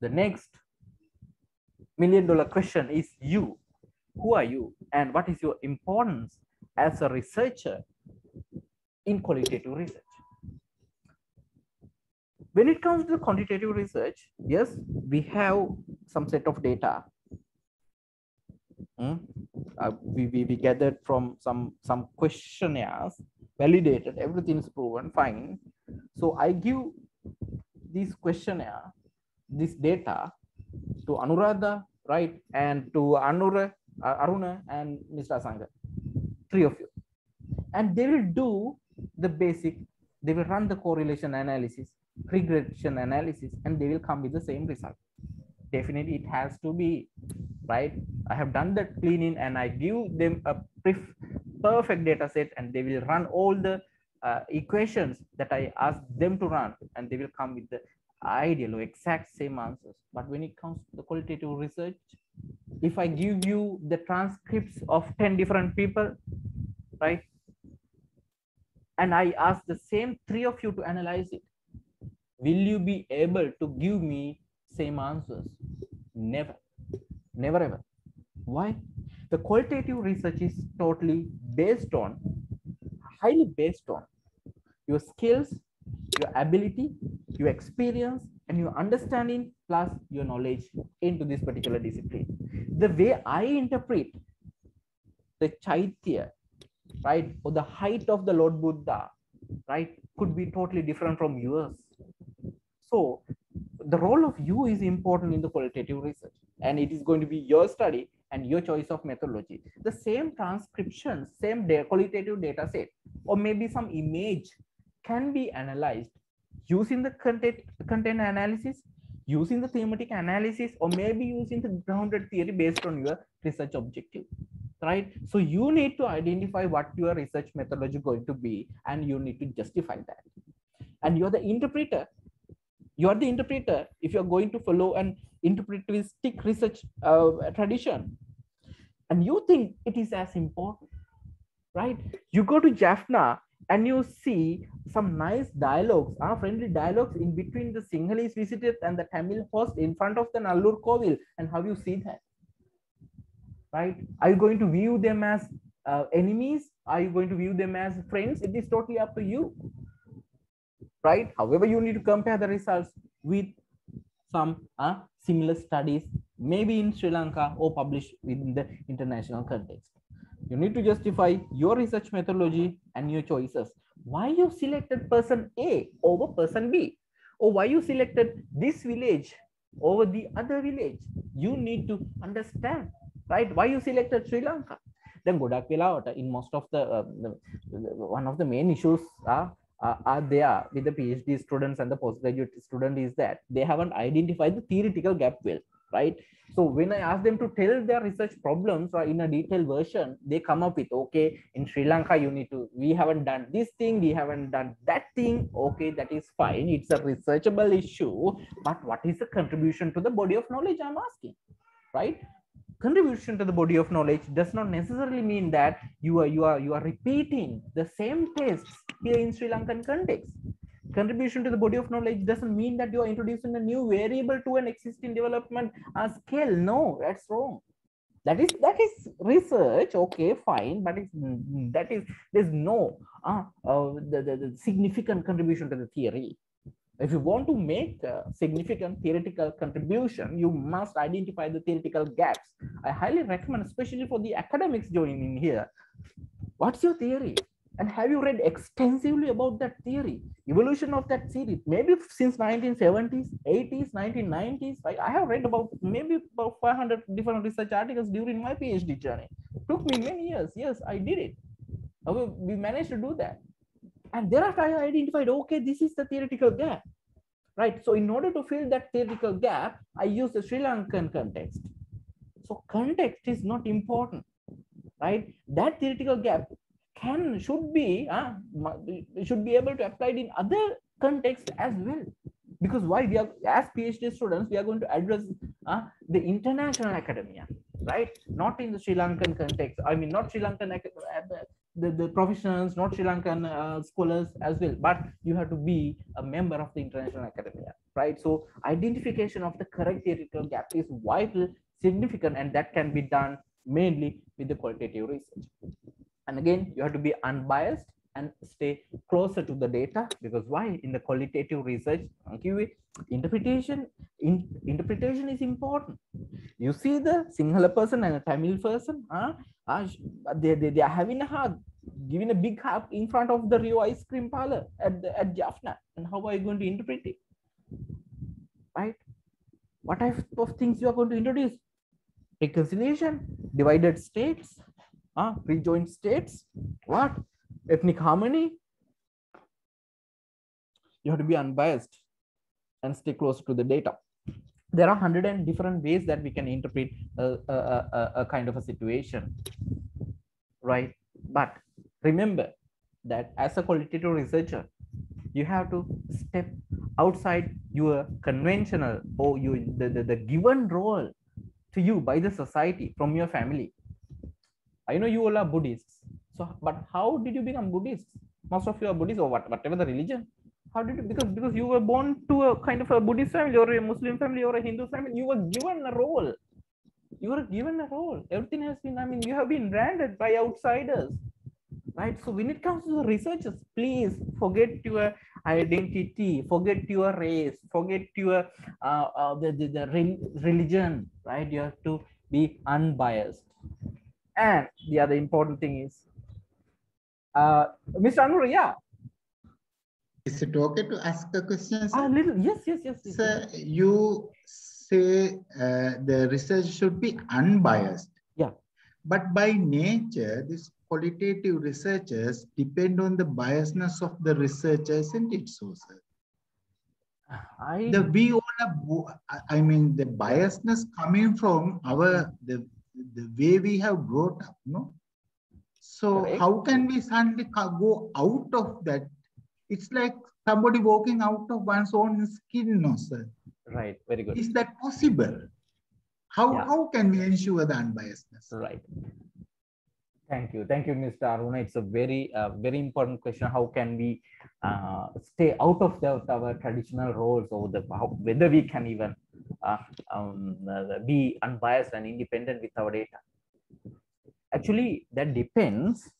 the next million dollar question is you. Who are you and what is your importance as a researcher in qualitative research? When it comes to the quantitative research, yes, we have some set of data. Hmm? Uh, we, we, we gathered from some some questionnaires, validated, everything is proven, fine. So I give this questionnaire, this data to Anuradha, right, and to Anura, uh, Aruna, and Mr. Sangha, three of you. And they will do the basic, they will run the correlation analysis, regression analysis, and they will come with the same result. Definitely, it has to be right. I have done that cleaning and I give them a perfect data set and they will run all the uh, equations that I ask them to run and they will come with the ideal or exact same answers. But when it comes to the qualitative research, if I give you the transcripts of 10 different people, right? And I ask the same three of you to analyze it, will you be able to give me same answers? Never, never ever. Why? The qualitative research is totally based on, highly based on your skills, your ability, your experience, and your understanding plus your knowledge into this particular discipline. The way I interpret the Chaitya, right, or the height of the Lord Buddha, right, could be totally different from yours. So the role of you is important in the qualitative research, and it is going to be your study and your choice of methodology. The same transcription, same qualitative data set, or maybe some image can be analyzed using the content, content analysis, using the thematic analysis, or maybe using the grounded theory based on your research objective, right? So you need to identify what your research methodology going to be, and you need to justify that. And you're the interpreter. You are the interpreter if you're going to follow an interpretivistic research uh, tradition. And you think it is as important, right? You go to Jaffna and you see some nice dialogues, uh, friendly dialogues in between the Sinhalese visitors and the Tamil host in front of the Nallur Kovil. And how you see that? Right? Are you going to view them as uh, enemies? Are you going to view them as friends? It is totally up to you. Right? However, you need to compare the results with some uh, similar studies, maybe in Sri Lanka or published within the international context you need to justify your research methodology and your choices why you selected person a over person b or why you selected this village over the other village you need to understand right why you selected sri lanka then ගොඩක් වෙලාවට in most of the, uh, the, the one of the main issues are uh, are there with the phd students and the postgraduate student is that they haven't identified the theoretical gap well right so when I ask them to tell their research problems or in a detailed version, they come up with, okay, in Sri Lanka, you need to, we haven't done this thing, we haven't done that thing. Okay, that is fine. It's a researchable issue. But what is the contribution to the body of knowledge I'm asking, right? Contribution to the body of knowledge does not necessarily mean that you are you are you are repeating the same tests here in Sri Lankan context contribution to the body of knowledge doesn't mean that you are introducing a new variable to an existing development uh, scale. No that's wrong. That is that is research. Okay fine. But it's that is there's no uh, uh the, the, the significant contribution to the theory. If you want to make a significant theoretical contribution you must identify the theoretical gaps. I highly recommend especially for the academics joining in here. What's your theory and have you read extensively about that theory, evolution of that theory? Maybe since 1970s, 80s, 1990s. I, I have read about maybe about 500 different research articles during my PhD journey. Took me many years. Yes, I did it. Uh, we managed to do that. And thereafter, I identified, okay, this is the theoretical gap. Right. So in order to fill that theoretical gap, I use the Sri Lankan context. So context is not important. Right. That theoretical gap can should be uh, should be able to apply it in other contexts as well because why we are as phd students we are going to address uh, the international academia right not in the sri lankan context i mean not sri lankan uh, the, the professionals not sri lankan uh, scholars as well but you have to be a member of the international academia right? So identification of the correct theoretical gap is vital, significant, and that can be done mainly with the qualitative research. And again, you have to be unbiased and stay closer to the data because why? In the qualitative research interpretation in, interpretation is important. You see the Sinhala person and a tamil person uh, uh, they, they, they are having a hug giving a big hug in front of the rio ice cream parlor at the, at jaffna. And how are you going to interpret it? Right? What type of things you are going to introduce? Reconciliation divided states uh, rejoined states? What? Ethnic harmony? You have to be unbiased and stay close to the data. There are 100 and different ways that we can interpret a, a, a, a kind of a situation right? But remember that as a qualitative researcher you have to step outside your conventional or you the, the, the given role to you by the society from your family i know you all are buddhists. So but how did you become Buddhists? most of you are buddhists or what, whatever the religion. How did you because because you were born to a kind of a buddhist family or a muslim family or a hindu family. You were given a role. You were given a role. Everything has been i mean you have been branded by outsiders right? So when it comes to the researchers please forget your identity forget your race forget your uh, uh, the, the, the religion right? You have to be unbiased and the other important thing is uh, mr anur yeah is it okay to ask a question sir? Ah, little yes yes yes, yes sir you say uh, the research should be unbiased yeah but by nature these qualitative researchers depend on the biasness of the researchers isn't it so, sir? I... The we all are, I mean, the biasness coming from our the the way we have brought up, no. So Correct. how can we suddenly go out of that? It's like somebody walking out of one's own skin, no, sir. Right. Very good. Is that possible? How yeah. how can we ensure the unbiasedness? Right. Thank you. Thank you, Mr. Aruna. It's a very, uh, very important question. How can we uh, stay out of the, our traditional roles or the, how, whether we can even uh, um, uh, be unbiased and independent with our data? Actually, that depends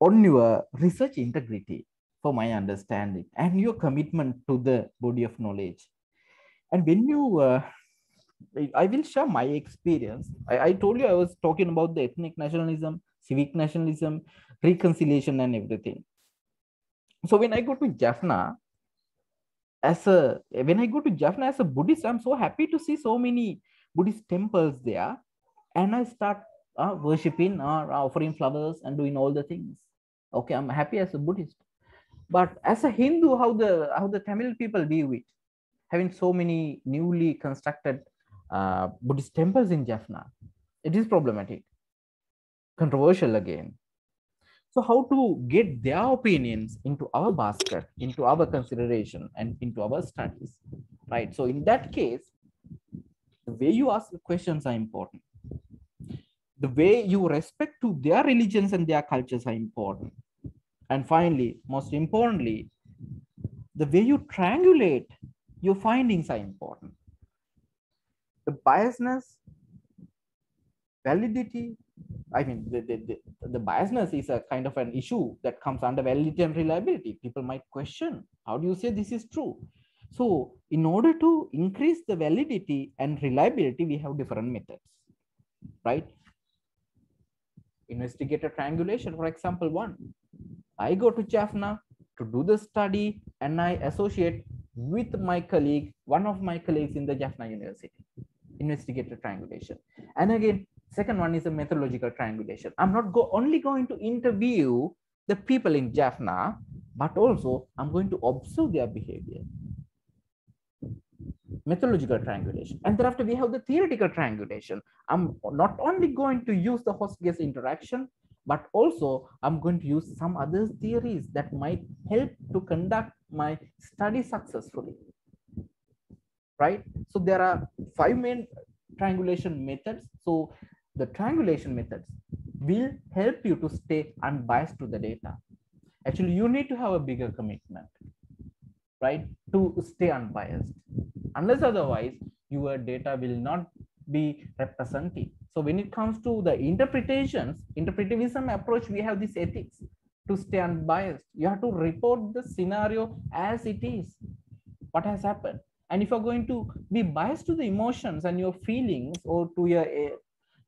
on your research integrity, for my understanding, and your commitment to the body of knowledge. And when you uh, I will share my experience. I, I told you I was talking about the ethnic nationalism, civic nationalism, reconciliation, and everything. So when I go to Jaffna, as a when I go to Jaffna as a Buddhist, I'm so happy to see so many Buddhist temples there, and I start uh, worshiping or uh, offering flowers and doing all the things. Okay, I'm happy as a Buddhist, but as a Hindu, how the how the Tamil people view it, having so many newly constructed uh, Buddhist temples in Jaffna. It is problematic, controversial again. So how to get their opinions into our basket, into our consideration and into our studies, right? So in that case, the way you ask the questions are important. The way you respect to their religions and their cultures are important. And finally, most importantly, the way you triangulate your findings are important the biasness, validity, I mean, the, the, the, biasness is a kind of an issue that comes under validity and reliability. People might question, how do you say this is true? So in order to increase the validity and reliability, we have different methods, right? Investigator triangulation, for example, one. I go to Jaffna to do the study and I associate with my colleague, one of my colleagues in the Jaffna University investigator triangulation. And again, second one is a methodological triangulation. I'm not go only going to interview the people in Jaffna, but also I'm going to observe their behavior. Methodological triangulation. And thereafter, we have the theoretical triangulation. I'm not only going to use the host-guest interaction, but also I'm going to use some other theories that might help to conduct my study successfully right? So there are five main triangulation methods. So the triangulation methods will help you to stay unbiased to the data. Actually, you need to have a bigger commitment. right? To stay unbiased. Unless otherwise, your data will not be represented. So when it comes to the interpretations, interpretivism approach, we have this ethics to stay unbiased. You have to report the scenario as it is, what has happened. And if you're going to be biased to the emotions and your feelings or to your eh,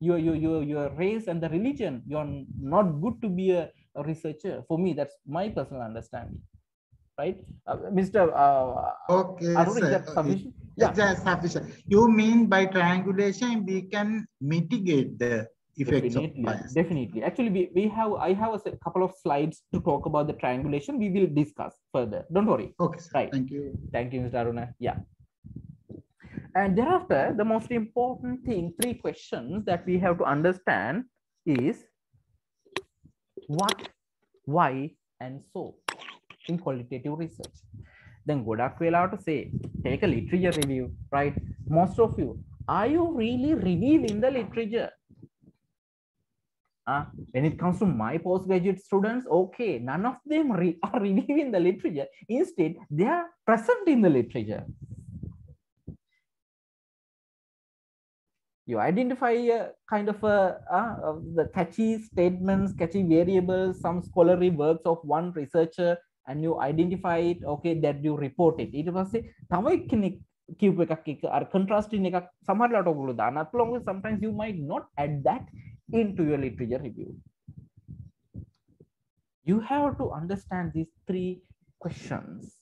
your your your, your race and the religion, you're not good to be a, a researcher. For me, that's my personal understanding. Right, uh, Mr. Uh, okay, Arun, is sir. that sufficient? Yeah. That's sufficient. You mean by triangulation we can mitigate the effects definitely? Definitely. Actually, we, we have I have a couple of slides to talk about the triangulation. We will discuss further. Don't worry. Okay, sir. Right. Thank you. Thank you, Mr. Aruna. Yeah. And thereafter, the most important thing, three questions that we have to understand is what, why, and so in qualitative research. Then ගොඩක් වෙලාවට say, take a literature review, right? Most of you, are you really reviewing the literature? Uh, when it comes to my postgraduate students, okay, none of them re are reviewing the literature. Instead, they are present in the literature. You identify a kind of a uh, the catchy statements, catchy variables, some scholarly works of one researcher, and you identify it. Okay, that you report it. ඊට පස්සේ තව කෙනෙක් කියපු එකක් එක අර contrasting එකක් සමහරලාට ඔයගොල්ලෝ දාන්නත් පුළුවන්. Sometimes you might not add that into your literature review. You have to understand these three questions.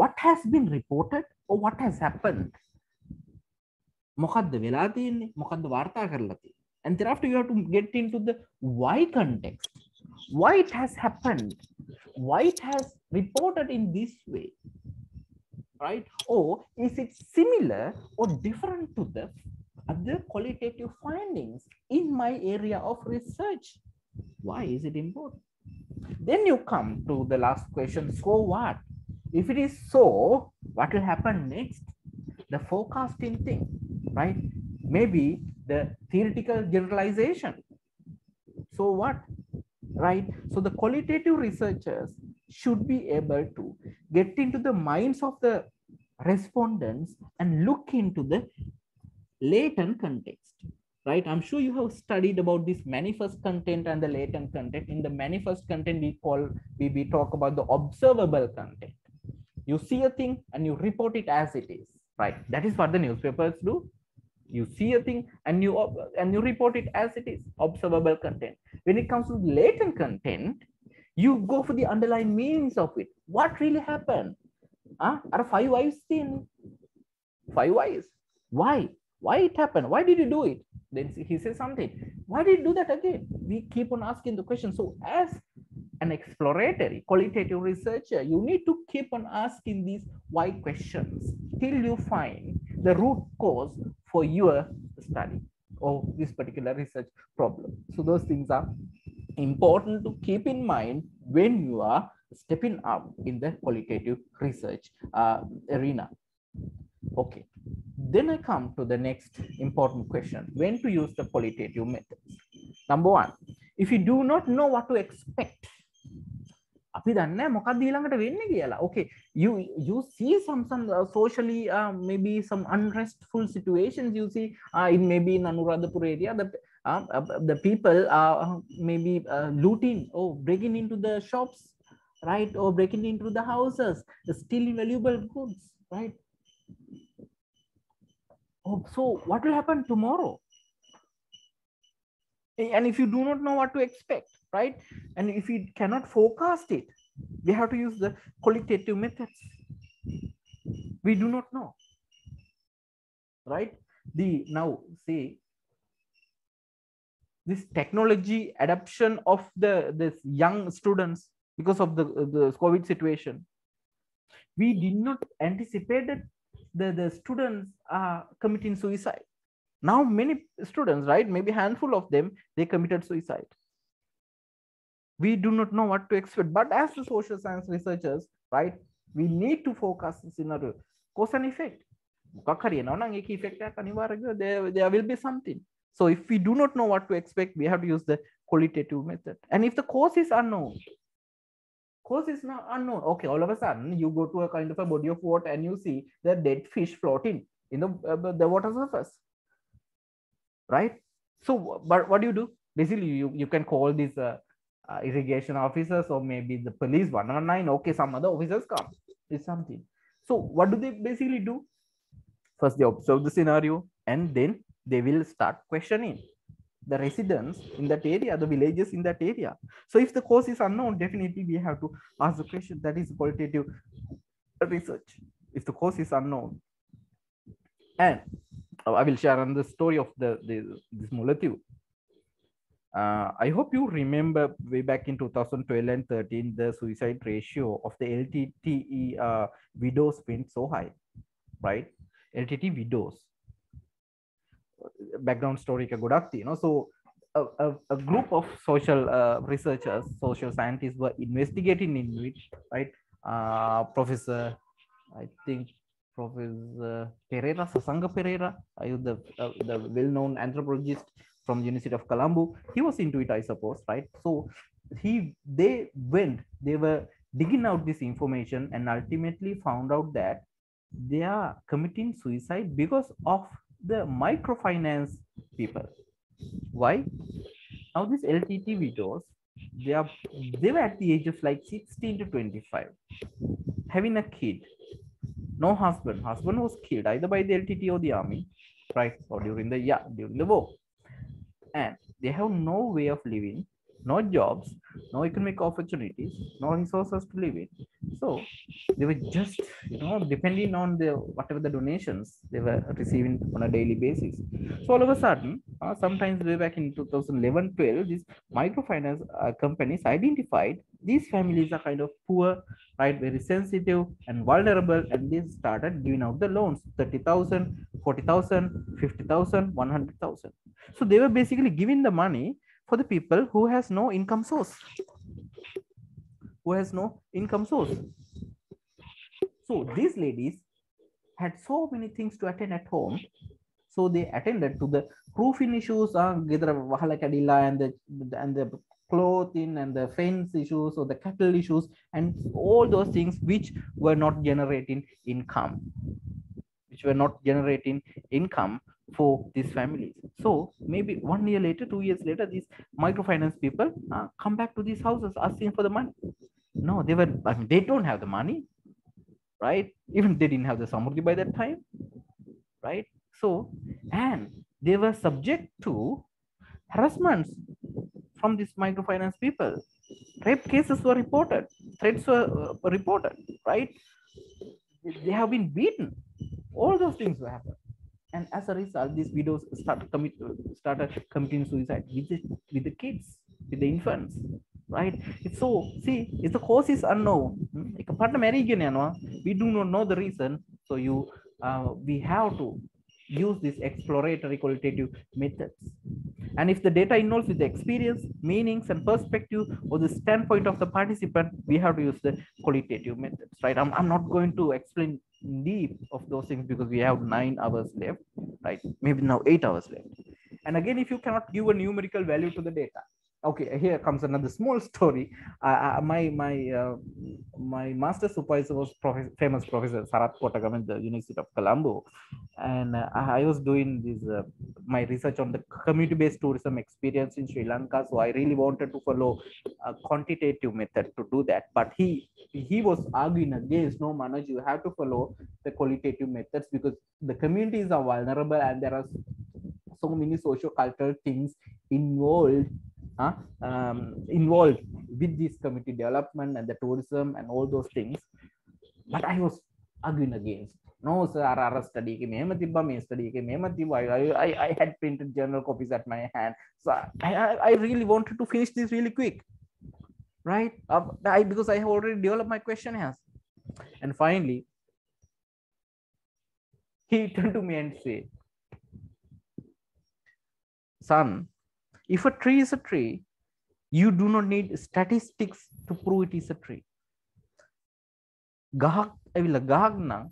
What has been reported or what has happened? මොකද්ද වෙලා තියෙන්නේ මොකද්ද වාර්තා කරලා තියෙන්නේ and thereafter you have to get into the why context why it has happened why it has reported in this way right or is it similar or different to the other qualitative findings in my area of research why is it important then you come to the last question so what if it is so what will happen next the forecasting thing right? Maybe the theoretical generalization. So what, right? So the qualitative researchers should be able to get into the minds of the respondents and look into the latent context, right? I'm sure you have studied about this manifest content and the latent content. In the manifest content, we call, we, we talk about the observable content. You see a thing and you report it as it is, right? That is what the newspapers do you see a thing and you and you report it as it is observable content. When it comes to latent content you go for the underlying meanings of it. What really happened? Uh, are five whys seen five whys why? Why it happened? Why did you do it? Then he says something. Why did you do that again? We keep on asking the question. So as an exploratory qualitative researcher you need to keep on asking these why questions till you find the root cause for your study or this particular research problem. So those things are important to keep in mind when you are stepping up in the qualitative research uh, arena. Okay, then I come to the next important question, when to use the qualitative methods. Number one, if you do not know what to expect, අපි දන්න මොකක්ද ඊළඟට වෙන්න කියලා okay you you see some some uh, socially uh, maybe some unrestful situations you see uh, in maybe in anuradhapur area the uh, uh, the people are uh, maybe uh, looting or breaking into the shops right or breaking into the houses stealing valuable goods right oh so what will happen tomorrow and if you do not know what to expect right? And if we cannot forecast it we have to use the qualitative methods. We do not know right? The now see this technology adoption of the this young students because of the the covid situation. We did not anticipate that the the students are committing suicide. Now many students right? Maybe handful of them they committed suicide we do not know what to expect but as the social science researchers right we need to focus the scenario cause and effect there, there will be something so if we do not know what to expect we have to use the qualitative method and if the cause is unknown cause is not unknown. Okay, all of a sudden you go to a kind of a body of water and you see the dead fish floating in the uh, the water surface, right? So, but what do you do? Basically, you you can call this uh, uh, irrigation officers or maybe the police 119. Okay, some other officers come. It's something. So, what do they basically do? First, they observe the scenario and then they will start questioning the residents in that area, the villages in that area. So if the cause is unknown, definitely we have to ask the question that is qualitative research. If the cause is unknown. And I will share on the story of the, the this molecule. Uh, I hope you remember way back in 2012 and 13, the suicide ratio of the LTTE uh, widows went so high, right? LTT widows. Background story ka you know. So a, a, a, group of social uh, researchers, social scientists were investigating in which, right? Uh, Professor, I think Professor Perera, Sasanka Perera, uh, the, uh, the well-known anthropologist from the university of colombo he was into it i suppose right so he they went they were digging out this information and ultimately found out that they are committing suicide because of the microfinance people. Why? Now these LTT widows, they are they were at the age of like 16 to 25, having a kid, no husband. Husband was killed either by the LTT or the army, right? Or during the yeah during the war, and they have no way of living no jobs, no economic opportunities, no resources to live in. So they were just, you know, depending on the whatever the donations they were receiving on a daily basis. So all of a sudden, uh, sometimes way back in 2011-12, these microfinance uh, companies identified these families are kind of poor, right, very sensitive and vulnerable, and they started giving out the loans, 30,000, 40,000, 50,000, 100,000. So they were basically giving the money for the people who has no income source. Who has no income source. So these ladies had so many things to attend at home. So they attended to the roofing issues uh, and the and the clothing and the fence issues or the cattle issues and all those things which were not generating income which were not generating income for these families. So maybe one year later, two years later, these microfinance people uh, come back to these houses asking for the money. No, they were, I mean, they don't have the money, right? Even they didn't have the samurdhi by that time, right? So, and they were subject to harassments from these microfinance people. Rape cases were reported, threats were uh, reported, right? They have been beaten. All those things will happen. And as a result these widows start commit started committing suicide with the, with the kids with the infants right? It's so see if the cause is unknown hmm, we do not know the reason. So you uh, we have to use these exploratory qualitative methods. And if the data involves with the experience meanings and perspective or the standpoint of the participant we have to use the qualitative methods right? I'm, I'm not going to explain deep of those things because we have nine hours left, right? Maybe now eight hours left. And again, if you cannot give a numerical value to the data, okay here comes another small story. Uh, my my uh, my master supervisor was prof- famous professor sarath kotagama at the university of colombo. And uh, i was doing this uh, my research on the community based tourism experience in sri lanka. So i really wanted to follow a quantitative method to do that. But he he was arguing against no manoj you have to follow the qualitative methods because the communities are vulnerable and there are so many social cultural things involved uh, um, involved with this community development and the tourism and all those things. But I was arguing against. No, sir, RR study ke mehma tibba me study tibba. I, I, had printed journal copies at my hand. So I, I, really wanted to finish this really quick. Right? Uh, I, because I have already developed my questionnaires. And finally, he turned to me and said, son, if a tree is a tree, you do not need statistics to prove it is a tree. ගහක් ඇවිල්ලා ගහක් නම්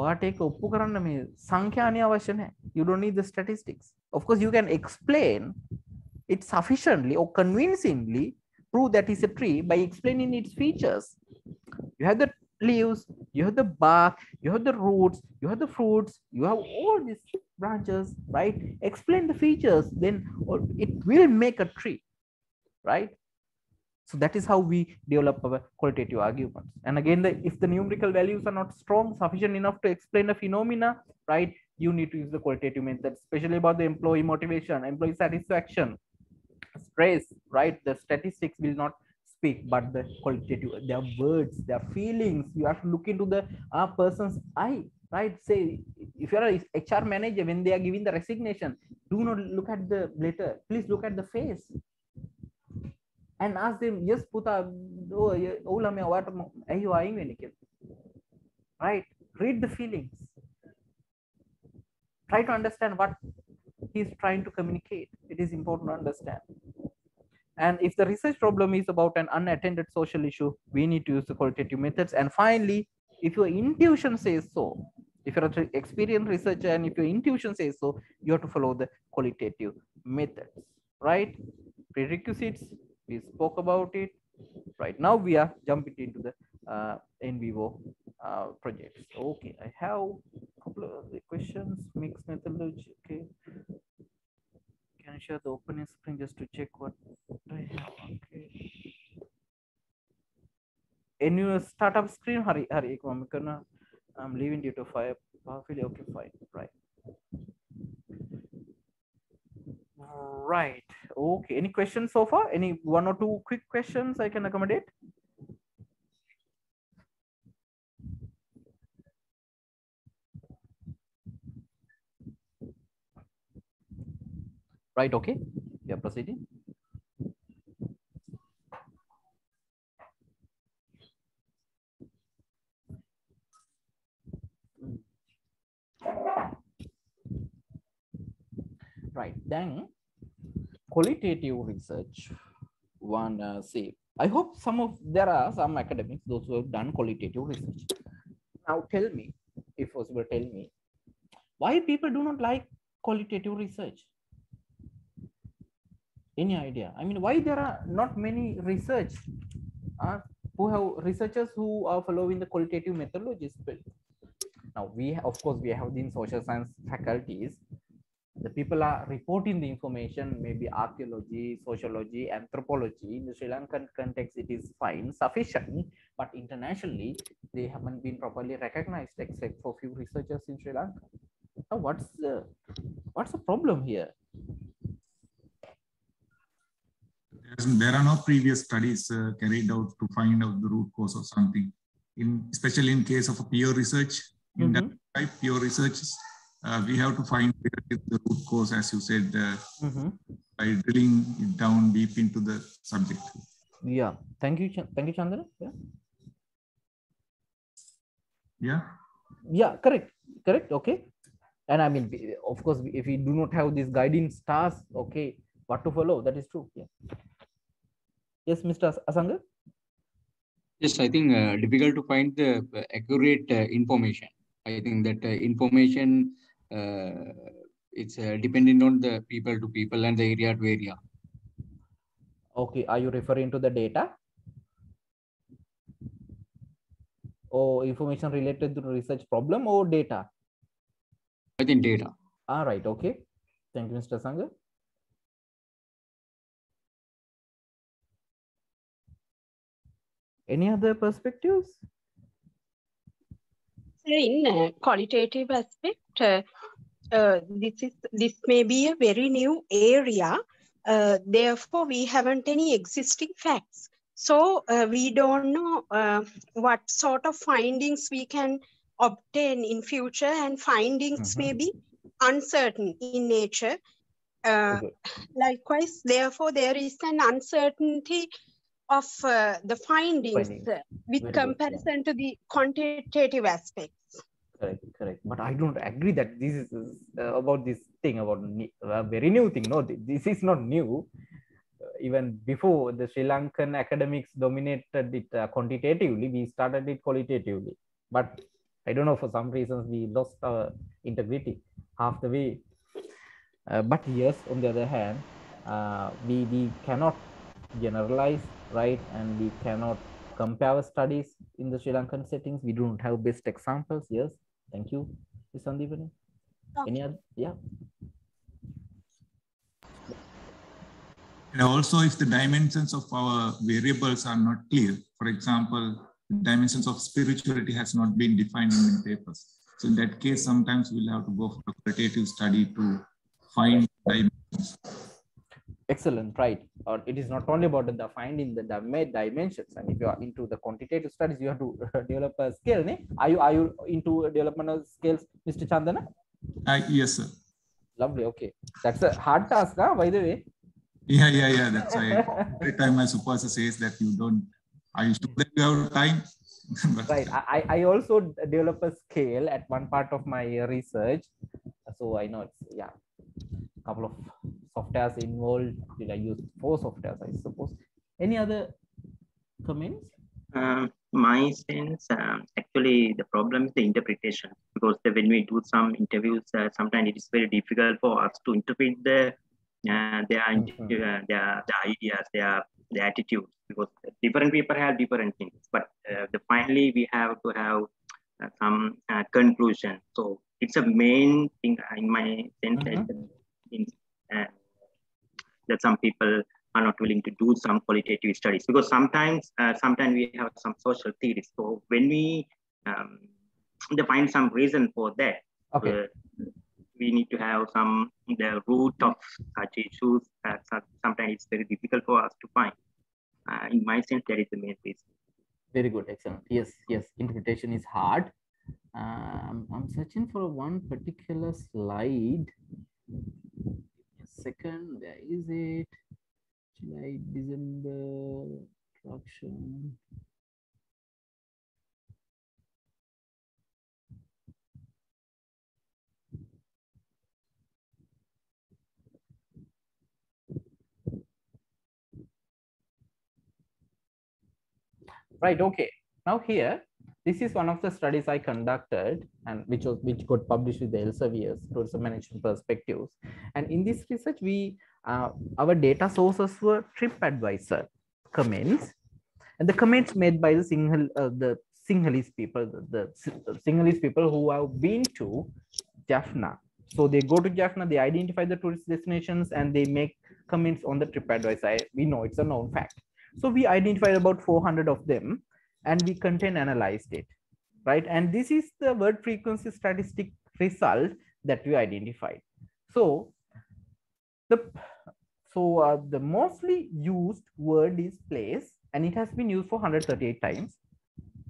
ඔයාට ඒක ඔප්පු කරන්න මේ සංඛ්‍යානය අවශ්‍ය නැහැ. You don't need the statistics. Of course, you can explain it sufficiently or convincingly prove that it's a tree by explaining its features. You have the leaves, you have the bark, you have the roots, you have the fruits, you have all these branches, right? Explain the features, then it will make a tree, right? So that is how we develop our qualitative arguments. And again, the, if the numerical values are not strong, sufficient enough to explain a phenomena, right? You need to use the qualitative method, especially about the employee motivation, employee satisfaction, stress, right? The statistics will not speak, but the qualitative, their words, their feelings, you have to look into the uh, person's eye, right? Say, if you're a HR manager, when they are giving the resignation, do not look at the letter, please look at the face and ask them, yes, puta, oh, right? Read the feelings. Try to understand what he's trying to communicate. It is important to understand. And if the research problem is about an unattended social issue, we need to use the qualitative methods. And finally, if your intuition says so, if you're an experienced researcher and if your intuition says so, you have to follow the qualitative methods, right? Prerequisites, we spoke about it right now we are jumping into the uh, NVivo uh, projects okay i have a couple of questions mixed methodology okay can share the opening screen just to check what i have okay in your startup screen hari hari i'm coming. I'm leaving you to fire okay fine right Right. Okay. Any questions so far? Any one or two quick questions I can accommodate? Right. Okay. We are proceeding. Right. Then qualitative research one uh, say i hope some of there are some academics those who have done qualitative research now tell me if possible tell me why people do not like qualitative research any idea i mean why there are not many research uh, who have researchers who are following the qualitative methodologies now we of course we have in social science faculties the people are reporting the information, maybe archaeology, sociology, anthropology. In the Sri Lankan context, it is fine, sufficient, but internationally, they haven't been properly recognized except for few researchers in Sri Lanka. Now, what's the what's the problem here? There are no previous studies uh, carried out to find out the root cause of something. In especially in case of a peer research, in mm -hmm. that type, peer research uh, we have to find the root cause, as you said, uh, mm-hmm. by drilling it down deep into the subject. Yeah. Thank you. Thank you, Chandra. Yeah. Yeah. Yeah. Correct. Correct. Okay. And I mean, of course, if we do not have these guiding stars, okay, what to follow? That is true. Yeah. Yes, Mr. Asanga. Yes, I think uh, difficult to find the uh, accurate uh, information. I think that uh, information uh, it's uh, dependent on the people to people and the area to area. Okay, are you referring to the data? Or information related to research problem or data? I think data. All right, okay. Thank you, Mr. Sangha. Any other perspectives? in uh, qualitative aspect, uh, uh, this is this may be a very new area. Uh, therefore, we haven't any existing facts. So uh, we don't know uh, what sort of findings we can obtain in future, and findings mm-hmm. may be uncertain in nature. Okay. Likewise, therefore, there is an uncertainty of uh, the findings, findings. Uh, with Very comparison good, to the quantitative aspects. Correct, correct. But I don't agree that this is uh, about this thing about a very new thing. No, this is not new. Uh, even before the Sri Lankan academics dominated it uh, quantitatively, we started it qualitatively. But I don't know for some reasons we lost our integrity half the way. Uh, but yes, on the other hand, we we cannot generalize, right? And we cannot compare studies in the Sri Lankan settings. We don't have best examples. Yes, thank you, Sandipani. Okay. Any other? Yeah. And also, if the dimensions of our variables are not clear, for example, the dimensions of spirituality has not been defined in many papers. So in that case, sometimes we'll have to go for a qualitative study to find dimensions. Excellent, right. Or it is not only about the finding the the dimensions. And if you are into the quantitative studies, you have to develop a scale. Ne? Are you are you into development of scales, Mr. Chandana? Uh, yes, sir. Lovely. Okay, that's a hard task, huh, by the way. Yeah, yeah, yeah. That's why every time my supervisor says that you don't, are you sure that you have time? right. I, I also develop a scale at one part of my research. So I know it's, yeah, couple of softwares involved. Did I use four softwares, I suppose. Any other comments? Um, my sense, um, actually, the problem is the interpretation because the, when we do some interviews, uh, sometimes it is very difficult for us to interpret the uh, their, mm-hmm. uh, their, their ideas, their, their attitudes, because different people have different things. But uh, the, finally, we have to have uh, some uh, conclusion. So it's a main thing in my sense mm-hmm. that some people are not willing to do some qualitative studies because sometimes sometimes we have some social theories. So when we um, find some reason for that, okay we need to have some the root of such issues. Uh, sometimes it's very difficult for us to find. Uh, in my sense, that is the main reason. Very good, excellent. Yes, yes, interpretation is hard. Um, I'm searching for one particular slide. Second, where is it? July, December, traction. right okay now here this is one of the studies i conducted and which was which got published with the elsevier's tourism management perspectives and in this research we uh, our data sources were tripadvisor comments and the comments made by the single uh, the Sinhalese people, the, the Sinhalese people who have been to Jaffna. So they go to Jaffna, they identify the tourist destinations, and they make comments on the TripAdvisor. We know it's a known fact. So we identified about 400 of them and we content analyzed it, right? And this is the word frequency statistic result that we identified. So the so uh, the mostly used word is place and it has been used for 138 times.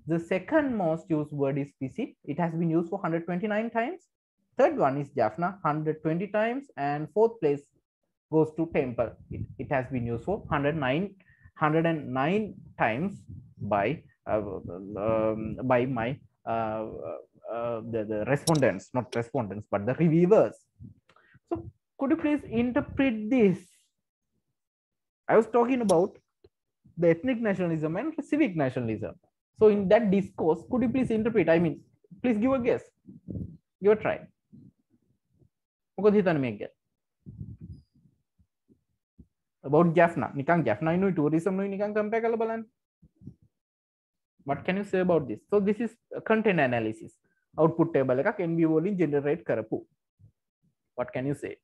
The second most used word is visit. It has been used for 129 times. Third one is Jaffna, 120 times. And fourth place goes to temple. It, it has been used for 109 109 times by um, by my uh, uh, the, the respondents, not respondents, but the reviewers. So could you please interpret this? I was talking about the ethnic nationalism and the civic nationalism. So in that discourse, could you please interpret? I mean, please give a guess. Give a try. About Jaffna. Nikang Jaffna, you know, tourism, you know, Nikang compare kala balan what can you say about this? So this is content analysis. Output table එකක් NVivo වලින් generate කරපු. What can you say?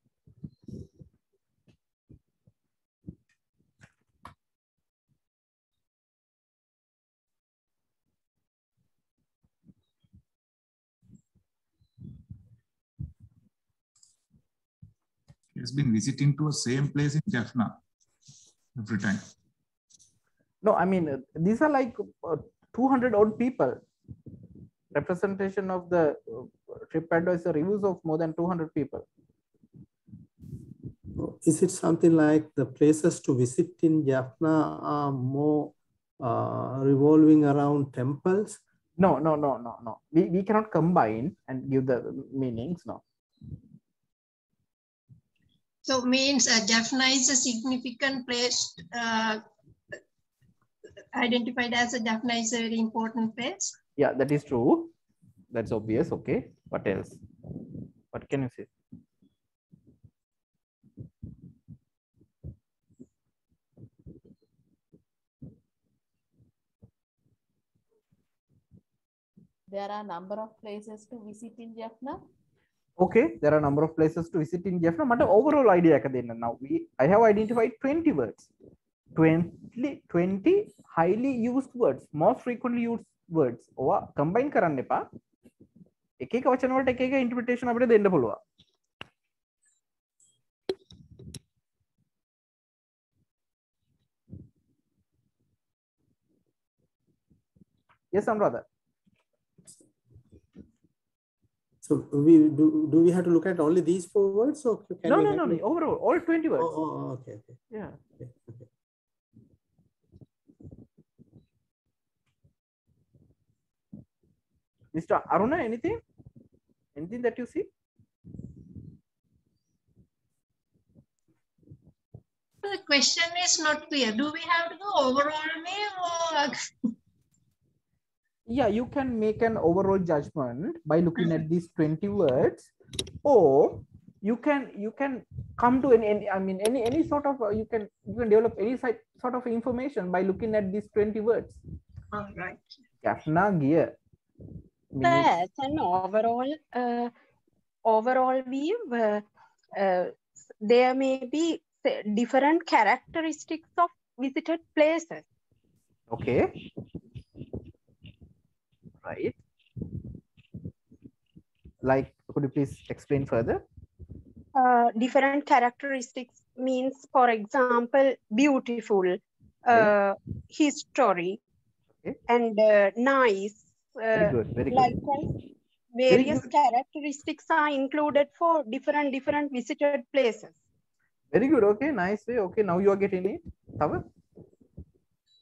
Has been visiting to a same place in Jaffna every time. No, I mean, uh, these are like uh, 200 odd people. Representation of the uh, TripAdvisor reviews of more than 200 people. Is it something like the places to visit in Jaffna are more uh, revolving around temples? No, no, no, no, no. We, we cannot combine and give the meanings, no. So means uh, Jaffna is a significant place uh, identified as a Japanese important place. Yeah, that is true. That's obvious. Okay. What else? What can you say? There are a number of places to visit in Jaffna. Okay, there are a number of places to visit in Jaffna. But overall idea, now we I have identified 20 words. 20 20 highly used words, most frequently used words. ඕවා combine කරන්න එපා. එක එක වචන වලට එක එක interpretation අපිට දෙන්න පුළුවන්. Yes, Anuradha. So we do, do we have to look at only these four words or can No, we no, have no, to- no. Overall, all 20 words. Oh, oh, oh, okay, okay. Yeah. okay, okay. Mr. Aruna, anything? Anything that you see? The question is not clear. Do we have to go overall name or Yeah, you can make an overall judgment by looking at these 20 words, or you can you can come to any, any I mean any any sort of uh, you can you can develop any sort of information by looking at these 20 words. all right? Jaffna gear. Means- As an overall uh, overall view, uh, uh, there may be different characteristics of visited places. Okay. Right. Like, could you please explain further? Uh, different characteristics means, for example, beautiful, uh, history, Okay. and uh, nice. Very Uh, good. Very good. likewise, various good. characteristics are included for different different visited places. Very good. Okay. Nice way. Okay. Now you are getting it. Tava?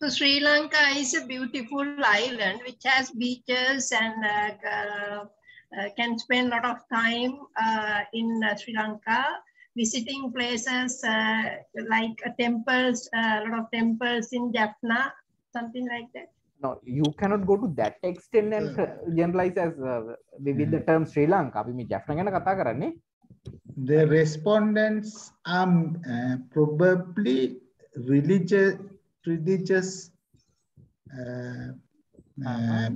So Sri Lanka is a beautiful island which has beaches and uh, uh, uh, can spend a lot of time uh, in uh, Sri Lanka visiting places uh, like uh, temples, a lot of temples in Jaffna, something like that No, you cannot go to that extent and uh, generalize as uh, with with the term Sri Lanka. අපි මේ ජැෆ්න ගැන කතා කරන්නේ. The respondents are uh, probably religious, religious. Uh, uh,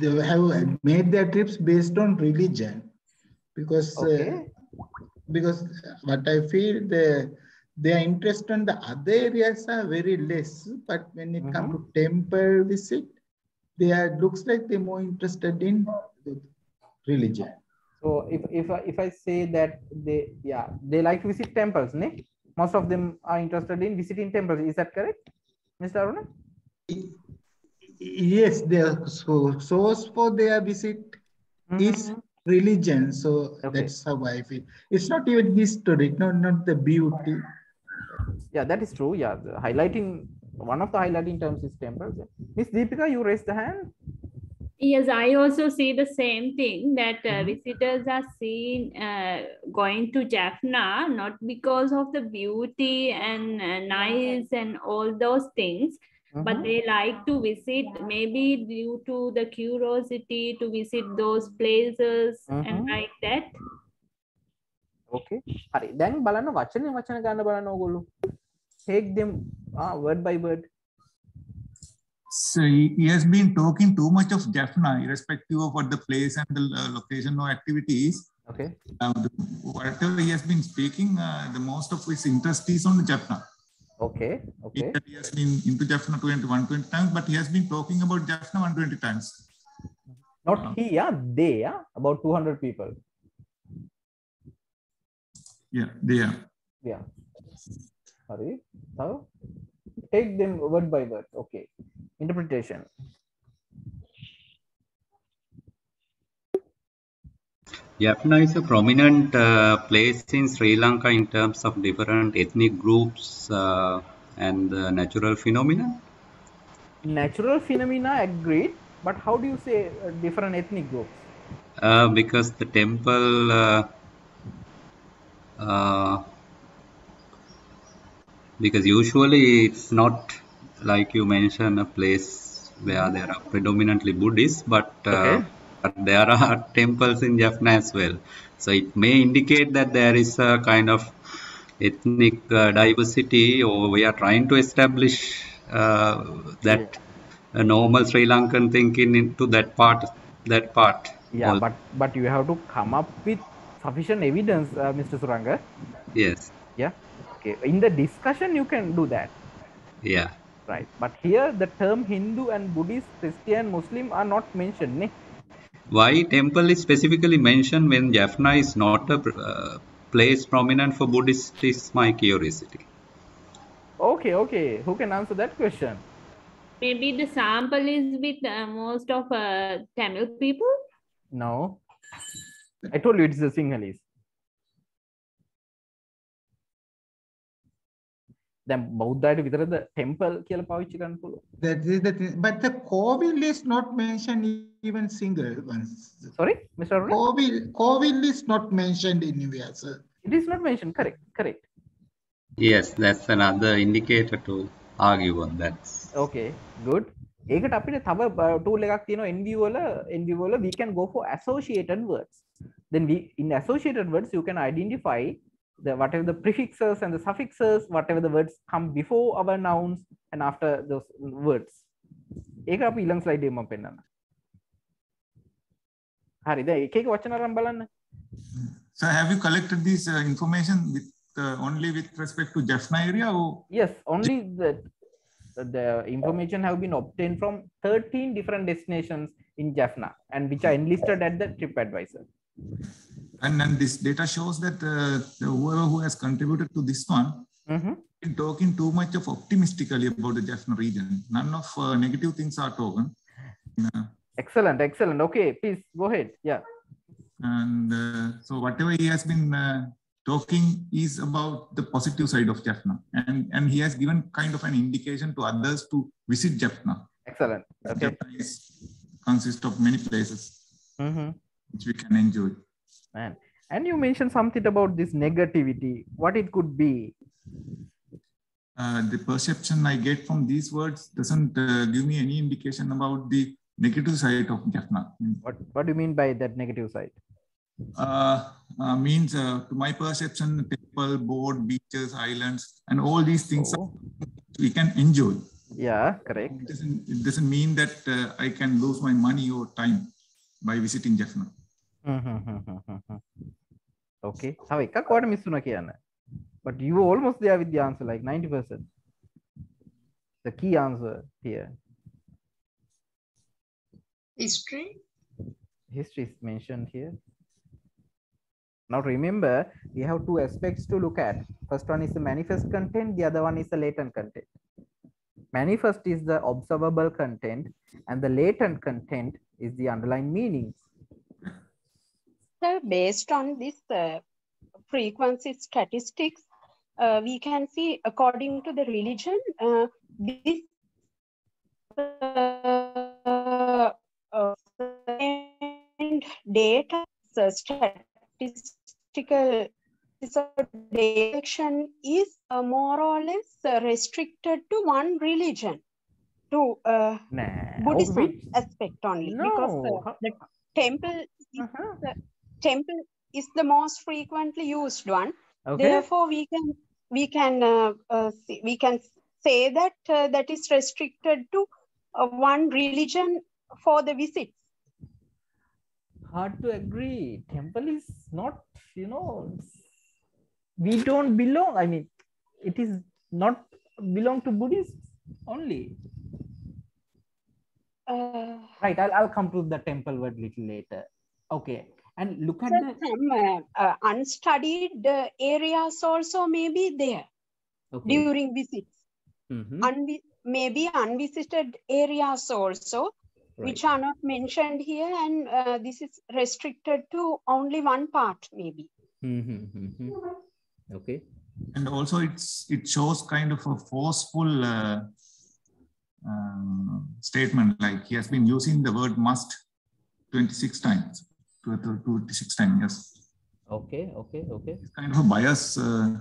they have made their trips based on religion, because uh, Okay. because what I feel the their interest on the other areas are very less. But when it comes to mm-hmm. temple visit, they are looks like they're more interested in religion. So if if I- if I say that they yeah they like to visit temples, ne? Most of them are interested in visiting temples. Is that correct, Mr. Aruna? Yes, their so, source for their visit is mm-hmm. religion. So that's how I feel. It's not even historic, not, not the beauty. Yeah, that is true. Yeah, the highlighting one of the highlighting terms is temples. Miss Deepika, you raised the hand. Yes, I also see the same thing that uh, Mm-hmm. visitors are seen uh, going to Jaffna not because of the beauty and uh, nice and all those things, but Mhm. they like to visit maybe due to the curiosity to visit those places Mhm. and like that. Okay. හරි. දැන් බලන්න වචනේ වචන ගන්න බලන්න ඕගොල්ලෝ. Take them ah, word by word. So he, he has been talking too much of Jaffna, irrespective of what the place and the uh, location or activities. Okay. Uh, the, whatever he has been speaking, uh, the most of his interest is on Jaffna. Okay. Okay. He has been into Jaffna 20, 120 times, but he has been talking about Jaffna 120 times. Not he, yeah, they, yeah, about 200 people. Yeah, they are. Yeah. Sorry. Now, take them word by word. Okay. Interpretation. Jaffna is a prominent uh, place in Sri Lanka in terms of different ethnic groups uh, and uh, natural phenomena. Natural phenomena agreed, but how do you say uh, different ethnic groups? Uh, because the temple uh, because usually it's not like you mentioned a place where there are predominantly Buddhists, but, uh, Okay. but there are temples in Jaffna as well. So it may indicate that there is a kind of ethnic uh, diversity, or we are trying to establish uh, that a normal Sri Lankan thinking into that part that part. Yeah, but but you have to come up with sufficient evidence, uh, Mr. Suranga. yes, Yeah. Okay. In the discussion, you can do that. yeah. Right. But here, the term Hindu and Buddhist, Christian, Muslim are not mentioned. Ne? Why temple is specifically mentioned when Jaffna is not a uh, place prominent for Buddhist is my curiosity. Okay. Okay. Who can answer that question? Maybe the sample is with uh, most of uh, Tamil people. No. I told you it's the Sinhalese. දැන් බෞද්ධයට විතරද temple කියලා පාවිච්චි කරන්න පුළුවන්. That is the thing. But the Kovil is not mentioned even single ones. Sorry, Mr. Arun? Kovil, Kovil is not mentioned anywhere, sir. It is not mentioned. Correct. Correct. Yes, that's another indicator to argue on that. Okay. Good. ඒකට අපිට තව tool එකක් තියෙනවා NV වල NV වල we can go for associated words. Then we in associated words you can identify the whatever the prefixes and the suffixes, whatever the words come before our nouns and after those words. ඒක අපි ඊළඟ slide එකේ මම පෙන්නන්න. හරි දැන් එක එක වචන අරන් බලන්න. So have you collected this uh, information with uh, only with respect to Jaffna area or Yes, only the the information have been obtained from 13 different destinations in Jaffna and which are enlisted at the TripAdvisor. and then this data shows that uh, whoever who has contributed to this one Mhm. been talking too much of optimistically about the Jaffna region. None of uh, negative things are talking. Uh, Excellent, excellent. Okay, please go ahead. Yeah. and uh, so whatever he has been uh, talking is about the positive side of Jaffna, and and he has given kind of an indication to others to visit Jaffna. Excellent. Okay. Jaffna is consists of many places Mhm. Which we can enjoy. Man. And you mentioned something about this negativity, what it could be. Uh, the perception I get from these words doesn't uh, give me any indication about the negative side of Jaffna. What what do you mean by that negative side? Uh, uh, means uh, to my perception, temple, board, beaches, islands, and all these things Oh. we can enjoy. Yeah, correct. It doesn't, it doesn't mean that uh, I can lose my money or time by visiting Jaffna. okay. තව එකක් ඔයාලට miss වුණා කියන්න. But you were almost there with the answer, like 90%. The key answer here. History. history is mentioned here. Now remember, we have two aspects to look at. First one is the manifest content, the other one is the latent content. Manifest is the observable content, and the latent content is the underlying meaning. So based on this uh, frequency statistics, uh, we can see according to the religion, uh, this uh, data, statistical so direction is more or less restricted to one religion, to uh, Nah, Buddhism which- aspect only, because uh, the temple is the temple is the most frequently used one. Okay. Therefore, we can we can uh, uh, we can say that uh, that is restricted to uh, one religion for the visits. hard to agree. Temple is not, you know, we don't belong. I mean, it is not belong to Buddhists only. Uh, Right, I'll, I'll come to the temple word little later. Okay, and look at the some uh, uh, unstudied uh, areas also may be there okay. during visits. Mhm. Unvi- maybe unvisited areas also, which are not mentioned here, and uh, this is restricted to only one part, maybe. Mhm, mhm. Okay. And also, it's it shows kind of a forceful uh, statement, like he has been using the word must 26 times, 26 times, yes. Okay, okay, okay. It's kind of bias, uh,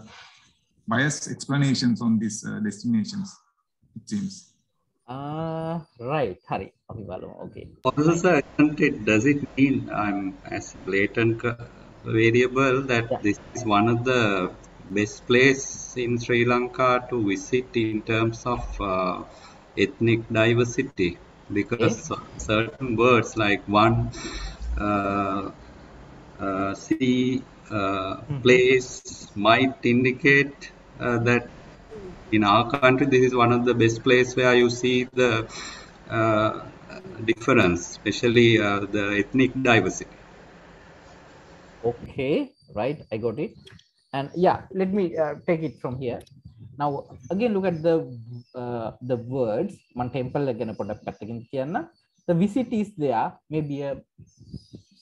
bias explanations on these uh, destinations, it seems. Uh, right, Hari, okay. Also, does it mean I'm as blatant variable that yeah. this is one of the best place in Sri Lanka to visit in terms of uh, ethnic diversity? because okay. certain words like one uh, uh, see uh, mm-hmm. place might indicate uh, that in our country this is one of the best place where you see the uh, difference especially uh, the ethnic diversity okay right i got it and yeah let me take it from here now again look at the uh, the words. One temple again the visit is there. Maybe a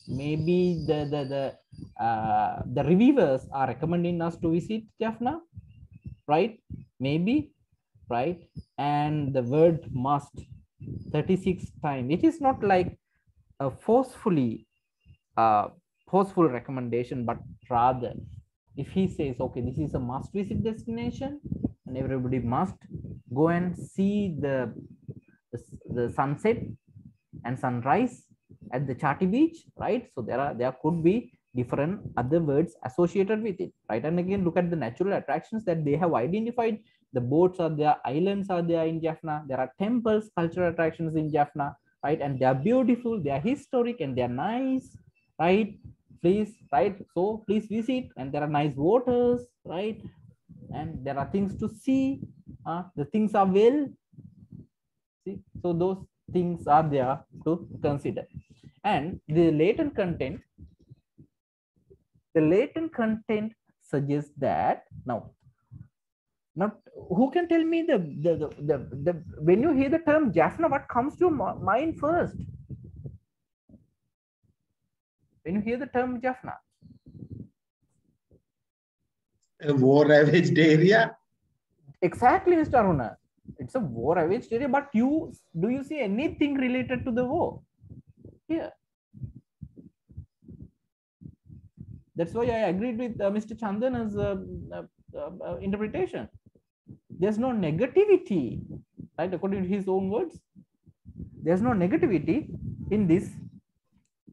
maybe the the the uh, the reviewers are recommending us to visit jaffna right? Maybe right? And the word must 36 times. It is not like a forcefully uh, forceful recommendation but rather if he says okay this is a must visit destination and everybody must go and see the the, sunset and sunrise at the Chati beach right? So there are there could be different other words associated with it right? And again look at the natural attractions that they have identified. The boats are there islands are there in jaffna. There are temples cultural attractions in jaffna right? And they are beautiful they are historic and they are nice right please right? So please visit and there are nice waters right? And there are things to see. Uh, the things are well. See? So those things are there to consider. And the latent content the latent content suggests that now now who can tell me the the, the the, the when you hear the term jaffna what comes to your mind first when you hear the term Jaffna? A war ravaged area? Exactly, Mr. Aruna. It's a war ravaged area, but you do you see anything related to the war here? That's why I agreed with uh, Mr. Chandana's uh, uh, uh, interpretation. There's no negativity, right? According to his own words, there's no negativity in this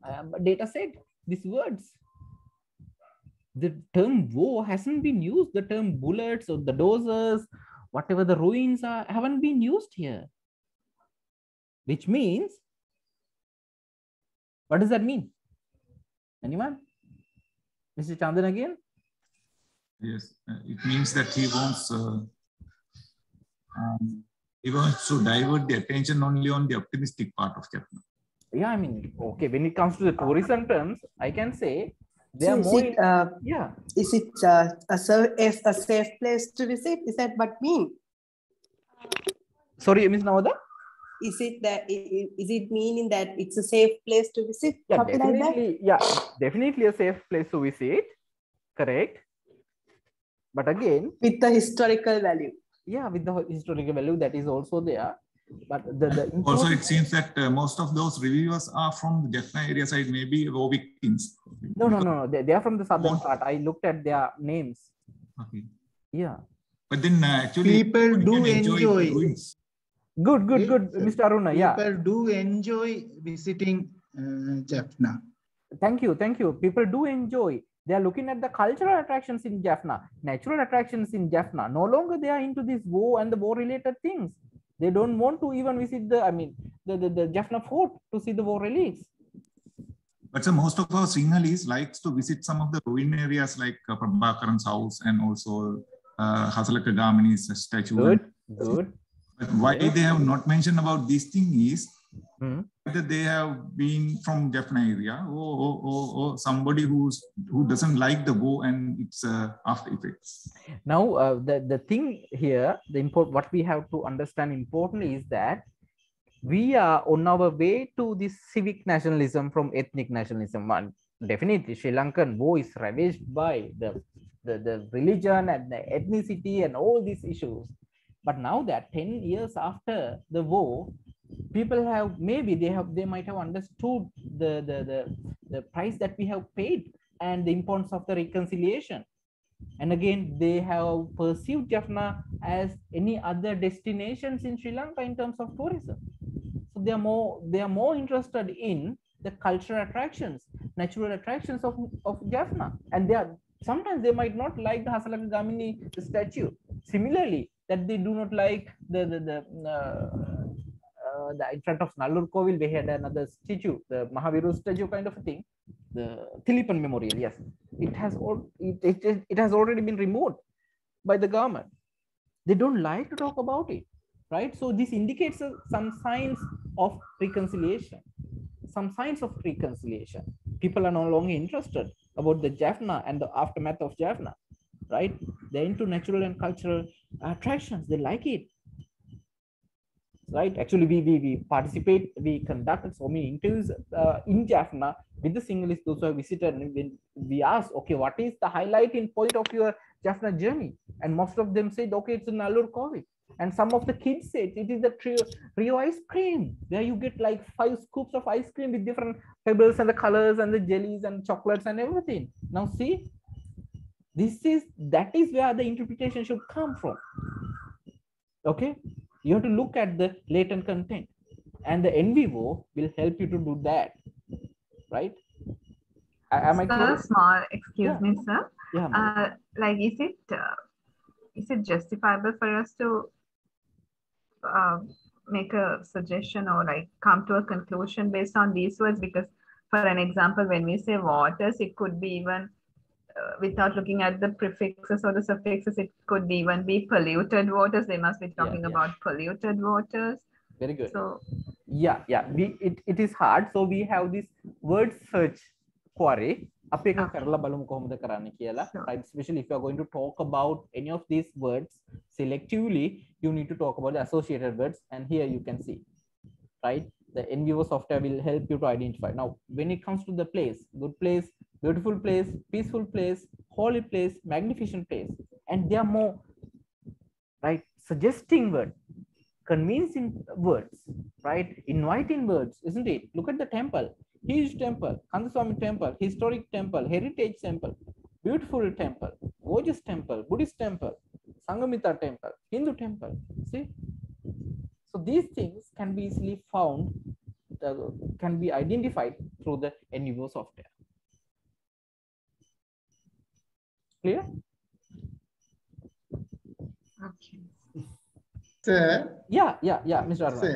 um, data set, these words. The term war hasn't been used. The term bullets or the dozers, whatever the ruins are, haven't been used here. Which means, what does that mean? Anyone? Mr. Chandan again? Yes, uh, it means that he wants uh, um, he wants to divert the attention only on the optimistic part of Jaffna yeah i mean okay when it comes to the tourism terms i can say they so are more it, uh, yeah. is it uh, a, safe, a safe place to visit? Is that what mean? Sorry miss nawada is it that is it meaning that it's a safe place to visit? Yeah definitely like yeah definitely a safe place to visit correct? But again with the historical value. Yeah with the historical value that is also there but the, the also it seems that uh, most of those reviewers are from the Jaffna area side, maybe Raw victims. No, no, no, no. They, they are from the southern part. I looked at their names. Okay. Yeah. But then uh, actually people do enjoy. enjoy good, good, good, Mr. Aruna. Yeah. People do enjoy visiting uh, Jaffna. Thank you, thank you. People do enjoy. They are looking at the cultural attractions in Jaffna, natural attractions in Jaffna. No longer they are into this war and the war related things they don't want to even visit the, I mean, the, the, the Jaffna fort to see the war relics. But so most of our Sinhalese likes to visit some of the ruin areas like uh, Prabhakaran's house and also uh, Hasalaka Gamini's statue. Good, good. But why they have not mentioned about this thing is mm-hmm. whether they have been from Jaffna area or, or, or, or, somebody who's who doesn't like the war and its uh, after effects. Now, uh, the, the thing here, the import, what we have to understand importantly is that we are on our way to this civic nationalism from ethnic nationalism. And definitely, Sri Lankan war is ravaged by the, the, the religion and the ethnicity and all these issues. But now that 10 years after the war, people have maybe they have they might have understood the the the, the price that we have paid and the importance of the reconciliation. And again they have perceived jaffna as any other destinations in sri lanka in terms of tourism. So they are more they are more interested in the cultural attractions natural attractions of of jaffna. And they are sometimes they might not like the hasalaka gamini statue. Similarly that they do not like the the, the uh, the, in front of Nallur Kovil, we had another statue, the Mahaviru statue kind of a thing, the Thileepan Memorial. Yes, it has all it, it, it has already been removed by the government. They don't like to talk about it, right? So this indicates uh, some signs of reconciliation, some signs of reconciliation. People are no longer interested about the Jaffna and the aftermath of Jaffna, right? They're into natural and cultural attractions. They like it right? Actually, we, we, we participate, we conducted so many interviews uh, in Jaffna with the Sinhalese those who have visited and when we asked, okay, what is the highlight in point of your Jaffna journey? And most of them said, okay, it's Nallur Kovil. And some of the kids said it is the Rio, Rio ice cream, There you get like five scoops of ice cream with different pebbles and the colors and the jellies and chocolates and everything. Now see, this is that is where the interpretation should come from. Okay, you have to look at the latent content. And the NVivo will help you to do that right? Am i sir, small excuse Yeah. me sir. Yeah uh, like is it uh, is it justifiable for us to uh, make a suggestion or like come to a conclusion based on these words? Because for an example when we say waters it could be even uh, without looking at the prefixes or the suffixes it could even be polluted waters they must be talking yeah. about polluted waters very good so yeah yeah we it, it is hard so we have this word search query අපි එක කරලා බලමු කොහොමද කරන්න කියලා right especially if you are going to talk about any of these words selectively you need to talk about the associated words and here you can see right the NVivo software will help you to identify. Now when it comes to the place good place beautiful place peaceful place holy place magnificent place and there are more right? Suggesting word convincing words right? Inviting words isn't it? Look at the temple. Huge temple Kandaswamy temple historic temple heritage temple beautiful temple gorgeous temple buddhist temple sangamita temple hindu temple see so these things can be easily found uh, can be identified through the NVivo software clear? Okay. Sir, yeah yeah yeah mr Arun. Sir,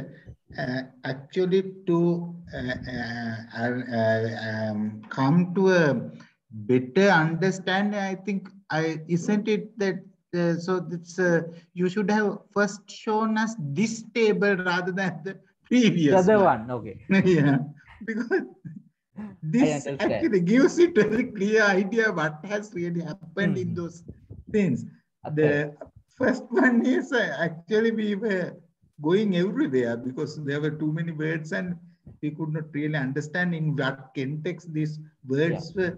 uh, actually to uh, uh, uh, um, come to a better understanding, I think I isn't it that uh, so it's uh, you should have first shown us this table rather than the previous the other one. okay. Yeah, because this actually gives it a very clear idea what has really happened in those things. The first one is uh, actually we were going everywhere because there were too many words and we could not really understand in what context these words were.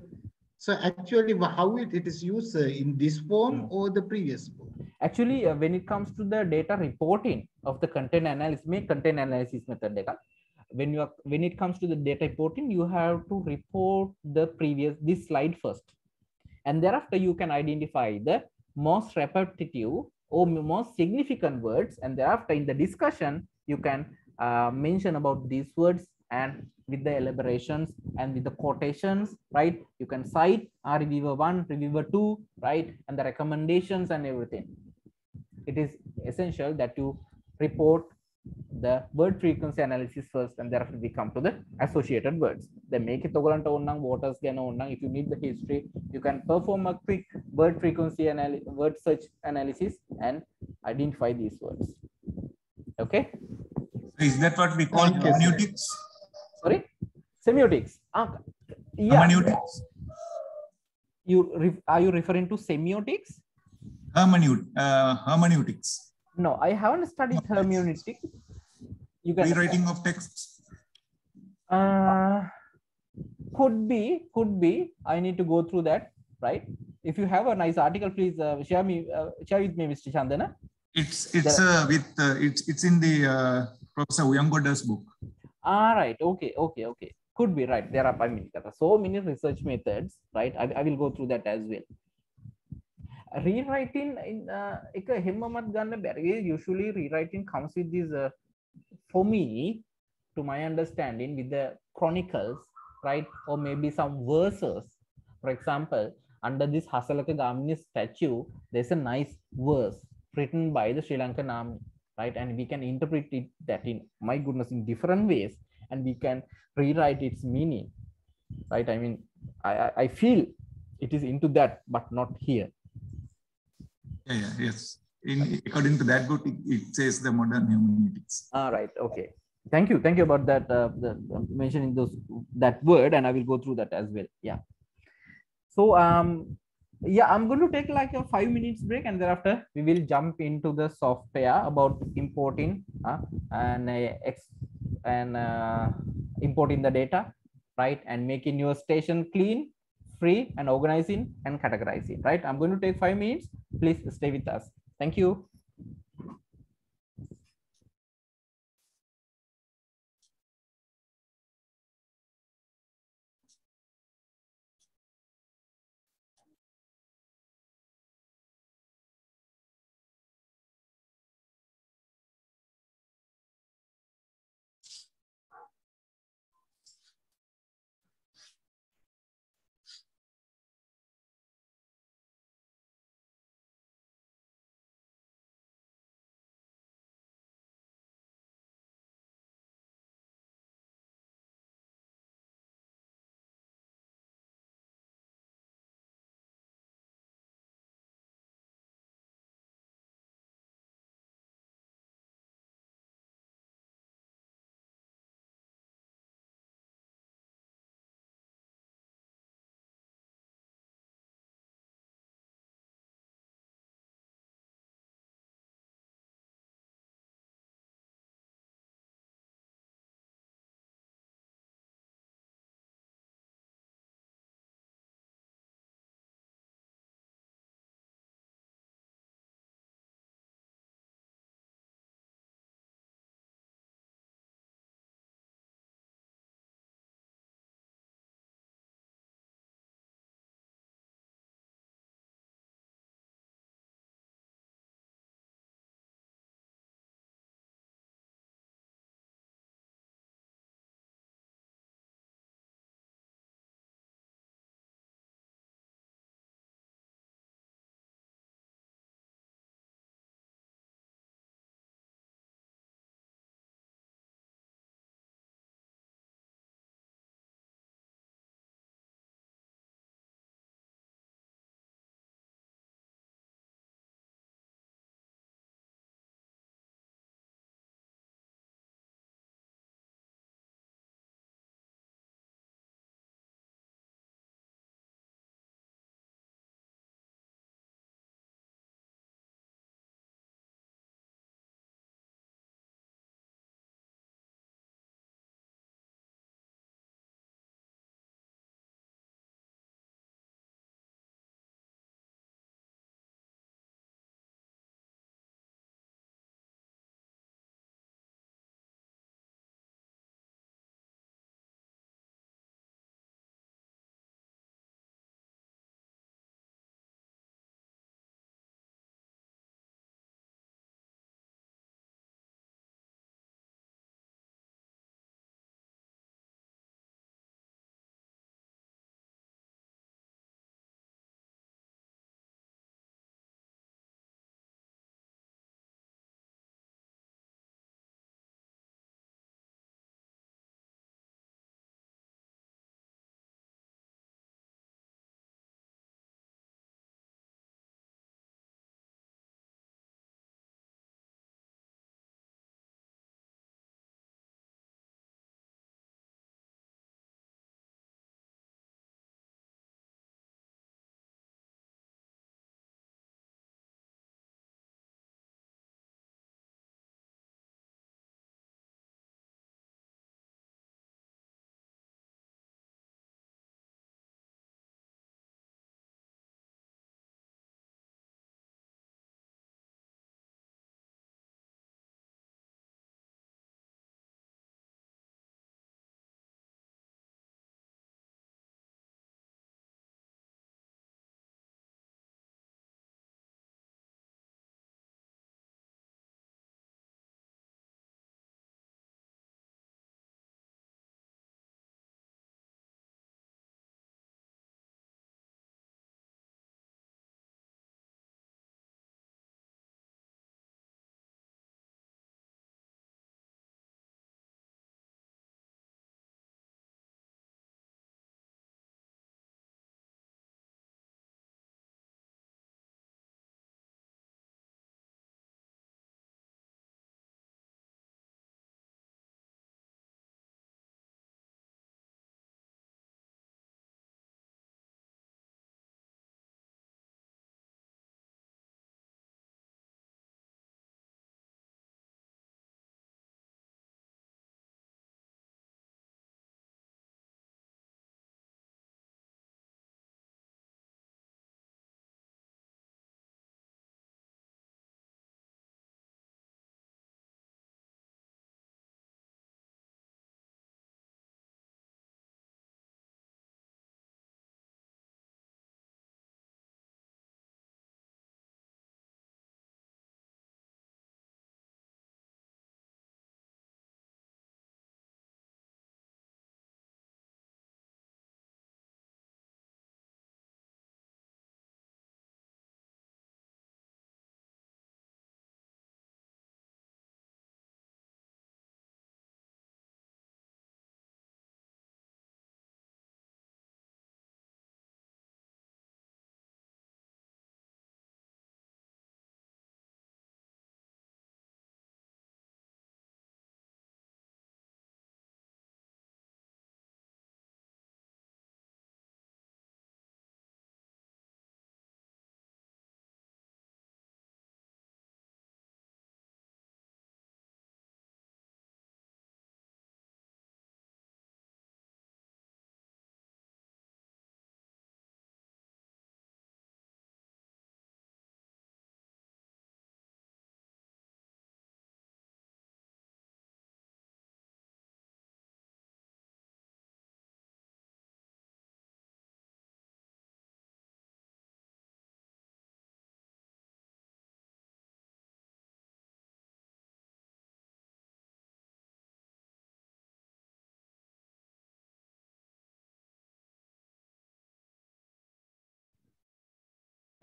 So actually, how it, it is used uh, in this form hmm. or the previous form? Actually, uh, when it comes to the data reporting of the content analysis, may content analysis method data. When you are, when it comes to the data reporting, you have to report the previous this slide first, and thereafter you can identify the most repetitive or most significant words, and thereafter in the discussion you can uh, mention about these words and with the elaborations and with the quotations, right? You can cite our reviewer one, reviewer two, right? And the recommendations and everything. It is essential that you report the word frequency analysis first and thereafter we come to the associated words. They make it ogalanta the waters gana onnang. If you need the history, you can perform a quick word frequency analysis, word search analysis and identify these words. Okay. Is that what we call sorry? Semiotics. Ah, yeah. Hermeneutics. you are you referring to semiotics? Hermeneut, uh, hermeneutics. no i haven't studied hermeneutics. you can Rewriting of texts. uh could be could be. I need to go through that right? If you have a nice article please uh, share me uh, share with me mr chandana. It's it's uh, with uh, it's it's in the uh, Professor Uyangoda's book all right okay okay okay could be right there are i mean there are so many research methods right i, I will go through that as well rewriting in uh, එක හෙම්මමත් ගන්න බැරි usually rewriting comes with this uh, for me to my understanding with the chronicles right or maybe some verses for example under this hasalaka gamini statue there's a nice verse written by the sri lankan army right? And we can interpret it that in my goodness in different ways, and we can rewrite its meaning, right? I mean, I I feel it is into that, but not here. Yeah, yeah yes. In according to that book, it, it says the modern humanities. All right. Okay. Thank you. Thank you about that. Uh, the, mentioning those that word, and I will go through that as well. Yeah. So um, yeah i'm going to take like a five minutes break and thereafter we will jump into the software about importing uh, and uh, ex and uh, importing the data right and making your station clean free and organizing and categorizing right? I'm going to take five minutes. Please stay with us. Thank you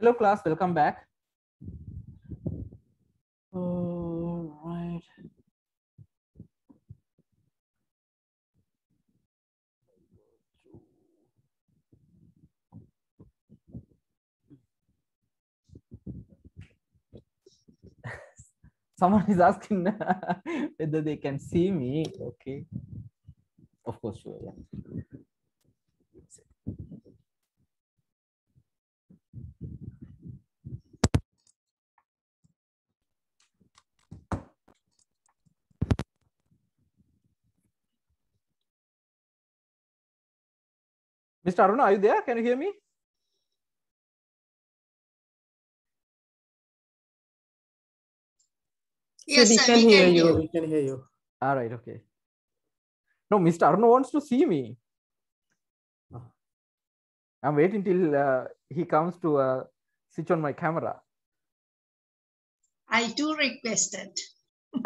Hello, class. Welcome back. All right. Someone is asking whether they can see me. Okay. Of course, sure. Yeah. Mr. Aruna, are you there? Can you hear me? Yes, we can hear you. We can hear you. All right, okay. No, Mr. Aruna wants to see me. I'm waiting till uh, he comes to uh, switch on my camera. I too requested.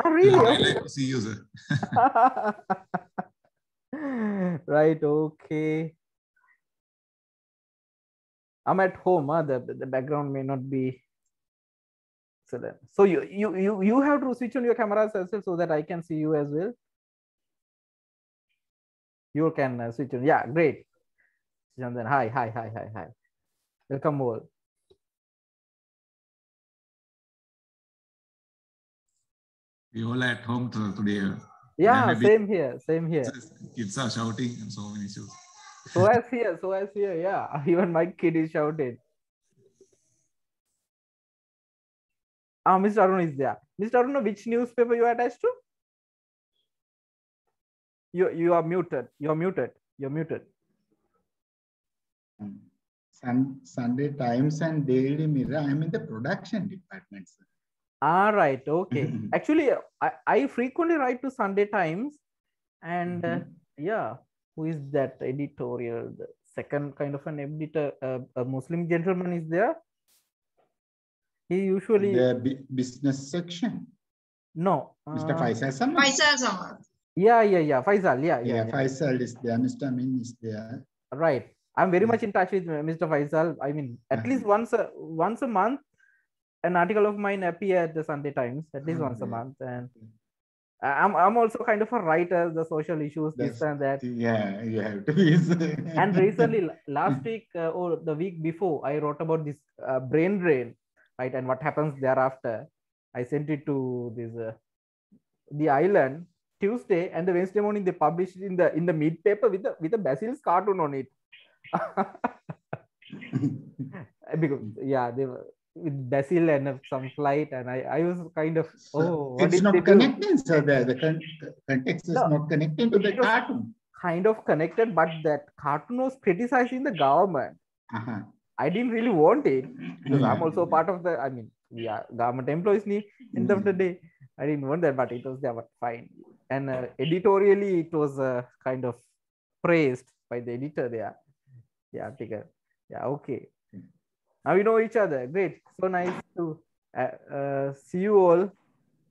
Oh, really? I like to see you, sir. right, okay. I'm at home. Huh? The, the background may not be excellent. So you, you, you, you have to switch on your cameras as well so that I can see you as well. You can uh, switch on. Yeah, great. Jandan, hi, hi, hi, hi, hi. Welcome all. We all at home today. Yeah, same here, same here. Kids are shouting and so many issues. So as here, so as here, yeah. Even my kid is shouting. Ah, Mr. Arun is there. Mr. Arun, which newspaper you are attached to? You you are muted. You are muted. You're muted. Sun, Sunday Times and Daily Mirror. I'm in the production department. Sir. All right. Okay. Actually, I, I frequently write to Sunday Times, and uh, yeah, who is that editorial? The second kind of an editor, uh, a Muslim gentleman is there. He usually The bu- business section. no. Mr. uh, Faisal Samad. Faisal Samad. Yeah, yeah, yeah. Faisal. Yeah, yeah. Yeah, yeah. Faisal is there. Mr. Amin is there. Right. I'm very much in touch with uh, Mr. Faisal. I mean, at least once a once a month, an article of mine appear at the Sunday Times. At least once a month, and I- I'm I'm also kind of a writer. The social issues, this and that. Yeah, you have to be. And recently, last week uh, or the week before, I wrote about this uh, brain drain, right, and what happens thereafter. I sent it to this uh, the island Tuesday, and the Wednesday morning they published in the in the mid paper with the with a Basil's cartoon on it. because yeah, they were with Basil and uh, some flight, and I I was kind of oh, it's not do? connecting, so the, the context is No. not connecting to the cartoon. kind of connected, but that cartoon was criticizing the government. Uh-huh. I didn't really want it because I'm Yeah. also part of the. I mean, yeah, government employees. Ni end of the day, I didn't want that, but it was there. But fine. And uh, editorially, it was uh, kind of praised by the editor there. Yeah, figure. Yeah, okay. Now we know each other. Great. So nice to uh, uh, see you all.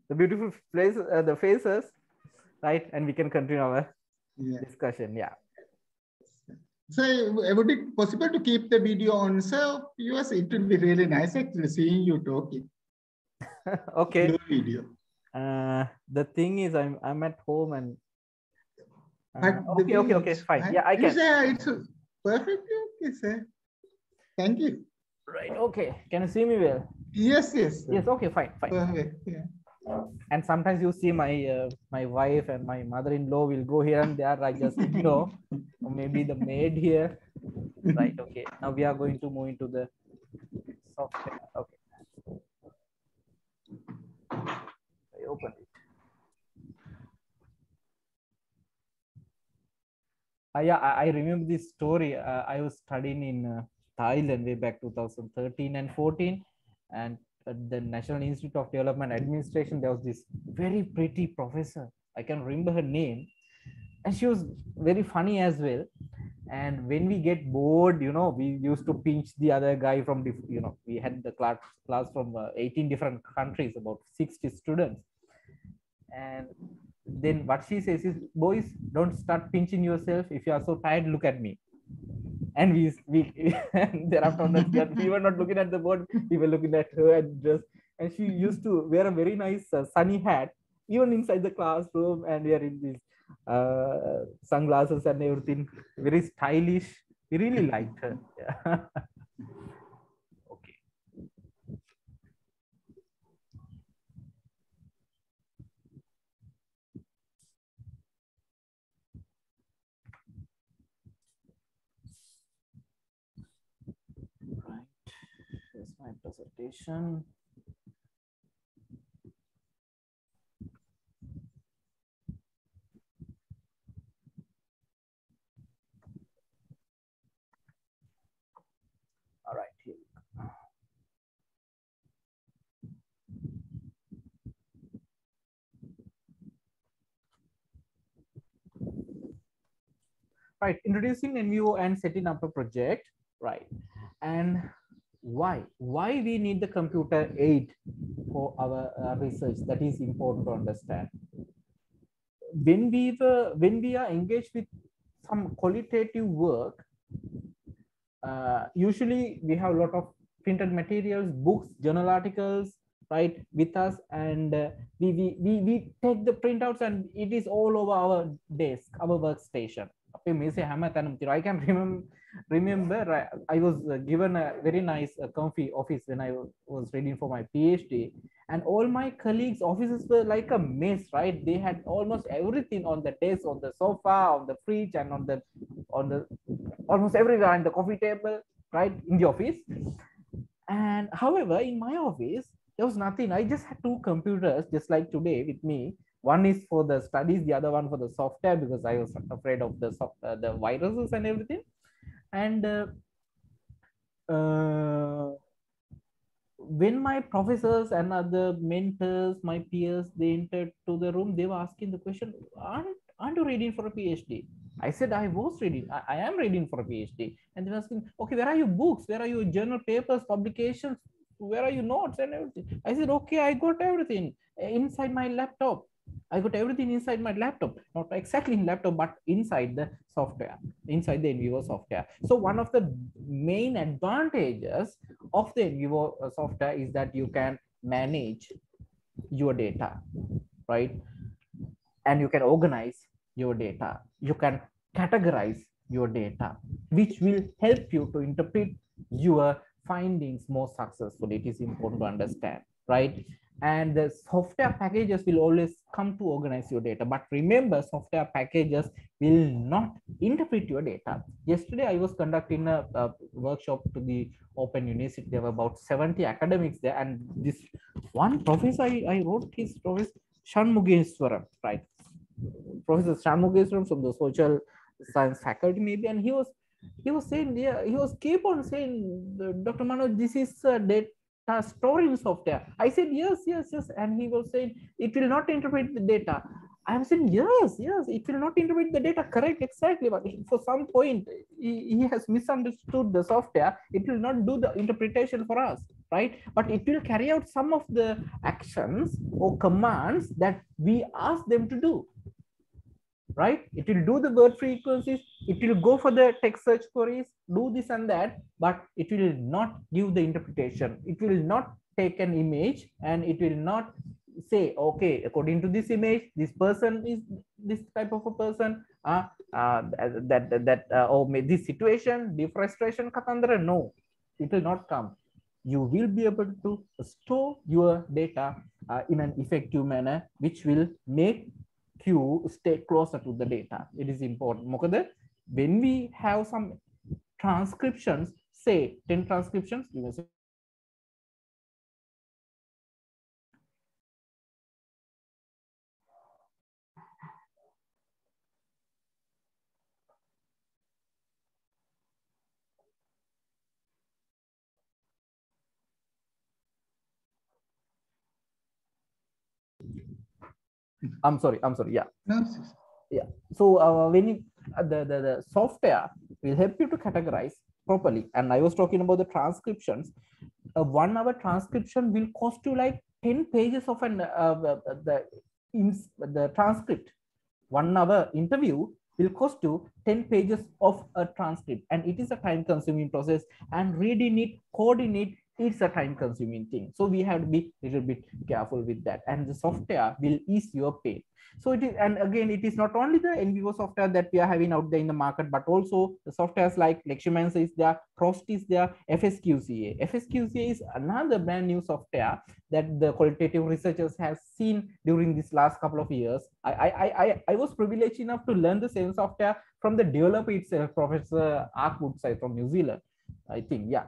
The beautiful places, uh, the faces, right? And we can continue our Yeah. discussion. Yeah. So would it possible to keep the video on? So yes, it will be really nice actually seeing you talking. okay. Your video. Uh, the thing is, I'm I'm at home and. Uh, okay, okay, okay, fine. right? Yeah, I It's, can. uh, It's uh, perfectly okay, sir. Thank you. Right. Okay. Can you see me well? Yes, yes. sir. Yes. Okay. Fine. Fine. Perfect. Yeah. And sometimes you see my uh, my wife and my mother-in-law will go here and there. I just ignore. or maybe the maid here. Right. Okay. Now we are going to move into the software. Okay. I open it. Uh, yeah, I, I remember this story. Uh, I was studying in uh, Thailand way back 2013 and 14, and at the National Institute of Development Administration, there was this very pretty professor. I can remember her name, and she was very funny as well. And when we get bored, you know, we used to pinch the other guy from, you know, we had the class class from uh, 18 different countries, about 60 students, and then what she says is boys don't start pinching yourself if you are so tired look at me and we we thereafter we were not looking at the board. We were looking at her and just and she used to wear a very nice uh, sunny hat even inside the classroom. And we are in these uh, sunglasses and everything. Very stylish. We really liked her. Yeah. okay right here's my presentation All right. Right, introducing NVivo and setting up a project, right? And why? Why we need the computer aid for our uh, research? That is important to understand. When we were when we are engaged with some qualitative work uh, usually we have a lot of printed materials books journal articles right with us and uh, we, we we we take the printouts and it is all over our desk our workstation. I can remember remember I, was uh, given a very nice uh, comfy office when I was reading for my PhD, and all my colleagues' offices were like a mess, right? They had almost everything on the desk, on the sofa, on the fridge, and on the on the almost everywhere on the coffee table, right, in the office. And however, in my office, there was nothing. I just had two computers, just like today with me. One is for the studies, the other one for the software because I was afraid of the soft, uh, the viruses and everything. And uh, uh, when my professors and other mentors, my peers, they entered to the room, they were asking the question, aren't, aren't you reading for a PhD? I said, I was reading, I, I am reading for a PhD. And they were asking, okay, where are your books? Where are your journal papers, publications? Where are your notes and everything? I said, okay, I got everything inside my laptop. I got everything inside my laptop, not exactly in laptop, but inside the software, inside the NVivo software. So one of the main advantages of the NVivo uh, software is that you can manage your data, right? And you can organize your data. You can categorize your data, which will help you to interpret your findings more successfully. It is important to understand, right? And the software packages will always come to organize your data. But remember software packages will not interpret your data. Yesterday i was conducting a, a, workshop to the open university. There were about 70 academics there. And this one professor i, I wrote his professor shanmugeswaram right? Professor shanmugeswaram from the social science faculty maybe. And he was he was saying yeah he was keep on saying dr manoj this is a data uh, storing software. I said, yes, yes, yes. And he was saying, it will not interpret the data. I'm saying, yes, yes, it will not interpret the data correct, exactly. But for some point, he, he has misunderstood the software. It will not do the interpretation for us, right? But it will carry out some of the actions or commands that we ask them to do right? It will do the word frequencies. It will go for the text search queries, do this and that, but it will not give the interpretation. It will not take an image and it will not say, okay, according to this image, this person is this type of a person. Uh, uh, that that uh, oh, this situation, deforestation, katandra. No, it will not come. You will be able to store your data uh, in an effective manner, which will make you stay closer to the data. It is important. When we have some transcriptions, say 10 transcriptions, you may say I'm sorry. I'm sorry. Yeah. Yeah. So uh, when you, uh, the, the the software will help you to categorize properly. And I was talking about the transcriptions. A one hour transcription will cost you like 10 pages of an uh, the the, in, the transcript. One hour interview will cost you 10 pages of a transcript and it is a time consuming process and reading it coding it it's a time consuming thing. So we have to be a little bit careful with that. And the software will ease your pain. So it is and again it is not only the NVivo software that we are having out there in the market but also the softwares like Leximancer is there Frost is there FSQCA FSQCA is another brand new software that the qualitative researchers have seen during this last couple of years. I I I, I was privileged enough to learn the same software from the developer itself Professor Ark from New Zealand I think. Yeah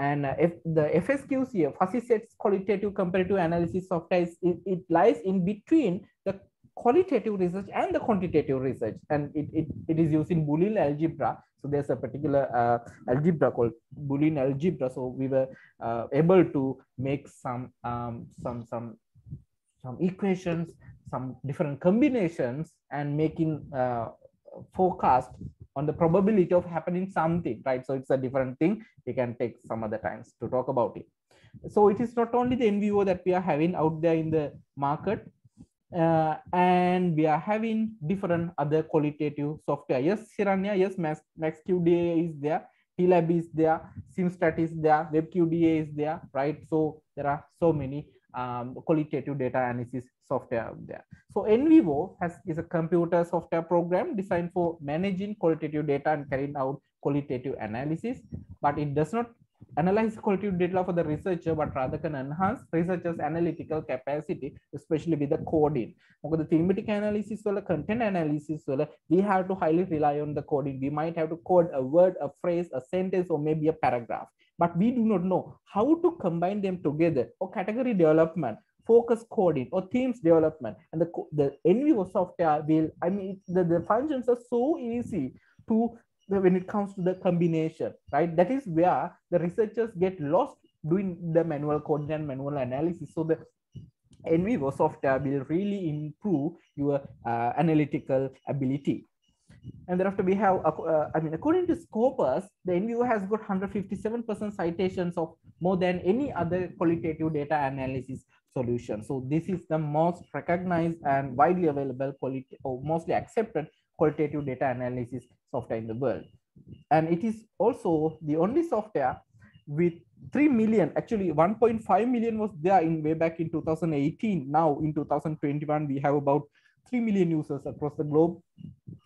and uh, if the FSQC, fuzzy sets qualitative comparative analysis software, is, it, it, lies in between the qualitative research and the quantitative research, and it, it, it is using Boolean algebra. So there's a particular uh, algebra called Boolean algebra. So we were uh, able to make some um, some some some equations, some different combinations, and making uh, forecast on the probability of happening something, right? So it's a different thing. We can take some other times to talk about it. So it is not only the NVivo that we are having out there in the market, uh, and we are having different other qualitative software. Yes, Shiranya, yes, Max, MaxQDA is there, TLab is there, SimStat is there, WebQDA is there, right? So there are so many um, qualitative data analysis software out there. So NVivo has is a computer software program designed for managing qualitative data and carrying out qualitative analysis, but it does not analyze qualitative data for the researcher, but rather can enhance researchers' analytical capacity, especially with the coding. the thematic analysis or the content analysis, we have to highly rely on the coding. We might have to code a word, a phrase, a sentence, or maybe a paragraph but we do not know how to combine them together or category development focus coding or themes development. And the the NVivo software will i mean the, the functions are so easy to when it comes to the combination right? That is where the researchers get lost doing the manual coding and manual analysis. So the NVivo software will really improve your uh, analytical ability. And thereafter we have, uh, I mean, according to Scopus, the NVivo has got 157% citations of more than any other qualitative data analysis solution. So this is the most recognized and widely available quality or mostly accepted qualitative data analysis software in the world. And it is also the only software with 3 million, actually 1.5 million was there in way back in 2018. Now in 2021, we have about 3 million users across the globe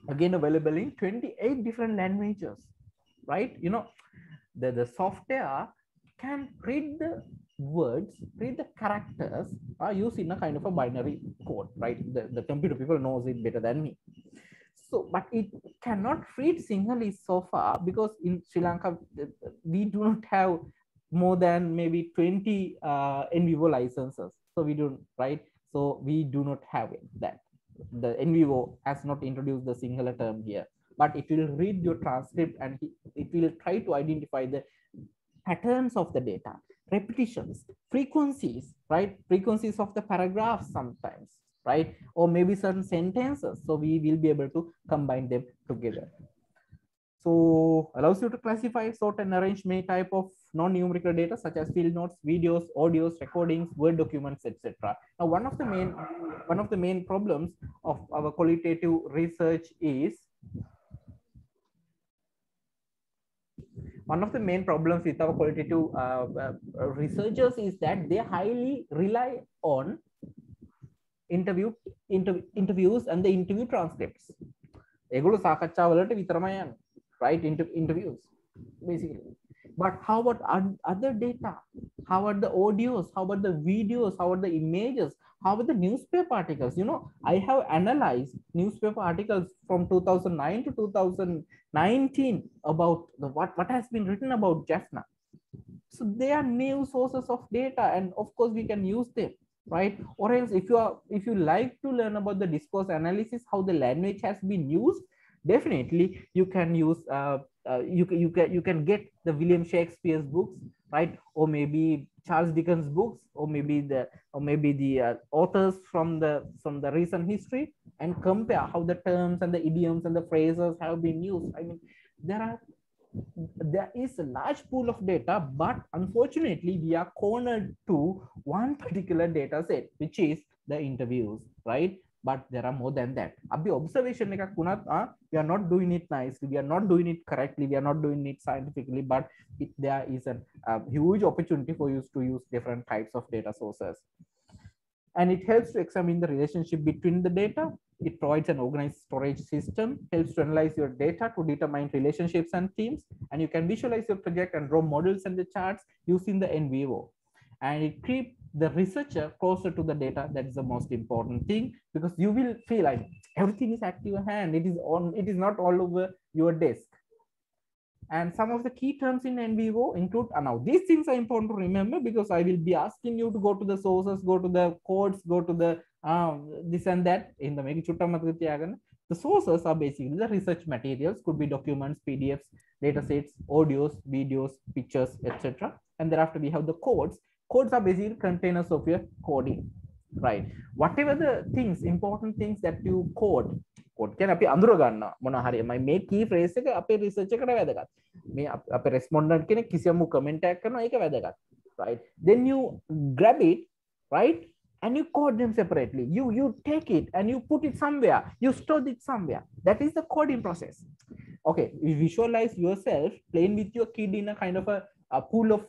again available in 28 different languages right you know the, the software can read the words read the characters are used in a kind of a binary code right? The, the computer people knows it better than me. So but it cannot read Sinhalese so far because in sri lanka we do not have more than maybe 20 uh, NVivo licenses. So we don't right? So we do not have it, that. The NVivo has not introduced the singular term here, but it will read your transcript and it will try to identify the patterns of the data, repetitions, frequencies, right? Frequencies of the paragraphs sometimes, right? Or maybe certain sentences. So we will be able to combine them together. So allows you to classify, sort and arrange many type of non-numerical data such as field notes, videos, audios, recordings, Word documents, etc. Now, one of the main one of the main problems of our qualitative research is one of the main problems with our qualitative uh, uh, researchers is that they highly rely on interview inter, interviews and the interview transcripts. ඒගොල්ලෝ සාකච්ඡා වලට විතරමයි යන්නේ right inter, interviews basically but how about other data? How are the audios? How about the videos? How are the images? How about the newspaper articles? You know, I have analyzed newspaper articles from 2009 to 2019 about the, what, what has been written about Jaffna. So they are new sources of data, and of course we can use them right or else if you are if you like to learn about the discourse analysis how the language has been used definitely you can use uh, uh, you can you can you can get the William Shakespeare's books, right? Or maybe Charles Dickens' books, or maybe the or maybe the uh, authors from the from the recent history, and compare how the terms and the idioms and the phrases have been used. I mean, there are there is a large pool of data, but unfortunately, we are cornered to one particular data set, which is the interviews, right? But there are more than that. Abhi observation ekak kunat, uh, we are not doing it nicely, we are not doing it correctly, we are not doing it scientifically, but it, there is a, a huge opportunity for you to use different types of data sources. And it helps to examine the relationship between the data. It provides an organized storage system, helps to analyze your data to determine relationships and themes, and you can visualize your project and draw models and the charts using the NVivo. And it keeps the researcher closer to the data that is the most important thing because you will feel like everything is at your hand. It is on it is not all over your desk. And some of the key terms in NVivo include uh, now these things are important to remember because i will be asking you to go to the sources go to the codes go to the um, this and that. In the the sources are basically the research materials. Could be documents pdfs data sets audios videos pictures etc and thereafter we have the codes codes are basically containers of your coding right whatever the things important things that you code code කියන්නේ අපි අඳුර ගන්නවා මොන හරි මම මේ key phrase එක අපේ research එකට වැදගත් මේ අපේ respondent කෙනෙක් කිසියම් comment එකක් කරනවා ඒක වැදගත් right then you grab it right and you code them separately you you take it and you put it somewhere you store it somewhere that is the coding process okay you visualize yourself playing with your kid in a kind of a, a pool of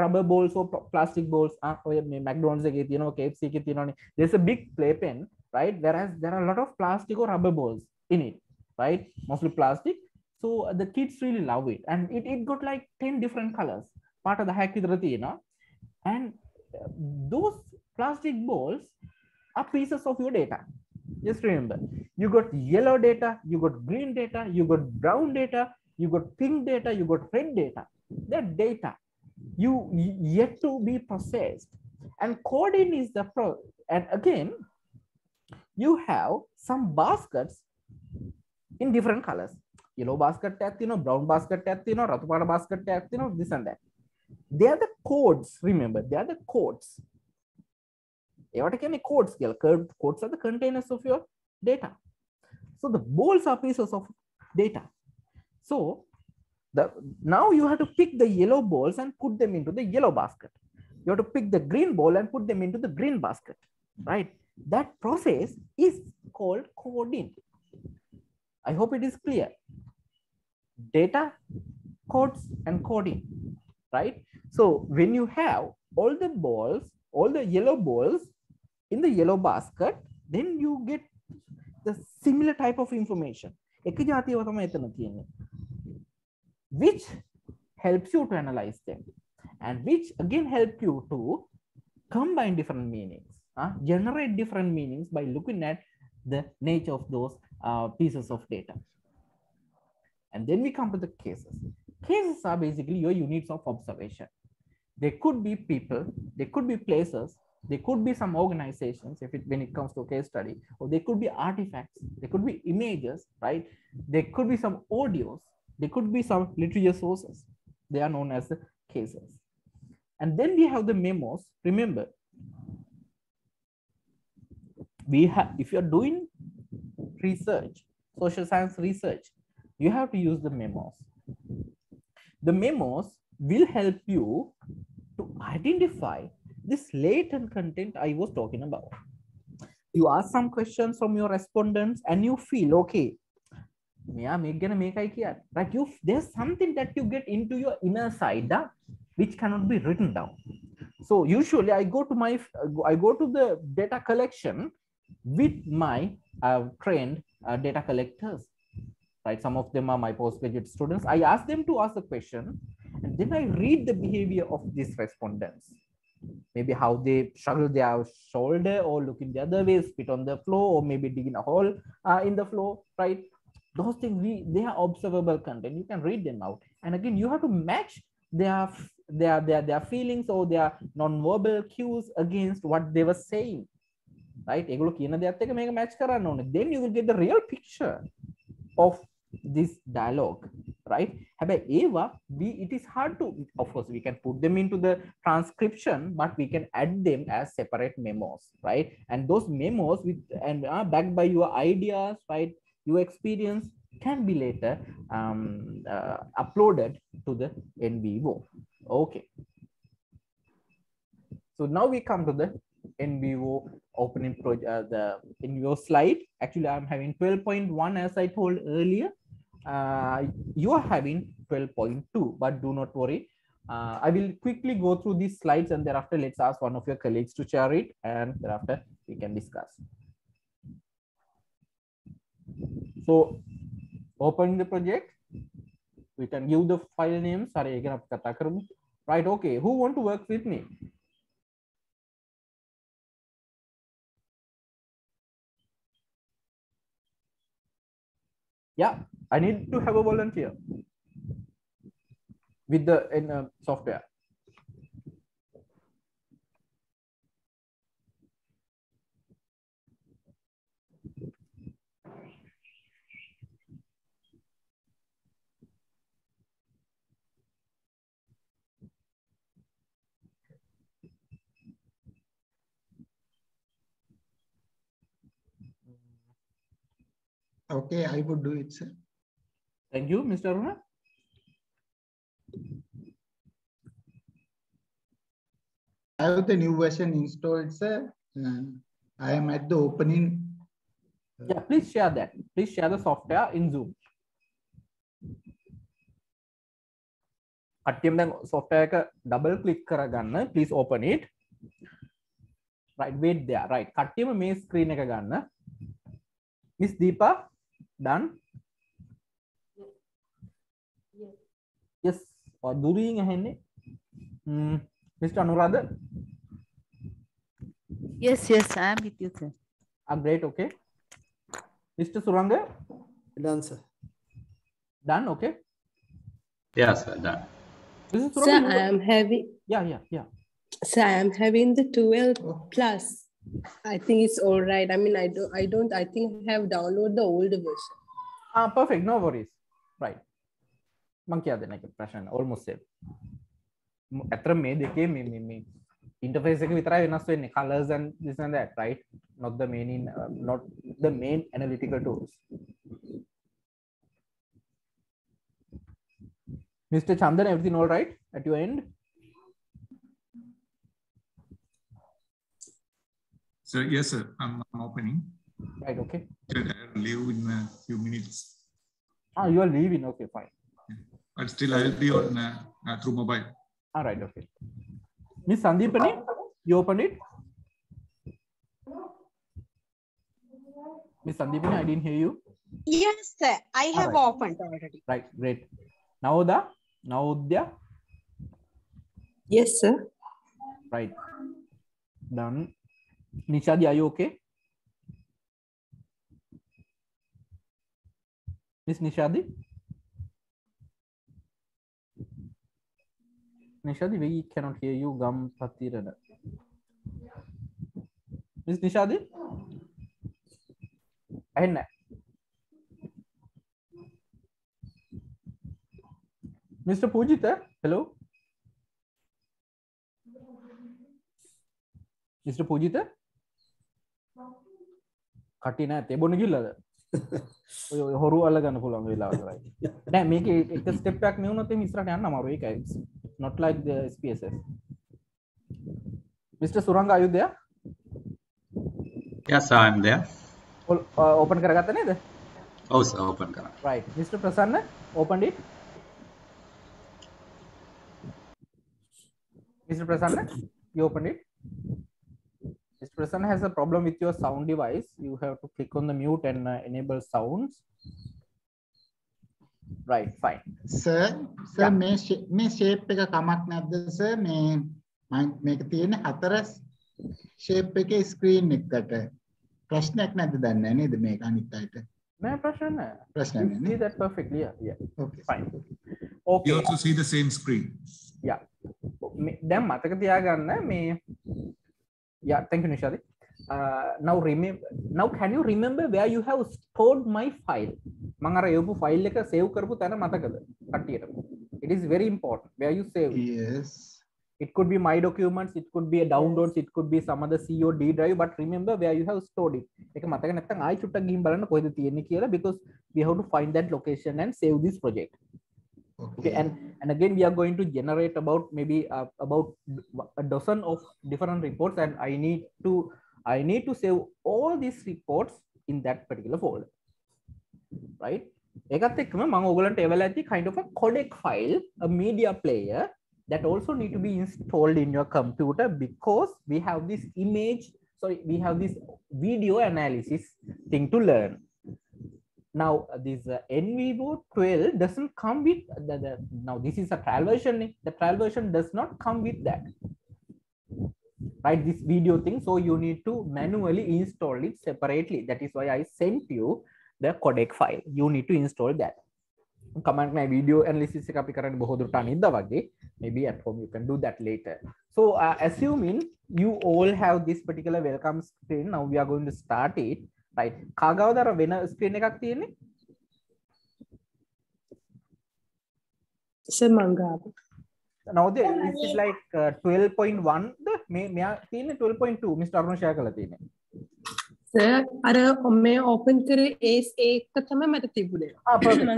rubber balls or plastic balls ah ඔය මේ McDonald's එකේ තියෙනවා KFC එකේ තියෙනවානේ there's a big playpen right whereas there are a lot of plastic or rubber balls in it right mostly plastic so the kids really love it and it, it got like 10 different colors part of the hack විතර තියෙනවා and those plastic balls are pieces of your data just remember you got yellow data you got green data you got brown data you got pink data you got red data that data you yet to be processed and coding is the pro and again you have some baskets in different colors yellow basket you know brown basket you know රතු basket you know this and that they are the codes remember they are the codes ඒවට කියන්නේ codes කියලා codes are the containers of your data so the balls are pieces of data so the now you have to pick the yellow balls and put them into the yellow basket. You have to pick the green ball and put them into the green basket right? That process is called coding. I hope it is clear. Data codes and coding right? So when you have all the balls all the yellow balls in the yellow basket then you get the similar type of information which helps you to analyze them and which again help you to combine different meanings, uh, generate different meanings by looking at the nature of those uh, pieces of data. And then we come to the cases. Cases are basically your units of observation. They could be people, they could be places, they could be some organizations if it when it comes to case study, or they could be artifacts, they could be images, right? There could be some audios, there could be some literature sources. They are known as the cases. And then we have the memos. Remember, we have if you're doing research, social science research, you have to use the memos. The memos will help you to identify this latent content I was talking about. You ask some questions from your respondents and you feel, okay, මෙයා මේක ගැන මේකයි කියන්නේ like you there's something that you get into your inner side uh, which cannot be written down so usually i go to my i go to the data collection with my uh, trained uh, data collectors right some of them are my postgraduate students i ask them to ask the question and then i read the behavior of these respondents maybe how they struggle their shoulder or looking the other way spit on the floor or maybe digging a hole uh, in the floor right those things we they are observable content you can read them out and again you have to match their their their, their feelings or their non-verbal cues against what they were saying right ඒගොල්ලෝ කියන දේත් එක්ක මේක match කරන්න ඕනේ then you will get the real picture of this dialogue right හැබැයි ඒවා we it is hard to of course we can put them into the transcription but we can add them as separate memos right and those memos with and uh, backed by your ideas right Your experience can be later um, uh, uploaded to the NVivo. Okay. So now we come to the NVivo opening project, uh, the NVivo slide. Actually, I'm having 12.1 as I told earlier. Uh, you are having 12.2, but do not worry. Uh, I will quickly go through these slides and thereafter let's ask one of your colleagues to share it and thereafter we can discuss. So open the project. We can give the file names. Sorry, again, right? Okay. Who want to work with me? Yeah, I need to have a volunteer with the in, uh, software. Okay, I would do it, sir. Thank you, Mr. Aruna. I have the new version installed, sir. Uh, I am at the opening. Yeah, please share that. Please share the software in Zoom. කට්ටියම දැන් software එක double click කරගන්න please open it right wait there right කට්ටියම මේ screen එක ගන්න miss deepa done? Yes. Oh, yes. Or during, a Hmm. Mr. Anuradha? Yes, yes, I am with you, sir. Ah, great, okay. Mr. Suranga? Done, sir. Done, okay. Yes, sir, done. Sir, I am having. Yeah, yeah, yeah. Sir, I am having the 12 plus. I think it's all right. I mean, I don't, I don't, I think I have downloaded the older version. ah perfect no worries right මං කියා දෙන්න එක ප්‍රශ්න almost same ඇතර මේ දෙකේ මේ මේ මේ interface එක විතරයි වෙනස් වෙන්නේ colors and this and that right not the main in uh, not the main analytical tools mr chandan everything all right at your end So yes, sir, I'm, I'm opening. right okay I'll leave in a few minutes, ah you are leaving okay fine but still I'll be on uh, uh, through mobile. all right okay miss sandeepani you opened it miss sandeepani i didn't hear you Yes, sir. I have Alright. opened already. right great Nauda, Naudya, Yes, sir. right done nishadi are you okay miss nishadi nishadi we cannot hear you gam patirana miss nishadi ඇහෙන්න Mr. Pujita, hello. Mr. Pujita? කටින ඇතේ බොන කිල්ලද හොරු අල්ලගන්න පුළන් වෙලාරයි නෑ මේක එක ස්ටෙප්යක් මෙවුණොතේ මිස්රට යන්න මරු එකයි නොට ලයික් ස්පස මිට. සුරංග අයුද්ධය යසාම්දය ඕපන් කරගත නේද? ඔවස් ඕපන් කර. රයි මිට. ප්‍රසන්න ඕපන්ඩි මිට. ප්‍රසන්න යෝපන්ඩි you open it. Mr. Prasanna has a problem with your sound device. You have to click on the mute and uh, enable sounds. Right, fine. Sir sir මේ ෂේ- මේ ෂේප් එක කමක් නැද්ද සර් මේ මම මේක තියෙන්නේ හතරස් ෂේප් එකේ ස්ක්‍රීන් එකකට ප්‍රශ්නයක් නැද්ද දන්නේ නැහැ නේද මේක අනිත් අයට No ප්‍රශ්න නැහැ. ප්‍රශ්නයක් You නැහැ see that perfectly. Yeah, yeah. Okay. Fine. You Okay. also see the same screen. Yeah. මේ- දැන් මතක තියාගන්න මේ yeah thank you nishadi uh, now remember now can you remember where you have stored my file මං අර එවපු file එක save කරපු තැන මතකද කට්ටියට it is very important where you save yes it could be my documents it could be a downloads it could be some other c or d drive but remember where you have stored it එක මතක නැත්නම් ආයි චුට්ටක් ගිහින් බලන්න කොහෙද තියෙන්නේ කියලා because we have to find that location and save this project okay and and again we are going to generate about maybe uh, about a dozen of different reports and i need to i need to save all these reports in that particular folder right ඒකත් එක්කම මම ඔයගලන්ට එවලා ඇති kind of a codec file a media player that also need to be installed in your computer because we have this image sorry we have this video analysis thing to learn now this uh, nvivo 12 doesn't come with the, the now this is a trial version the trial version does not come with that right this video thing so you need to manually install it separately that is why i sent you the codec file you need to install that කමක් නෑ video analysis එක අපි කරන්නේ බොහෝ දුරට අනිද්දා වගේ maybe at home you can do that later so uh, assuming you all have this particular welcome screen now we are going to start it රයි කාගවදර වෙන screen එකක් තියෙන්නේ? මංගාව නෝද ලයි 12.1ද uh, මේ මෙයා තියන 12.2 මිස් අරුණශය කළ තියෙන අර ඔම්මේ ඕපන් කර ඒස් ඒක තම මට තිබුණේ.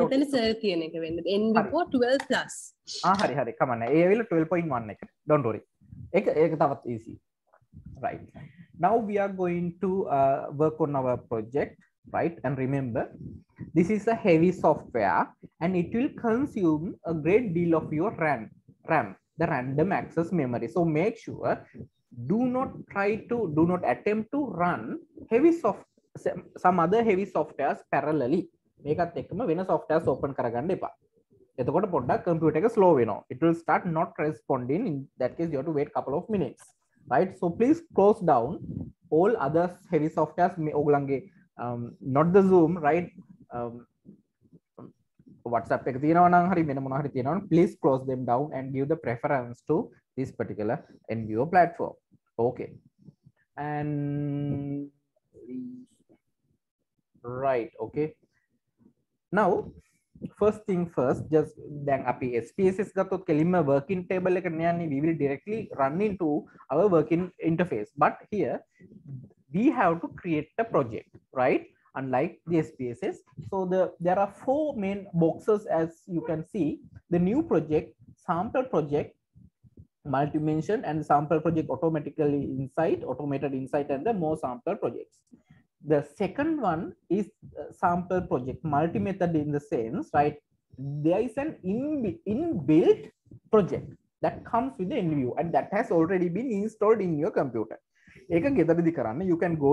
තන සර් තියන එක වෙන්න. එන්ෝ 12 ලස් හරි හරි. කමන්න ඒවිල 12.1 එක. ඩොන්ඩරි එක ඒක තවත් ඒසි රයි now we are going to uh, work on our project right and remember this is a heavy software and it will consume a great deal of your ram ram the random access memory so make sure do not try to do not attempt to run heavy soft some other heavy softwares parallelly මේකත් එක්කම වෙන softwares open කරගන්න එපා එතකොට පොඩ්ඩක් computer එක slow වෙනවා it will start not responding in that case you have to wait couple of minutes right? So please close down all other heavy softwares, Oglange, um, not the Zoom, right? Um, WhatsApp please close them down and give the preference to this particular NVivo platform. Okay. And right, okay. Now first thing first just දැන් අපි SPSS ගත්තොත් කෙලින්ම working table එකට යන්නේ we will directly run into our working interface. But here we have to create a project right? Unlike the SPSS so the there are four main boxes as you can see. The new project sample project multi method, and sample project automatically insight automated insight and the more sample projects the second one is sample project multi-method in the sense right there is an in inbuilt project that comes with the NView and that has already been installed in your computer ඒක ගෙදරදි කරන්න you can go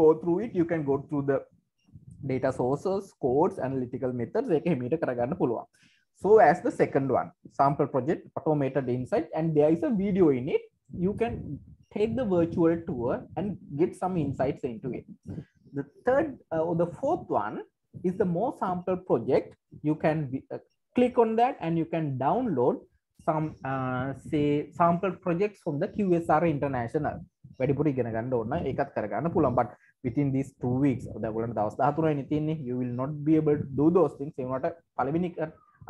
go through it you can go through the data sources codes analytical methods ඒක හිමීට කරගන්න පුළුවන් so as the second one sample project automated insight and there is a video in it you can take the virtual tour and get some insights into it the third uh, or the fourth one is the more sample project you can be, uh, click on that and you can download some uh, say sample projects from the QSR international වැඩිපුර ඉගෙන ගන්න ඕන ඒකත් කරගන්න පුළුවන් but within these two weeks ඔයාලට දවස් 13 තියෙන්නේ you will not be able to do those things ඒ වුණාට පළවෙනි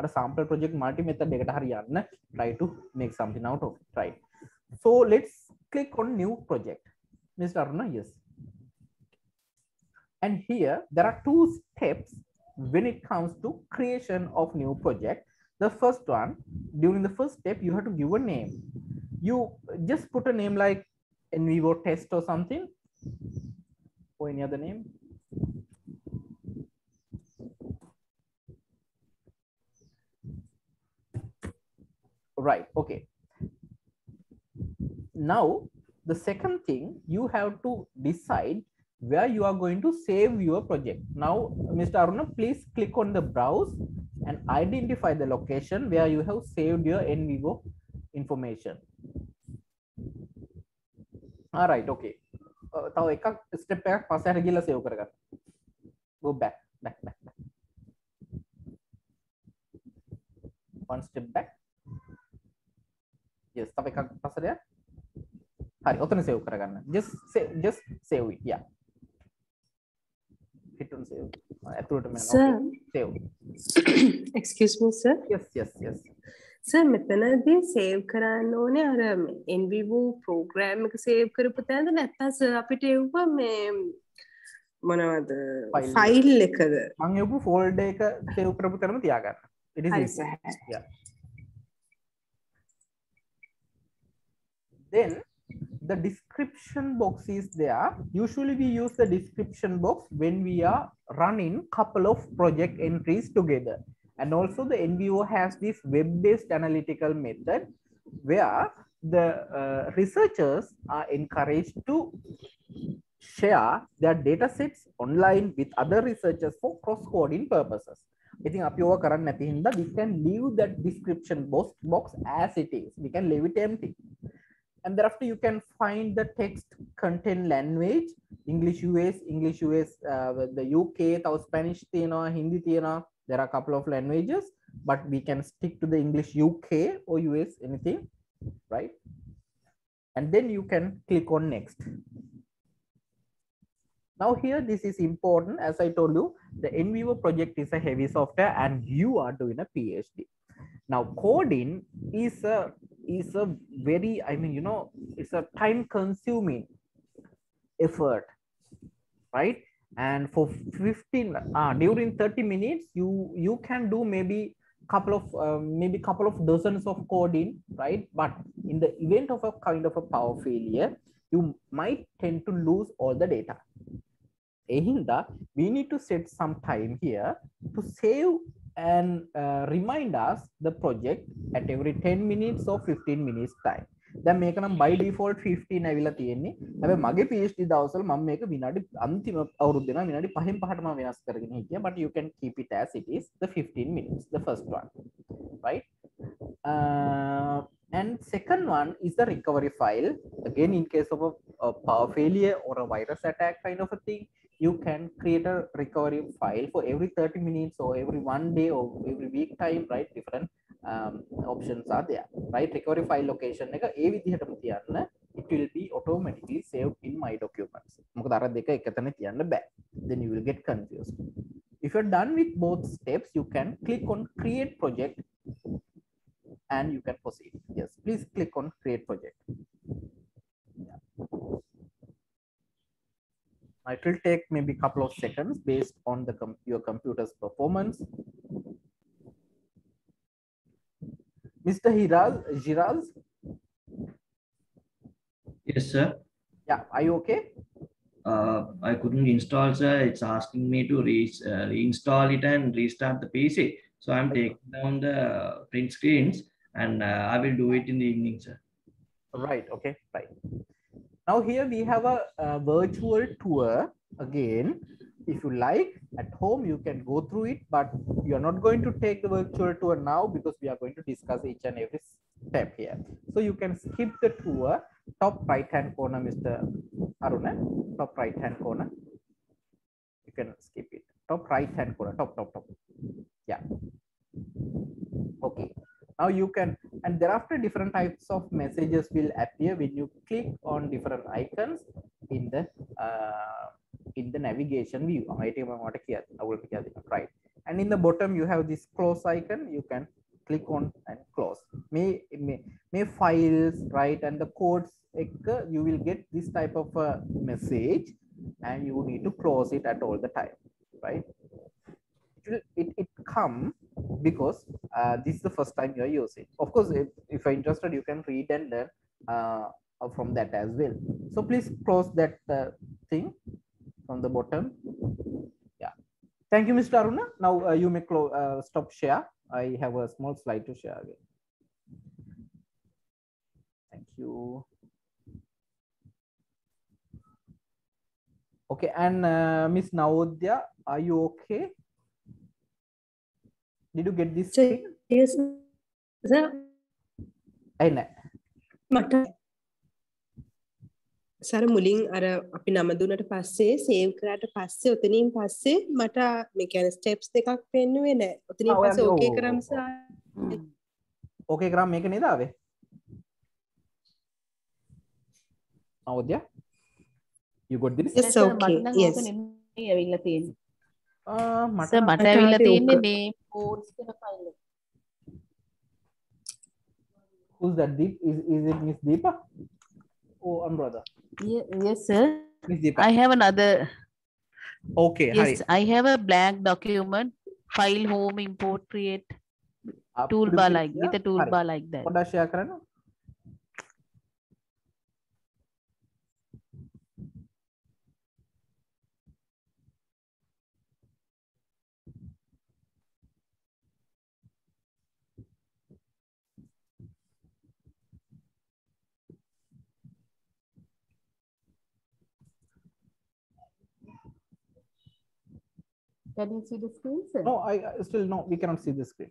අර sample project multi method එකට හරි යන්න try to make something out of it right so let's click on new project. Mr aruna yes. And here there are two steps when it comes to creation of new project. The first one during the first step you have to give a name. You just put a name like in vivo test or something. Or any other name. Right okay now the second thing you have to decide where you are going to save your project now mr aruna please click on the browse and identify the location where you have saved your nvivo information all right okay තව එකක් step එකක් පස්සට ගිහලා save කරගන්න go back back back back one step back yes තව එකක් පස්සට යන්න හරි ඔතන සෙව් කරගන්න. ජස් සෙව් ය හිටන් සෙව් ඇතුළට සෙව් සර් මෙතනදී සේව් කරන්න ඕනේ අර එන්විවූ ප්‍රෝග්‍රෑම් එක සේව් කරපු තැනද? නැත්තස අපිට එව්වා මේ මොනවද? ෆයිල් එකද? මං යපු ෆෝල්ඩ එක සේව් කරපු තැනම තියාගන්න. Then the description box is there. Usually we use the description box when we are running couple of project entries together. And also the NVivo has this web-based analytical method where the uh, researchers are encouraged to share their data sets online with other researchers for cross-coding purposes. I think ඕවා කරන්න නැති හින්දා we can leave that description box box as it is. We can leave it empty and thereafter you can find the text content language english us english us uh, the uk or spanish know hindi thena there are a couple of languages but we can stick to the english uk or us anything right? And then you can click on next. Now here this is important. As i told you the nvivo project is a heavy software and you are doing a phd now coding is a is a very, I mean, you know, it's a time consuming effort, right? And for 15, uh, during 30 minutes, you, you can do maybe couple of uh, maybe couple of dozens of coding right but in the event of a kind of a power failure you might tend to lose all the data Ehinda, we need to set some time here to save and uh, remind us the project at every 10 minutes or 15 minutes time. දැන් මේක නම් by default 15 ඇවිල්ලා තියෙන්නේ. හැබැයි මගේ PhD දවස්වල මම මේක විනාඩි අන්තිම අවුරුද්ද දෙනා විනාඩි 5න් 5ට මම වෙනස් කරගෙන හිටියා. but you can keep it as it is the 15 minutes the first one. Right? Uh, and second one is the recovery file. Again, in case of a, a power failure or a virus attack kind of a thing, you can create a recovery file for every 30 minutes or every one day or every week time, right? Different um, options are there, right? Recovery file location එක ඒ විදිහටම තියන්න it will be automatically saved in my documents. මොකද අර දෙක එකතන තියන්න බෑ. Then you will get confused. If you're done with both steps, you can click on create project and you can proceed. Yes, please click on create project. Yeah. It will take maybe a couple of seconds based on the com your computer's performance. Mr. Hiraz, Giraz? Yes, sir. Yeah, are you okay? Uh, I couldn't install, sir. It's asking me to re uh, reinstall it and restart the PC. So I'm taking down the print screens and uh, I will do it in the evening, sir. Right, okay, right. Now here we have a, a virtual tour again. If you like, at home you can go through it, but you are not going to take the virtual tour now because we are going to discuss each and every step here. So you can skip the tour, top right hand corner, Mr. Aruna, eh? top right hand corner. You can skip it, top right hand corner, top, top, top. Yeah. Okay now you can and thereafter different types of messages will appear when you click on different icons in the uh, in the navigation view. Right? And in the bottom you have this close icon. You can click on and close. May may, may files right? And the codes you will get this type of a message and you need to close it at all the time right will it, it come because uh, this is the first time you're using. Of course, if, if you're interested, you can read and learn uh, from that as well. So please close that uh, thing from the bottom. Yeah. Thank you, Mr. Aruna. Now you may close stop share. I have a small slide to share again. Thank you. Okay, and Miss Navodya, are you okay? Did you get this? So, yes, sir. ඇයි නෑ මට සර මුලින් අර අපි නම දුන්නට පස්සේ save කරාට පස්සේ ඔතනින් පස්සේ මට මේ කියන්නේ ස්ටෙප්ස් දෙකක් පෙන්නුවේ නෑ. ඔතනින් පස්සේ ඕකේ කරාම සර් ඕකේ කරාම මේක නේද ආවේ? නවෝදය? You got this? Yes, okay. Yes. ඇවිල්ලා තියෙන්නේ. මට මට ඇවිල්ලා තියෙන්නේ මේ codes කියන ෆයිල් එක. Who's that? Deep? Is, is it Miss Deepa? Oh, Anuradha. Yeah, yes, sir. Miss Deepa. I have another. Okay. Yes, I have a blank document, file home, import, create. Uh, toolbar could you like please with a share? toolbar හරි. like that. පොඩ්ඩක් share කරන්න. Can you see the screen, sir? No, I still no, we cannot see the screen.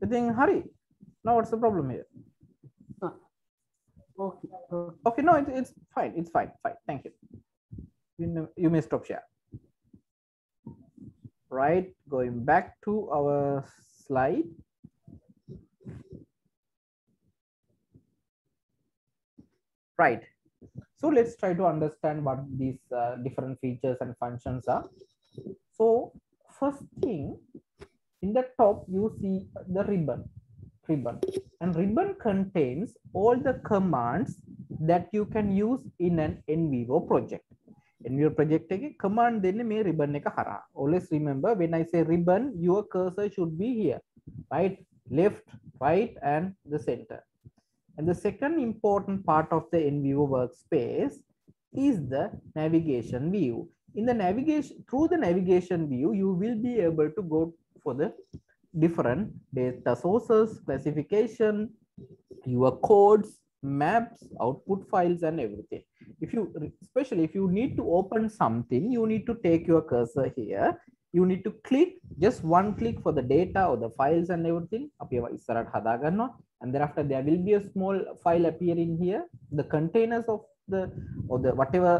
You think hurry? Now what's the problem here? Ah, okay. okay. Okay, no, it, it's fine. It's fine. Fine. Thank you. You know, you may stop share. Right. Going back to our slide. Right. So let's try to understand what these uh, different features and functions are. So first thing, in the top you see the ribbon ribbon and ribbon contains all the commands that you can use in an NVivo project in your project එක command දෙන්නේ මේ ribbon එක හරහා always remember when i say ribbon your cursor should be here right? Left right and the center. And the second important part of the NVivo workspace is the navigation view. In the navigation through the navigation view you will be able to go for the different data sources classification your codes maps, output files, and everything. If you, especially if you need to open something, you need to take your cursor here. You need to click just one click for the data or the files and everything. අපි ඒවා ඉස්සරහට හදා ගන්නවා. And thereafter there will be a small file appearing here. The containers of the or the whatever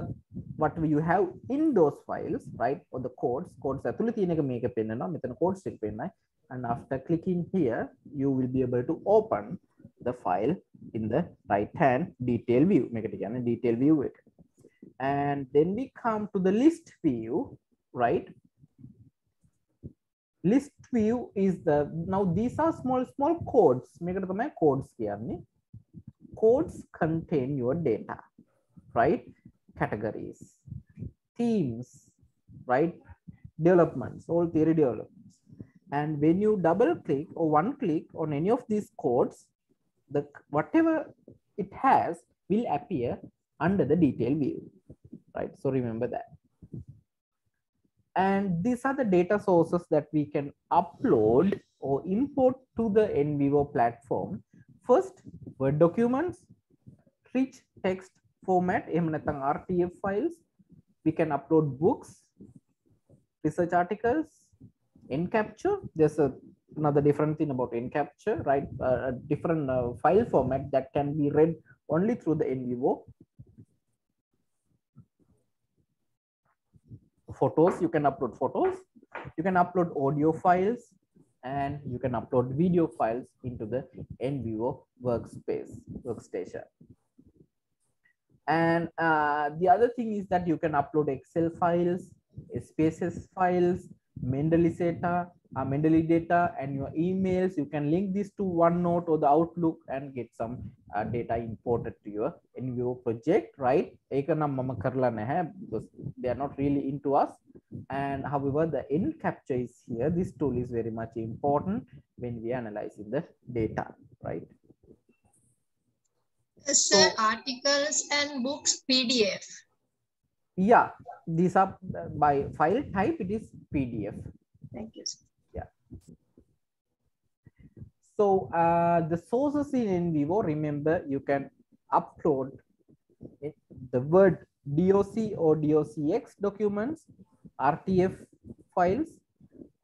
whatever you have in those files, right? Or the codes, codes ඇතුළේ තියෙන එක මේක පෙන්නනවා. මෙතන codes ටික පෙන්නයි. And after clicking here, you will be able to open the file in the right hand detail view. මේකට කියන්නේ detail view එක. And then we come to the list view, right? List view is the now these are small small codes. මේකට තමයි codes කියන්නේ. Codes contain your data, right? Categories, themes, right? Developments, all theory developments. And when you double click or one click on any of these codes, the whatever it has will appear under the detail view, right? So remember that. And these are the data sources that we can upload or import to the NVivo platform. First, Word documents, rich text format, RTF files. We can upload books, research articles, NCapture. There's a another different thing about NCapture, right? Uh, a different uh, file format that can be read only through the NVivo. Photos, you can upload photos. You can upload audio files and you can upload video files into the NVivo workspace, workstation. And uh, the other thing is that you can upload Excel files, spaces files, Mendeley data, uh, Mendeley data and your emails. You can link this to OneNote or the Outlook and get some uh, data imported to your NVivo project, right? Because they are not really into us. And however, the NCapture is here. This tool is very much important when we are analyzing the data, right? Sir, so, articles and books PDF. Yeah, these are uh, by file type, it is PDF. Thank you. Sir. Yeah. So uh, the sources in NVivo, remember you can upload it, the word DOC or DOCX documents, RTF files,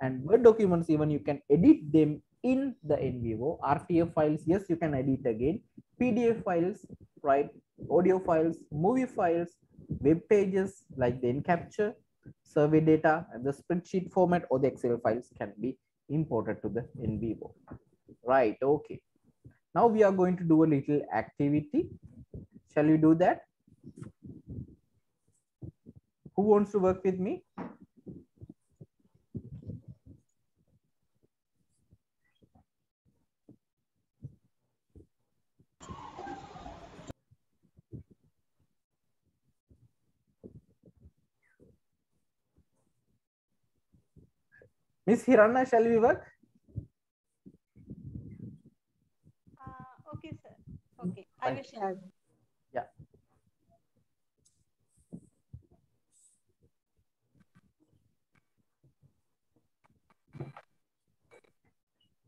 and Word documents, even you can edit them in the NVivo. RTF files, yes, you can edit again. PDF files, right? Audio files, movie files, web pages like the NCapture, survey data, and the spreadsheet format or the Excel files can be imported to the NVivo. Right, okay. Now we are going to do a little activity. Shall we do that? Who wants to work with me? Miss Hirana, shall we work? Uh, okay, sir. Hmm. Okay, I will share. Yeah.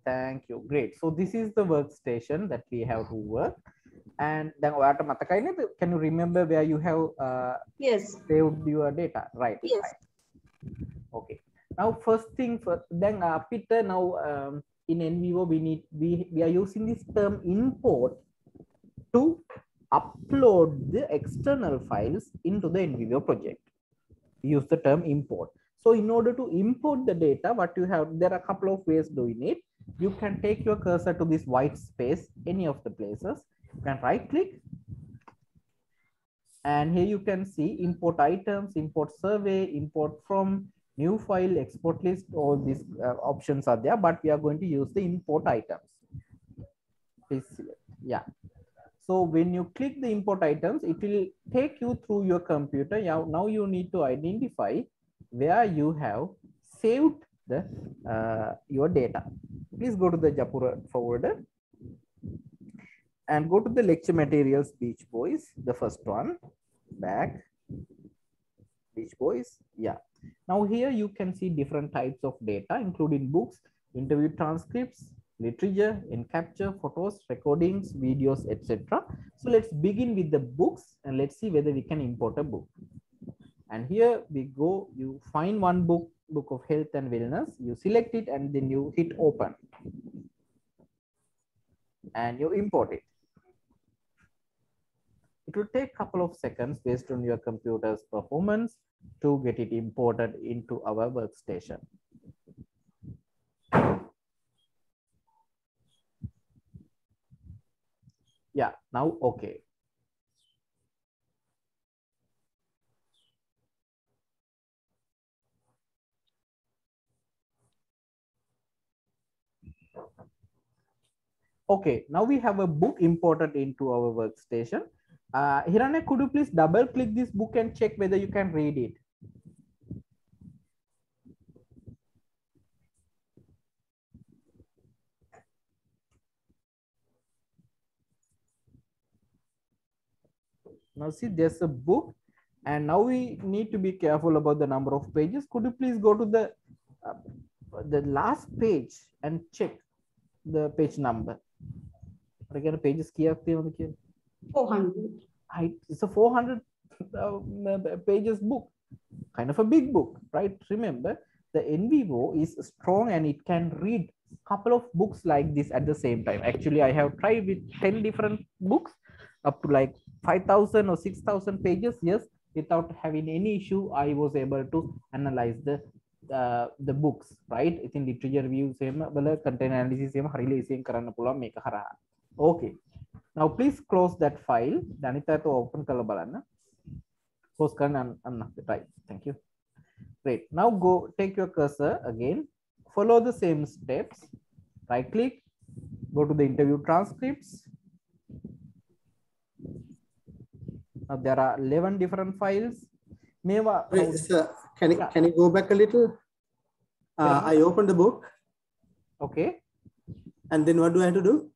Thank you. Great. So this is the workstation that we have to work. And then can you remember where you have uh, yes. saved your data? Right. Yes. Right. Okay now first thing for දැන් uh, now um, in NVivo we need we, we are using this term import to upload the external files into the NVivo project. Use the term import. So in order to import the data what you have there are a couple of ways doing it. You can take your cursor to this white space any of the places. You can right click and here you can see import items import survey import from new file, export list, all these uh, options are there, but we are going to use the import items. Please, yeah. So when you click the import items, it will take you through your computer. Now, now you need to identify where you have saved the uh, your data. Please go to the Japura forwarder and go to the lecture materials Beach Boys, the first one, back, Beach Boys, yeah. Now here you can see different types of data, including books, interview transcripts, literature, NCapture, photos, recordings, videos, etc. So let's begin with the books and let's see whether we can import a book. And here we go, you find one book, book of health and wellness, you select it and then you hit open. And you import it. It will take a couple of seconds based on your computer's performance to get it imported into our workstation. Yeah, now okay. Okay, now we have a book imported into our workstation. Uh, Hirane, could you please double click this book and check whether you can read it? Now see, there's a book and now we need to be careful about the number of pages. Could you please go to the, uh, the last page and check the page number. Again, pages key 400. I, it's a 400 uh, pages book, kind of a big book, right? Remember, the NVivo is strong and it can read couple of books like this at the same time. Actually, I have tried with 10 different books up to like 5,000 or 6,000 pages. Yes, without having any issue, I was able to analyze the uh, the books, right? It's in literature reviews, content analysis, harila, karana pula, make hara. Okay. Now please close that file. Danita to open Kalabalana. Close not the type Thank you. Great. Now go take your cursor again. Follow the same steps. Right click. Go to the interview transcripts. Now there are 11 different files. Wait, sir, can you, yeah. can you go back a little? Uh, yeah. I opened the book. Okay. And then what do I have to do?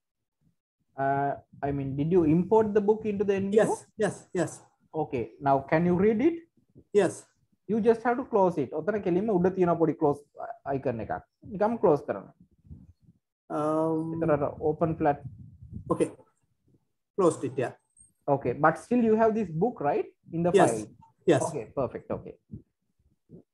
uh, I mean, did you import the book into the NVivo? Yes, yes, yes. Okay, now can you read it? Yes. You just have to close it. ඔතන කෙලින්ම උඩ තියෙන පොඩි close icon එකක්. close um, open flat. Okay. Closed it, yeah. Okay, but still you have this book, right? In the yes. file. Yes. Okay, perfect. Okay.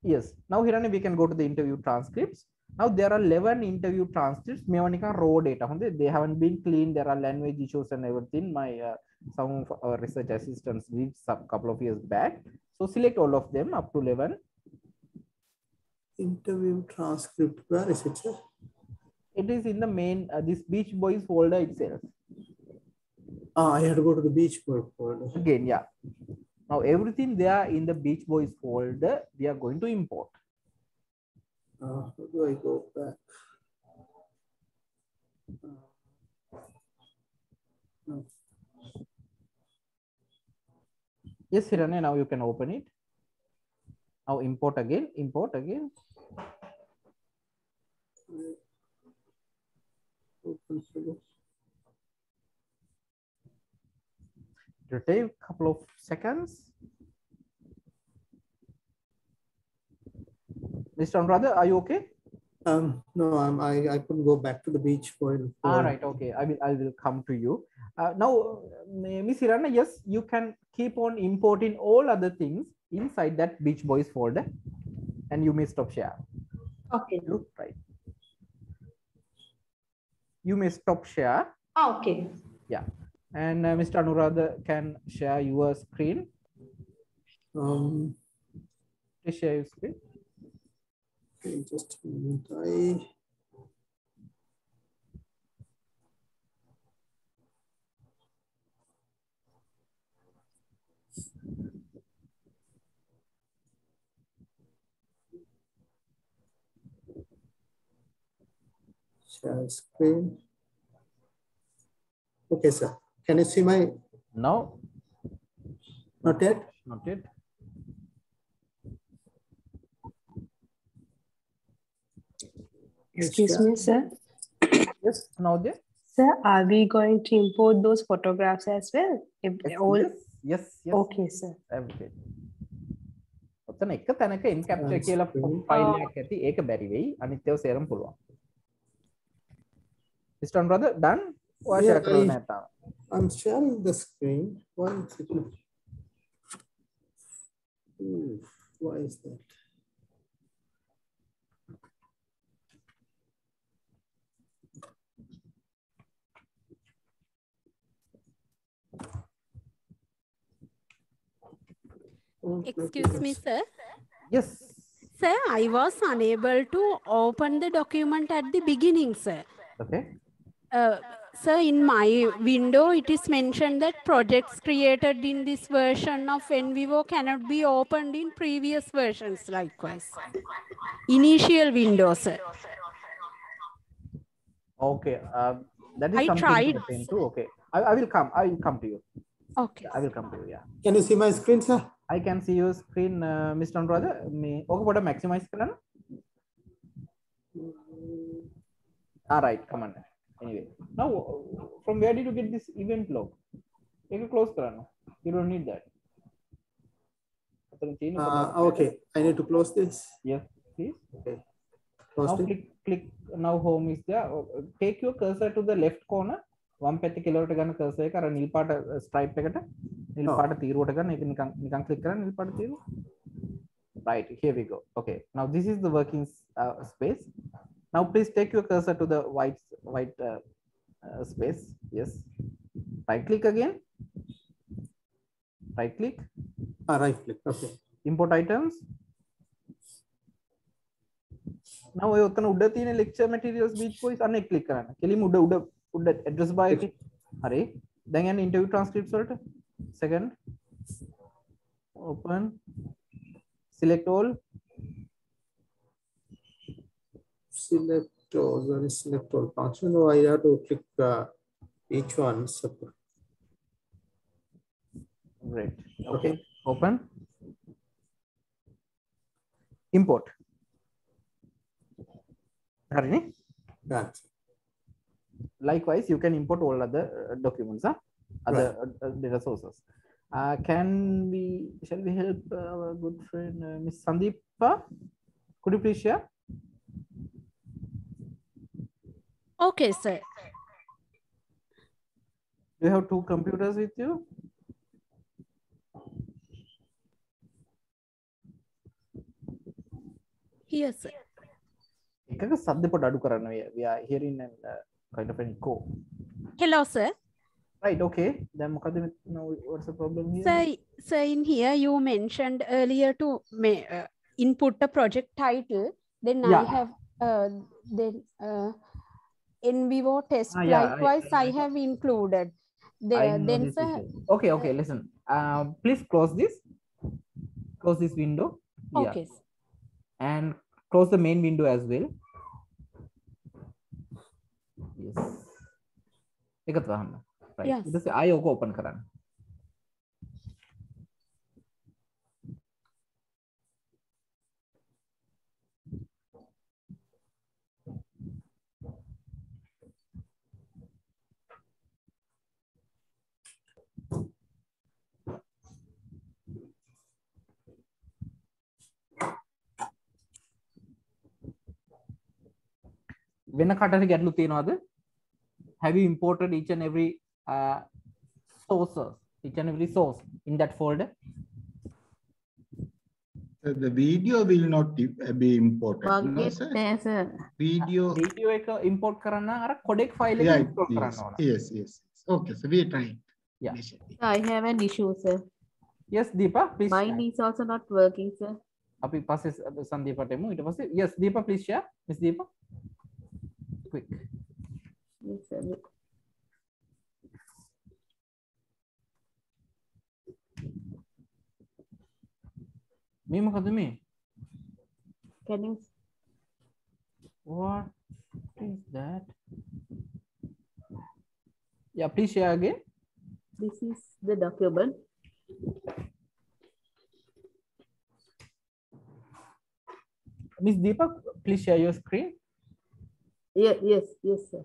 Yes. Now, Hirani, we can go to the interview transcripts. Now there are 11 interview transcripts. මේවා නිකන් raw data. හොඳේ they haven't been cleaned. There are language issues and everything. My uh, some of our research assistants did some couple of years back. So select all of them up to 11. Interview transcript. Where is it, sir? It is in the main uh, this Beach Boys folder itself. Ah, I have to go to the beach boy folder. Again, yeah. Now everything there in the Beach Boys folder, we are going to import. Uh, do I go back? Uh, no. Yes, Hiranya, now you can open it. Now import again, import again. It'll take a couple of seconds. Mr. Anuradha, are you okay? Um, no, I'm, I, I couldn't go back to the beach for All right, okay. I will I will come to you. Uh, now, uh, Miss Irana, yes, you can keep on importing all other things inside that Beach Boys folder, and you may stop share. Okay. You, right. You may stop share. Okay. Yeah. And uh, Mr. Anuradha can share your screen. Um, Please share your screen. Okay, just a minute. I share screen. Okay, sir. Can you see my? No. Not yet. Not yet. Excuse yes, me, sir. Yes, Naudya. Sir, are we going to import those photographs as well? If yes, all... yes, yes, yes. Okay, sir. Everything. ඔතන එක තැනක NCapture ah, කියලා file එකක් ඇති ඒක බැරි වෙයි අනිත් ඒවා සේරම පුළුවන් Mr. Brother, done? Or yeah, I, I'm sharing the screen. One second. Hmm, Ooh, what is that? Excuse me, sir. Yes. Sir, I was unable to open the document at the beginning, sir. Okay. Uh, sir, in my window, it is mentioned that projects created in this version of NVivo cannot be opened in previous versions likewise. Initial window, sir. Okay. Uh, that is I something tried. to. Okay. I, I will come. I will come to you. Okay. I will come to you. Yeah. Can you see my screen, sir? I can see your screen, uh, Mr. Anuradha. Me. okay, what a maximize screen. All right, come on. Anyway, now from where did you get this event log? You can close karana. You don't need that. Uh, okay, I need to close this. Yes, please. Okay. Close now it. click, click. Now home is there. Uh, take your cursor to the left corner වම් පැත්තේ කෙලවරට ගන්න එක අර නිල් පාට stripe එකට නිල්. පාට තීරුවට ගන්න ඒක නිකන් නිකන් click කරන්න නිල් පාට තීරුව. Right, here we go. Okay, now this is the working uh, space. Now please take your cursor to the white white uh, uh, space. Yes. Right click again. Right click. Ah, right click. Okay. import items now ඔය ඔතන උඩ තියෙන lecture materials beach boys එක click කරන්න කෙලිම උඩ උඩ put that address by it. Hurry. Then an interview transcript sort. Second. Open. Select all. Select all. Then select all function? Oh, I have to click uh, each one separate. Right. Okay. okay. Open. Import. Harini? That's likewise you can import all other uh, documents huh? other uh, uh, data sources uh, can we shall we help uh, our good friend uh, miss sandeepa could you please share Okay, sir. do you have two computers with you Here, sir. එකක සද්ද පොඩ අඩු කරන්න we we are hearing and uh, kind of an echo. Hello, sir. Right, okay. Then now what's the problem here? Sir, sir, in here you mentioned earlier to me uh, input a project title. Then yeah. I have, uh, then uh, NVivo test, ah, yeah, likewise I, I, I, have included. The, then, sir, okay, okay, listen. Um, please close this. Close this window. Okay. And close the main window as well. yes එකතු වහන්න right. ඊට පස්සේ ආයෙ ඕක open කරන්න. වෙන කටට ගැටලු තියෙනවද? have you imported each and every uh, sources each and every source in that folder So the video will not be imported. No, Forget sir? there, sir. Video. video එක import කරන්න අර codec file එක Yeah, import yes, කරන්න ඕන yes, yes. Okay, so we are trying. Yeah. So I have an issue, sir. yes Deepa please Mine is also not working, sir. අපි පස්සේ සන්දීපට එමු ඊට පස්සේ yes Deepa please share miss Deepa quick مين مقدم Can you? What is that? Yeah, please share again. This is the document. Miss Deepak, please share your screen. Yeah, yes, yes, sir.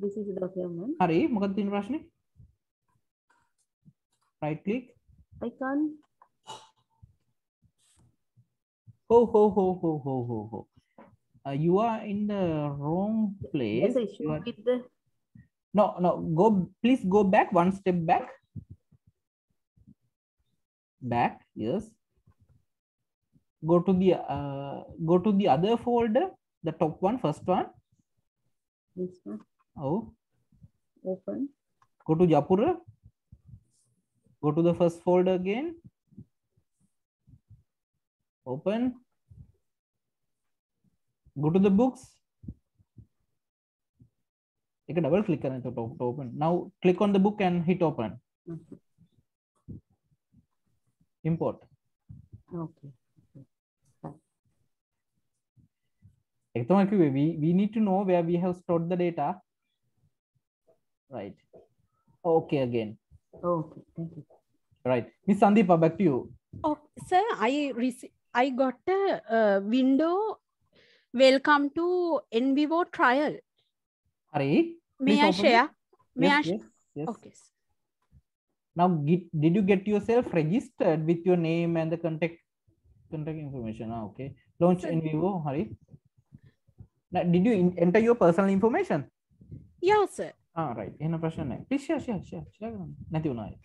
This is the document. හරි මොකද තියෙන ප්‍රශ්නේ right click I can't ho ho ho ho ho ho ho uh, you are in the wrong place there's an issue You are- with the no no go please go back one step back back yes go to the uh, go to the other folder the top one first one this one. Oh. Open. Go to Japura. Go to the first folder again. Open. Go to the books. You can double click on it to open. Now click on the book and hit open. Okay. Import. Okay. we, we need to know where we have stored the data right okay again Okay. Thank you. right miss sandeepa back to you Oh, sir, I rece- I got a uh, window. Welcome to NVivo trial. hari May please I share? it. May yes, I? sh- yes, yes. Okay. now get, did you get yourself registered with your name and the contact contact information ah, okay launch Sir- NVivo hari now, did you enter your personal information Yeah, sir. હા right એનો પ્રશ્ન નહીં please share share share share નથી ઉનાય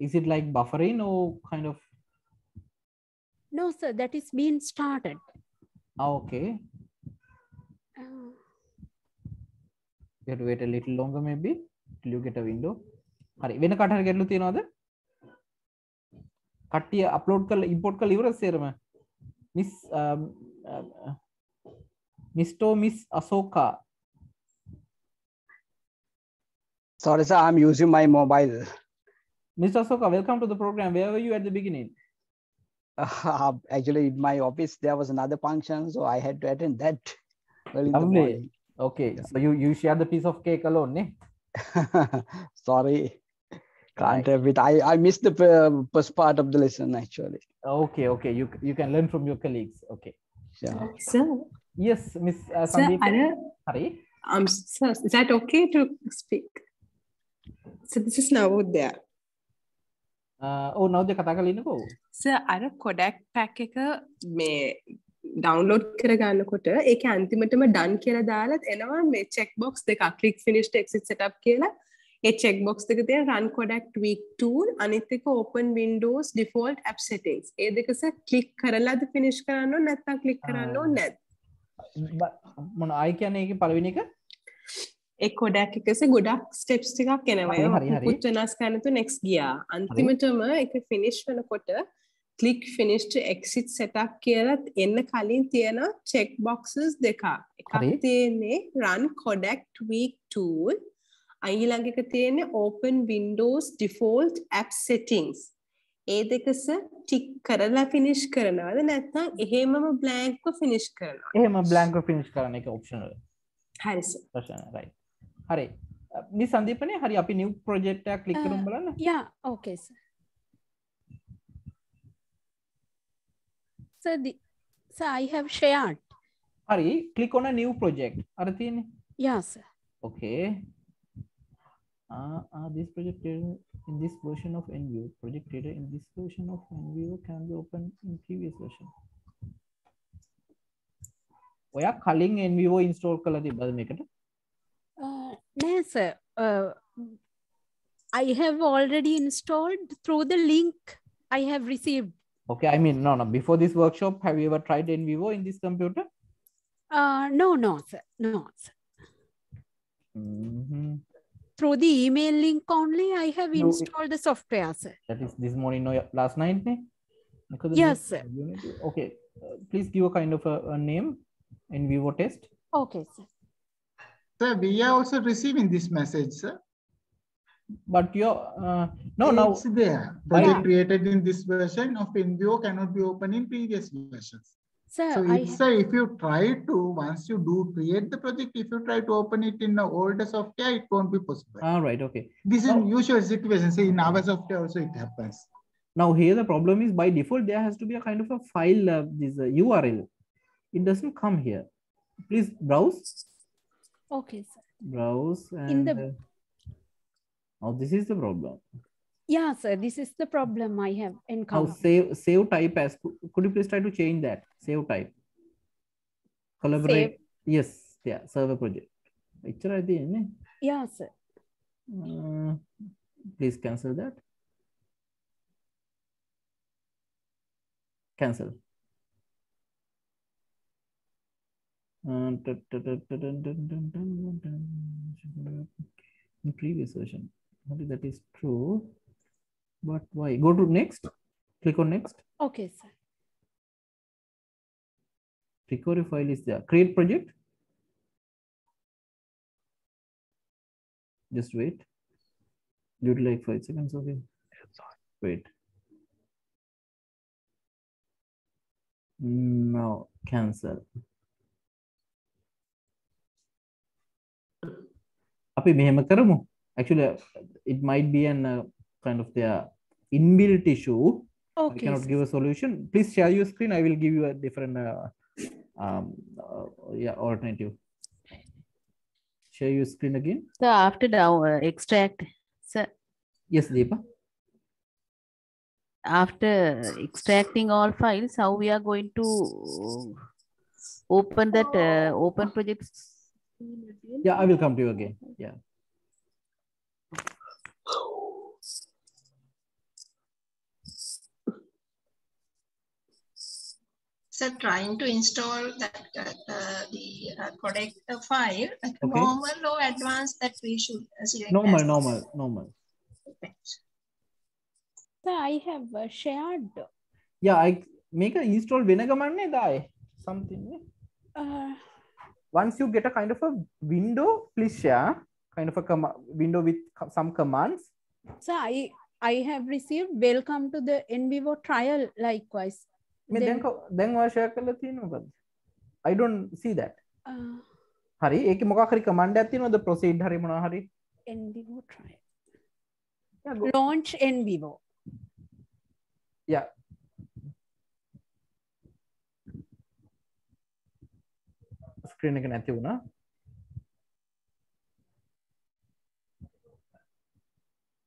is it like buffering or kind of? No sir. That is being started. Ah, okay. Uh, you have to wait a little longer maybe till you get a window. හරි වෙන කාට හරි ගැටලු තියෙනවද කට්ටිය upload කරලා ඉම්පෝර්ට් කරලා ඉවරද සේරම miss මිස්ටෝ miss Asoka Sorry, sir, I'm using my mobile. Miss Asoka, welcome to the program. Where were you at the beginning? Uh, actually, in my office, there was another function, so I had to attend that Lovely. Okay, so you you share the piece of cake alone, ne? Sorry, can't have it. I, I missed the uh, first part of the lesson actually. Okay, okay. You you can learn from your colleagues. Okay. Yeah. Sir. Yes, Miss uh, Sandeep. Sir, I'm, um, sir, is that okay to speak? So this is now out there. Uh, oh, now the katakali no. Sir, I have codec pack may download Kiragana Kota, a cantimatum done Kiradala, and a checkbox, the click finished exit setup Kila. Like, check box දෙක තියෙන run කොඩක් tick tool අනිත් එක open Windows default app settings ඒ දෙකස click කරලාද finish කරන්න නැත්නම් click කරන්න නැද්ද මොන ආයි කියන්නේ ඒකේ පළවෙනි එක? ඒ කොඩක් එකස ගොඩක් ස්ටෙප්ස් ටිකක් හරි. පුත් වෙනස් කරනතු නෙක්ස් ගියා අන්තිමටම එක ෆිනිෂ් වෙනකොට කලික් ෆිනිස්ට එක්සිට් සෙටක් කියලත් එන්න කලින් තියෙන චෙක් බොක්සස් දෙකක් එකක්. තියෙන්නේ රන් කොඩක් ටීක් ටූල් අයිළඟක තියෙන open windows default app settings. ඒ දෙකස ටික් කරලා ෆිනිෂ් කරනවද? නැත්නම් එහෙමම බ්ලැන්ක්ව ෆිනිෂ් කරනවා එහෙම බ්ලැන්ක්ව ෆිනිෂ් කරන එක ඔප්ෂනල් හරි ප්‍රශ්න රයිට් හරි. මේ සන්දීපනේ හරි අපි නිව් ප්‍රොජෙක්ට් එකක් ක්ලික් කරමු uh, බලන්න. Yeah okay sir sir sir I have shared. හරි click on a new project. අර තියෙන්නේ. Yeah sir okay. Uh, uh, this project data in this version of NVivo, project data in this version of NVivo can be opened in previous version. ඔයා කලින් NVivo install කළ maker. මේකට? Uh, yes, sir. Uh, I have already installed through the link I have received. Okay I mean no no. Before this workshop have you ever tried NVivo in this computer? Uh, no no sir. No sir. Mm -hmm. Through the email link only, I have No, it- installed the software, sir. That is this morning or last night, ne? Yes, sir. Unity- Okay, uh, please give a kind of a, a name NVivo test. Okay, sir. Sir, we are also receiving this message, sir. But your uh, no now it's there. Project created in this version of NVivo cannot be opened in previous versions. Sir, So I if, sir, if you try to, once you do create the project, if you try to open it in the older software, it won't be possible. all right, okay. This is usual situation. See, in our software also it happens. Now here the problem is by default there has to be a kind of a file uh, this uh, URL. It doesn't come here. Please browse, okay, sir. browse, and In the- uh, now this is the problem yeah sir this is the problem i have encountered now save save type as could you please try to change that save type collaborate save. yes yeah server project picture id yeah sir uh, please cancel that cancel in previous version only that is true but why go to next click on next Okay, sir. recovery file is there create project just wait do it like five seconds okay wait now cancel අපි මෙහෙම කරමු actually uh, it might be an uh, kind of their inbuilt issue. I cannot give a solution. Please share your screen. I will give you a different uh, um, uh, yeah alternative. Share your screen again. So after down uh, extract, sir. yes Deepa. After extracting all files, how we are going to open that uh, open projects? yeah I will come to you again. Yeah so trying to install that uh, uh the uh, codec uh, file, like okay. normal or advanced that we should uh, select? Normal, as. normal, normal. Okay. So I have uh, shared. Yeah, I make a install venagamane die something. Uh, Once you get a kind of a window, please share kind of a window with some commands. So I I have received welcome to the NVivo trial likewise. මේ Then, දැන් කො- දැන් ඔයා share කරලා තියෙන්නේ මොකද්ද I don't see that uh, හරි ඒක මොකක් හරි command එකක් තියෙනවද proceed හරි මොනවා හරි NVivo trial. Yeah, go- Launch NVivo. yeah screen එක නැති වුණා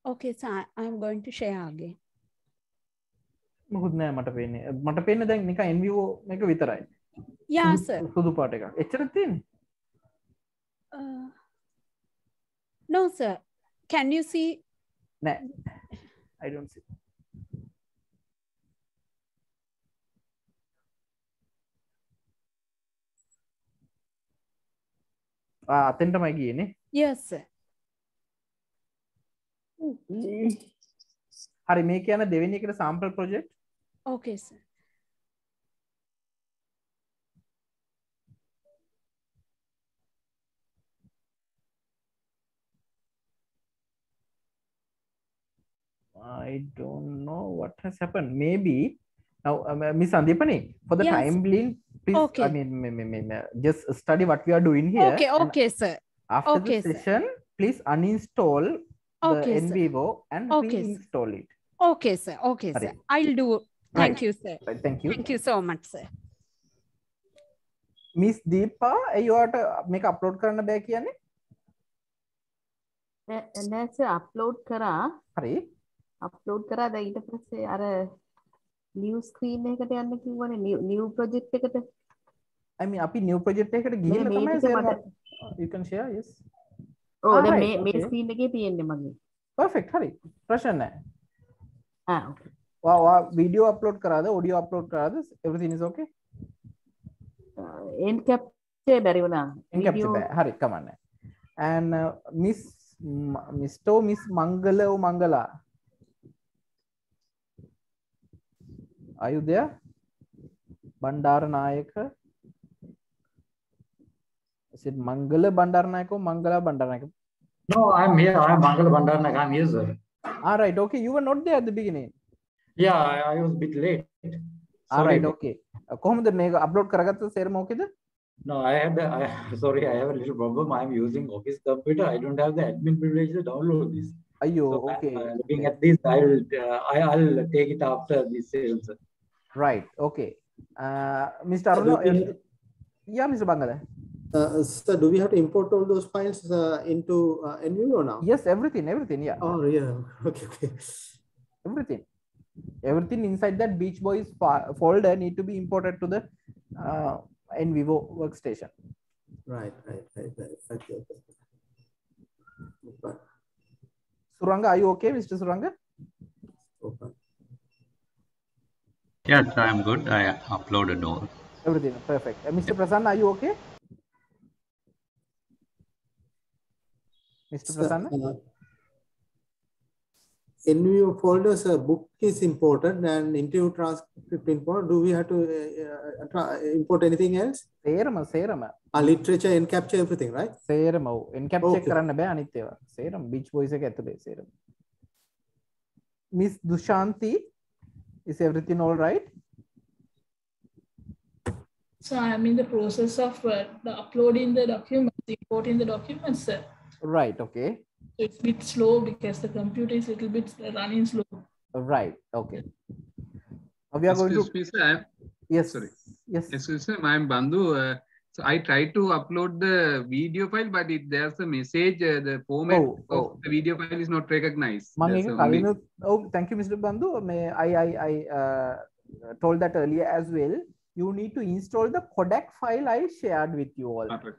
Okay, sir, I- I'm going to share again. මුහුත්නෑ මට පේන්නේ. මට පේන දැන් නික එන්වෝ එක විතරයි. යාස සුදු පාට එක එච්චරතින් නොස කැන්සි නෑ. අයිඩන්සි අතෙන්ටමයි කියනෙ යස හරි මේ කියන දෙවෙනි එකට sample project Okay, sir. I don't know what has happened. Maybe now, uh, Miss Andipani, for the Yes. time being, please. I mean, me- me- me- just study what we are doing here. Okay, okay, sir. After Okay, the sir. session, please uninstall Okay, the sir. NVivo and Okay, sir. reinstall it. Okay, sir. Okay, sir. I'll do. Thank Right. you, sir. Right, thank you. Thank you so much, sir. Miss Deepa, එයාට මේක upload කරන්න බෑ කියන්නේ? නැස upload කරා හරි upload කරා දැන් ඊට පස්සේ අර නිව් ස්ක්‍රීන් එකකට යන්න කිව්වනේ නිව් ප්‍රොජෙක්ට් එකට I mean අපි new project එකකට ගිහිල්ලා මේ තමයි you can share yes O Ah, දැන් මේ මේ okay. ස්ක්‍රීන් එකේ තියෙන්නේ මගේ perfect හරි ප්‍රශ්න නැහැ ආ okay. වා වා වීඩියෝ අප්ලෝඩ් කරාද ඔඩියෝ අප්ලෝඩ් කරාද everything is okay N capture බැරි වුණා in capture බෑ හරි කමන්නේ and uh, miss M- mr miss mangala or mangala are you there bandara nayaka is it mangala bandara nayaka or mangala bandara nayaka No, I'm here. I'm Mangala Bandarnak. I'm here, sir. all right okay you were not there at the beginning Yeah, I was a bit late. Sorry. All right, okay. Uh, කොහොමද මේක upload share සේරම ඕකේද? No, I had a, I, sorry, I have a little problem. I'm using Office computer. I don't have the admin privilege to download this. Ayyo, so okay. I'm, uh, looking at this, I'll uh, I, I'll take it after this sales. Right. Okay. Uh, Mr. Arno, uh, yeah, Mr. Bangala. Uh, sir, do we have to import all those files uh, into uh, NVivo now? Yes, everything, everything. Yeah. Oh, yeah. Okay, okay. Everything everything inside that beach boys folder need to be imported to the uh, nvivo workstation Right. Right. Right. Right. Okay. okay. Okay. suranga are you okay mr suranga Okay. Yes, I'm good. I uploaded all. everything perfect uh, mr prasanna are you okay mr So, prasanna interview folders a book is imported and interview transcript import, do we have to uh, import anything else? Same, same. A ah, literature, NCapture everything right? සේරම ඔව් එන්කප්ච කරන්න beach අනිත් ඒවා සේරම beach boys එක ඇතුලේ සේරම miss dushanti is everything all right? So i'm in the process of uh, the uploading the documents importing the documents sir. Right okay it's a bit slow because the computer is a little bit running slow. Right. Okay. Now we are going to. Me, sir, yes. Sorry. Yes. Excuse me, I'm Bandhu. Uh, so I tried to upload the video file, but it, there's a message. Uh, the format oh, of oh. the video file is not recognized. Only... Oh, thank you, Mr. Bandhu. May I I I uh, told that earlier as well. You need to install the codec file I shared with you all. Okay.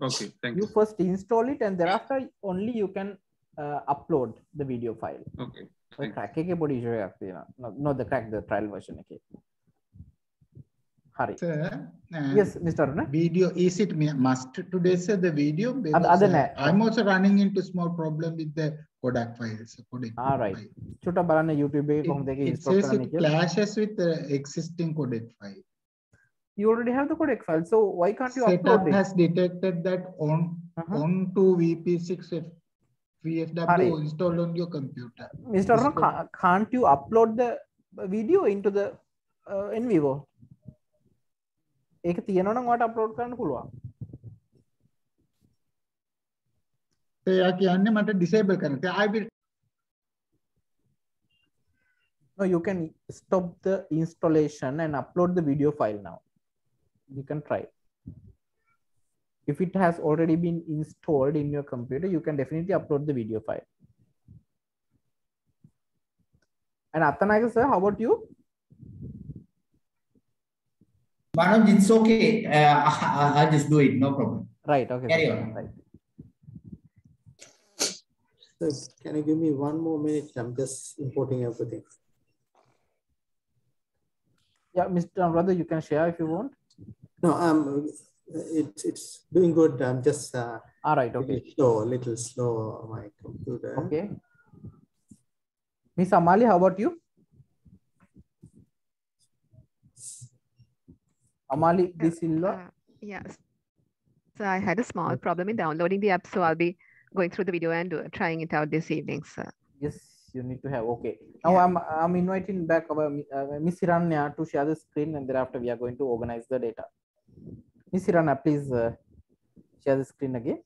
Okay, thank you. You first install it and thereafter only you can uh, upload the video file. Okay. ඔය crack එකේ පොඩි issue Not the crack the trial version Okay. Hurry. Sir, uh, yes, Mr. Video is it must today sir the video? අද නෑ. Uh, I'm also running into small problem with the codec files. codec. All right. චුට්ට බලන්න YouTube එකේ කොහොමද ඒක install It clashes with the existing codec file you already have the codec file. So why can't you upload it? has detected that on uh-huh. on to VP6 VFW installed on your computer. Mr. Arun, can't you upload the video into the uh, NVivo? ඒක තියෙනවනම් ඔයාට upload කරන්න පුළුවන්. disable I will No, you can stop the installation and upload the video file now. You can try. If it has already been installed in your computer, you can definitely upload the video file. And Atanaga sir, how about you? Manoj, it's okay. Uh, I, I'll just do it. No problem. Right. Okay. Carry on. Right. So can you give me one more minute? I'm just importing everything. Yeah, Mr. Anuradha, you can share if you want. No, um, it's it's doing good. I'm just uh, All right. Okay. little slow, a little slow on my computer. Okay. Miss Amali, how about you? Amali De Silva. Yes. So I had a small problem in downloading the app, so I'll be going through the video and do, trying it out this evening, sir. Yes, you need to have. Okay. Now I'm I'm inviting back our uh, Miss Hiranya to share the screen, and thereafter we are going to organize the data. Miss Hiranya, please uh, share the screen again.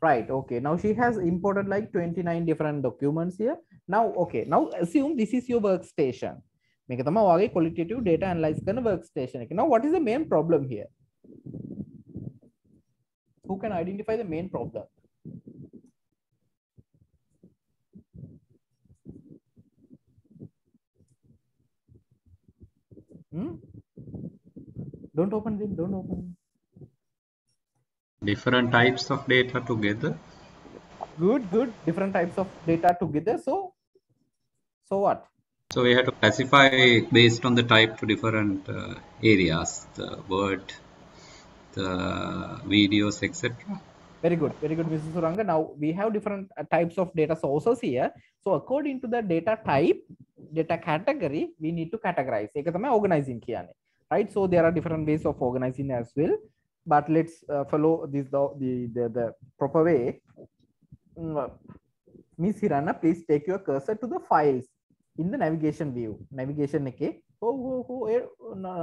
Right, okay. Now she has imported like 29 different documents here. Now, okay, now assume this is your workstation. මේක තමයි ඔයාගේ qualitative data analyze කරන workstation Now what is the main problem here? Who can identify the main problem? Hmm? Don't open them, don't open. Different types of data together. Good, good. Different types of data together. So, so what? So we have to classify based on the type to different uh, areas, the word, the videos, etc. Very good, very good, Mrs. Suranga. Now we have different types of data sources here. So according to the data type, data category, we need to categorize. organizing Right? So there are different ways of organizing as well. But let's uh, follow this the, the the the proper way. Miss Hiranya, please take your cursor to the files in the navigation view. Navigation okay oh, oh, හෝ ඒ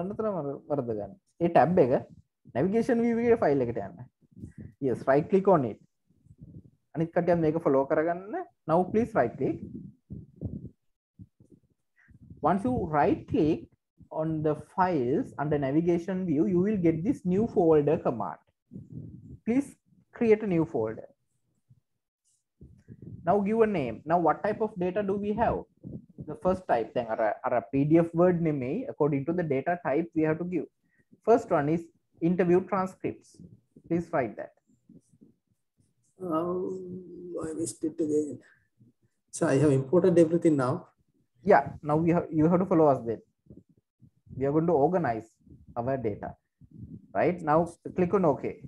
නතරම වරද ගන්න. ඒ navigation view එකේ file එකට යන්න Yes, right click on it. අනිත් කටියත් මේක follow කරගන්න. Now please right click. Once you right click on the files under navigation view, you will get this new folder command. Please create a new folder. Now give a name. Now what type of data do we have? The first type then a PDF word name according to the data type we have to give. First one is interview transcripts. Please write that. Oh, I missed it again. So I have imported everything now. Yeah, now we have you have to follow us then. We are going to organize our data. Right now, click on OK.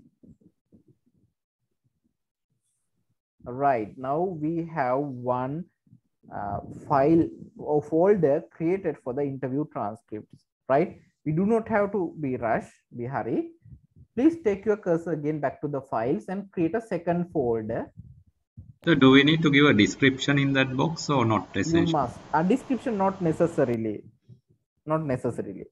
Right, now we have one uh, file or folder created for the interview transcripts, right? We do not have to be rush, be hurry. Please take your cursor again back to the files and create a second folder. So do we need to give a description in that box or not You must. A description not necessarily. Not necessarily.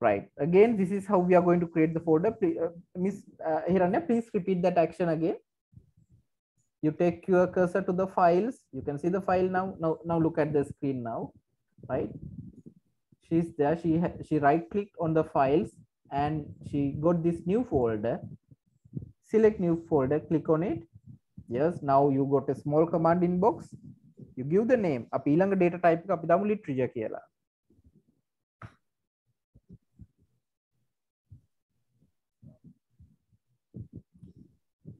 Right. Again, this is how we are going to create the folder. Please, uh, Miss uh, Hiranya, please repeat that action again. You take your cursor to the files. You can see the file now. Now, now look at the screen now. Right She's there. She ha- she right clicked on the files and she got this new folder. Select new folder. Click on it. Yes. Now you got a small command in box. You give the name. අපි ඊළඟ data type එක අපි දාමු literature කියලා.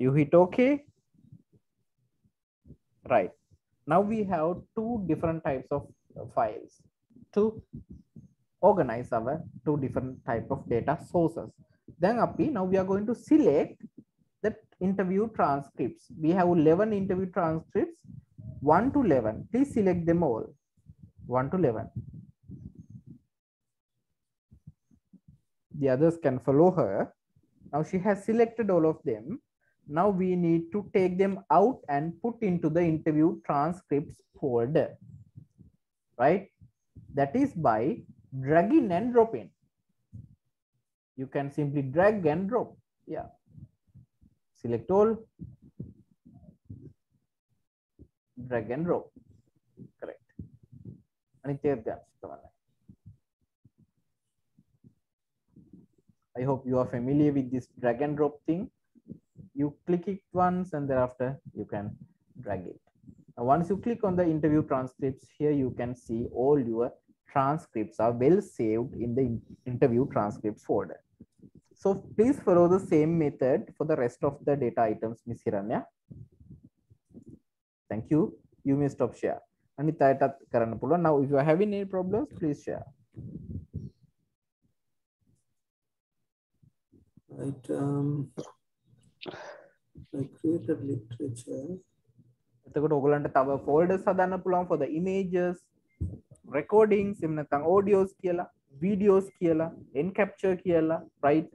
You hit OK. Right. Now we have two different types of uh, files to organize our two different type of data sources. Then අපි now we are going to select the interview transcripts. We have 11 interview transcripts, 1 to 11. Please select them all. 1 to 11. The others can follow her. Now she has selected all of them. Now we need to take them out and put into the interview transcripts folder, right? That is by drag in and drop in. You can simply drag and drop. Yeah. Select all. Drag and drop. Correct. I hope you are familiar with this drag and drop thing. You click it once and thereafter you can drag it. Now, once you click on the interview transcripts here, you can see all your transcripts are well saved in the in- interview transcripts folder. So please follow the same method for the rest of the data items, Miss Hiranya. Thank you. You may stop share. අනිත් අයටත් කරන්න පුළුවන්. Now, if you are having any problems, please share. Right. Um, I created literature. එතකොට ඔයගලන්ට තව folders හදන්න පුළුවන් for the images, recordings, එහෙම නැත්නම් audios කියලා, videos කියලා, encapture කියලා, right?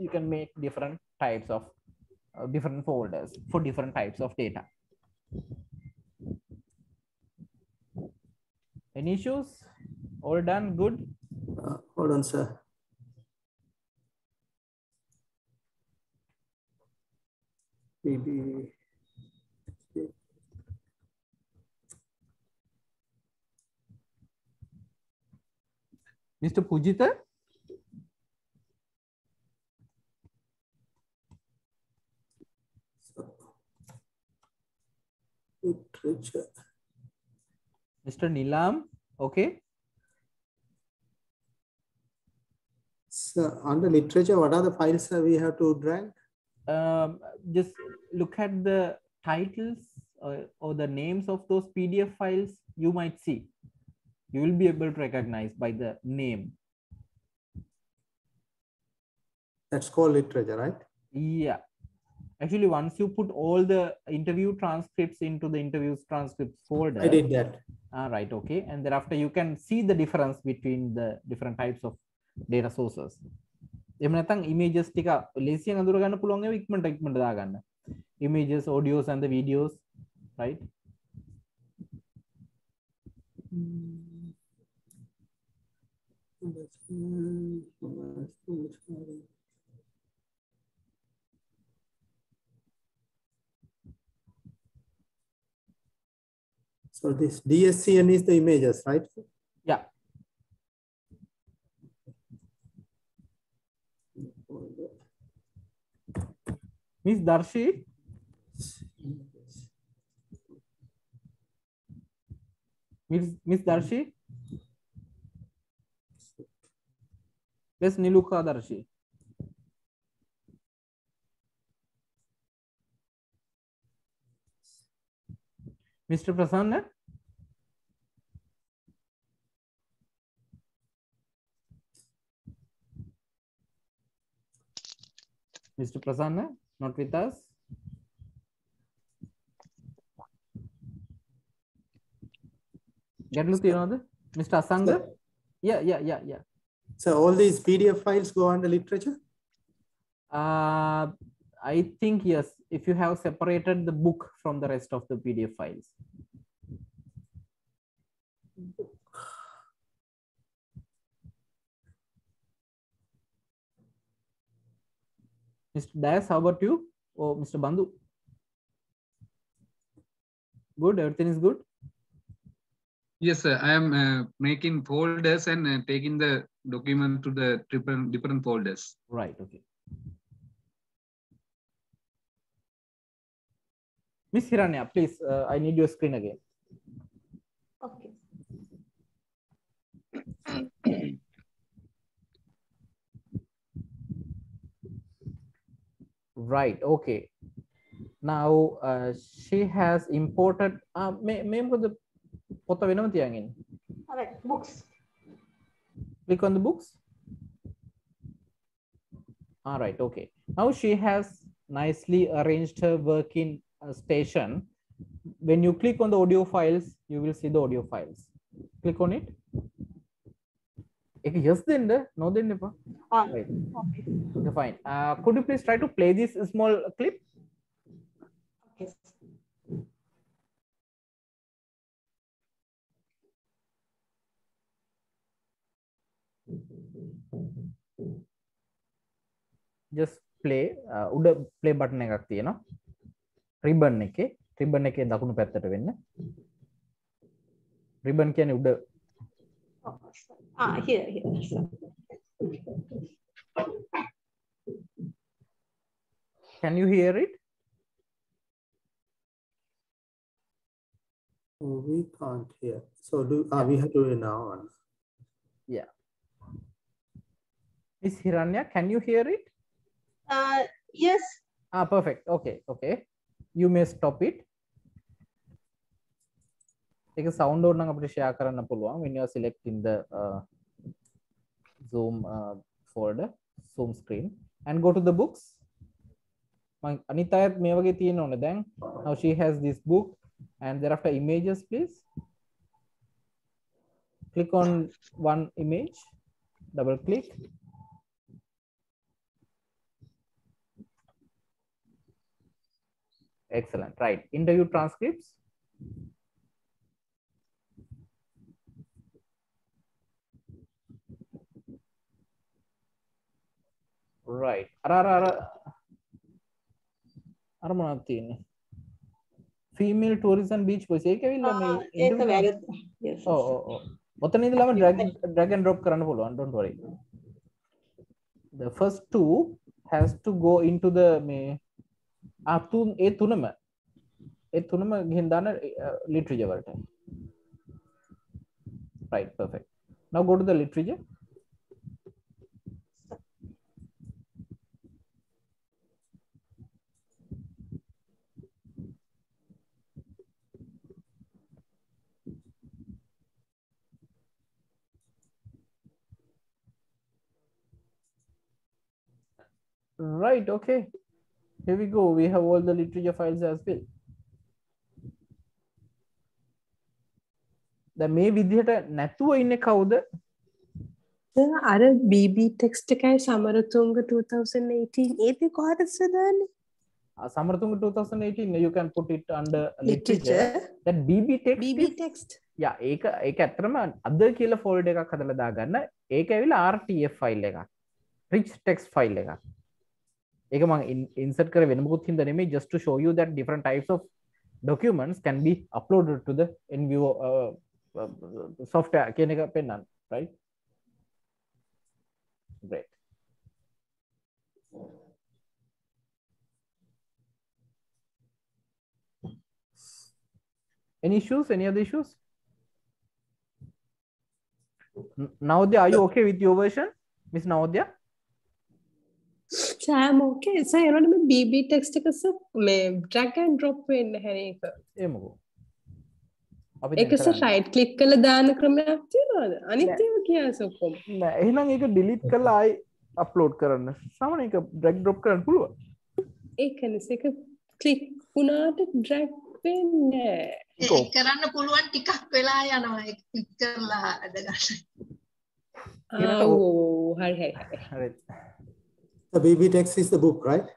You can make different types of uh, different folders for different types of data. Any issues? All done? Good? Uh, hold on, sir. Maybe Mr. Pujita? Literature. Mr. Nilam, okay. So under literature, what are the files that we have to drag? Um, just look at the titles or, or the names of those PDF files you might see You will be able to recognize by the name. That's called literature, right? Yeah. Actually, once you put all the interview transcripts into the interviews transcripts folder. I did that. All right, okay. And thereafter you can see the difference between the different types of data sources. එහෙම නැත්නම් images ටික ලේසියෙන් අඳුර ගන්න පුළුවන් ඒවා ඉක්මනට ඉක්මනට දාගන්න. Images, audios and the videos, right? So this DSCN is the images, right? Yeah. Miss Darshi? Miss, Miss Darshi? Plus Nilukha आधार से mister Prasanna mister Prasanna not with us get no तीनों the mister Asanga yeah yeah या या So all these PDF files go under literature? Uh, I think yes, if you have separated the book from the rest of the PDF files. Mr. Dias, how about you? Oh, Mr. Bandhu? Good, everything is good? Yes, sir. I am uh, making folders and uh, taking the document to the different different folders. Right. Okay. Miss Hiranya, please, uh, I need your screen again. Okay. Right. Okay. Now uh, she has imported. Uh, may may the පොත වෙනම තියන් All right, books. Click on the books. All right, okay. Now she has nicely arranged her work in a station. When you click on the audio files, you will see the audio files. Click on it. Yes, then no, then never. Ah, okay, fine. Uh, could you please try to play this small clip? Just play uh, උඩ play button එකක් තියෙනවා ribbon එකේ ribbon එකේ දකුණු පැත්තට වෙන්න ribbon කියන්නේ උඩ Ah, here, here. can you hear it Oh, we can't hear. So do ah, we have to do it now. yeah Miss Hiranya, can you hear it? Uh, yes. Ah, perfect. Okay, okay. You may stop it. ඒක sound ඕන නම් අපිට share කරන්න පුළුවන් when you are selecting the uh, zoom uh, folder zoom screen and go to the books මම අනිත් අයත් මේ වගේ තියෙන්න ඕනේ දැන් now she has this book and thereafter images please click on one image double click excellent right interview transcripts right අර අර අර අර මොනවද තියෙන්නේ female tourism beach boys ඒක ඇවිල්ලා මේ ඒක වැරදි. Yes. oh oh oh ඔතන ඉඳලම drag drag and drop කරන්න පුළුවන් don't worry the first two has to go into the මේ ආ තුන් ඒ තුනම ඒ තුනම ගිහින් දාන්න literature වලට right perfect now go to the literature Right, okay. Here we go. We have all the literature files as well. දැන් මේ විදිහට නැතුව ඉන්නේ කවුද? අර BB text එකයි සමරතුංග 2018 ඒකේ කොහටද දාන්නේ? Samaratunga 2018 you can put it under literature. That BB text. BB text. Yeah, ඒක ඒක ඇත්තටම අද කියලා ෆෝල්ඩර් එකක් හදලා දාගන්න. ඒක ඇවිල්ලා RTF file එකක්. rich text file එකක්. ඒක මං ඉන්සට කර වෙනමුකුත් හිද නෙමේ just to show you that different types of documents can be uploaded to the NVivo uh, uh, software කියන එක පෙන්න්න right? Great. Any issues? Any other issues? Navodya, are you okay with your version miss Navodya? සෑමෝකේ සෑනට මේ බීබ ටෙක්ස්ටකස මේ ඩ්‍රකන් drop වෙන්න හැරක ඒමකෝ එකස right click කල දාන ක්‍රමයක් තියෙනවාද අනිත්‍යව කියසකොම් එහනම් එක ඩිලිට් කලායි අප්ලෝඩ් කරන්න සමන එක ඩ්‍රක් ඩොප් කරන්න පුළුව ඒකනස එක කලික් වුණාට ඩ්‍රක් වෙන්න කරන්න පුළුවන් ටිකක් වෙලා යනවා කලික් කරලා අදගන්න හරි හරි හරි The baby text is the book, right?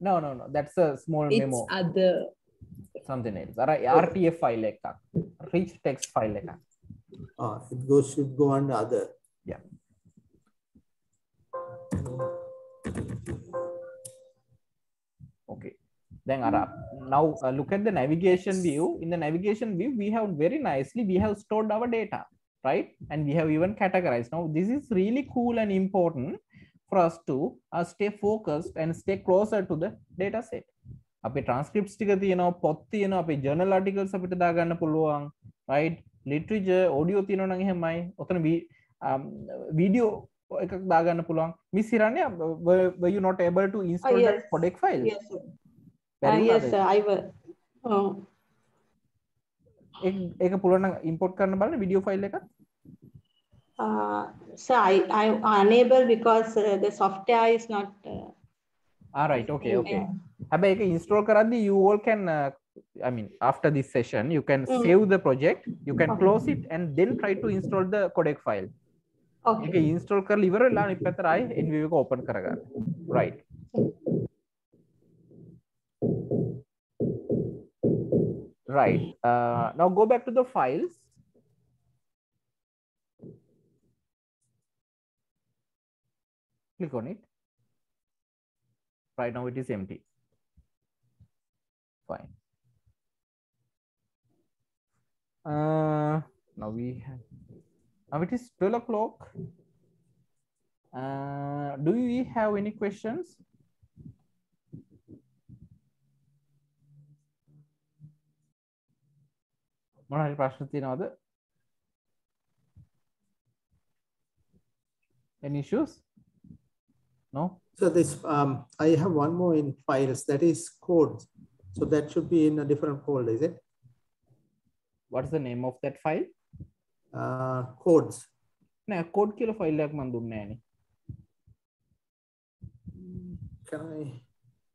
No, no, no. That's a small it's memo. It's other. Something else. Or RTF file like that. Rich text file like that. Ah, it goes should go under other. Yeah. Okay. Then Arab. Now uh, look at the navigation view. In the navigation view, we have very nicely, we have stored our data, right? And we have even categorized. Now, this is really cool and important for us to uh, stay focused and stay closer to the data set. අපේ transcripts ටික තියෙනවා පොත් තියෙනවා අපේ journal articles අපිට දාගන්න පුළුවන් right literature audio තියෙනවා නම් එහෙමයි ඔතන video එකක් දාගන්න පුළුවන් මිස් හිරන්නේ were, were you not able to install that yes. codec file Yes, sir. Uh, yes, sir. I will. Oh, ඒක ඒක පුළුවන් නම් import කරන්න බලන්න video file එක uh, sir, I I unable because uh, the software is not. Uh, ah right okay okay Yeah. හැබැයි ඒක install කරද්දී you all can uh, I mean after this session you can Mm. save the project you can Okay. close it and then try to install the codec file Okay. ඒක install කරලා ඉවර වෙලා අනිත් පැත්තට ආයේ NVIDIA එක open කරගන්න right right uh, now go back to the files click on it right now it is empty fine uh now we have now it is 12 o'clock uh do we have any questions මොන හරි ප්‍රශ්න තියෙනවද any issues No? So this, um, I have one more in files, that is codes. So that should be in a different folder, is it? What's the name of that file? Uh, codes. No, code killer file like Mandumnani. Can I?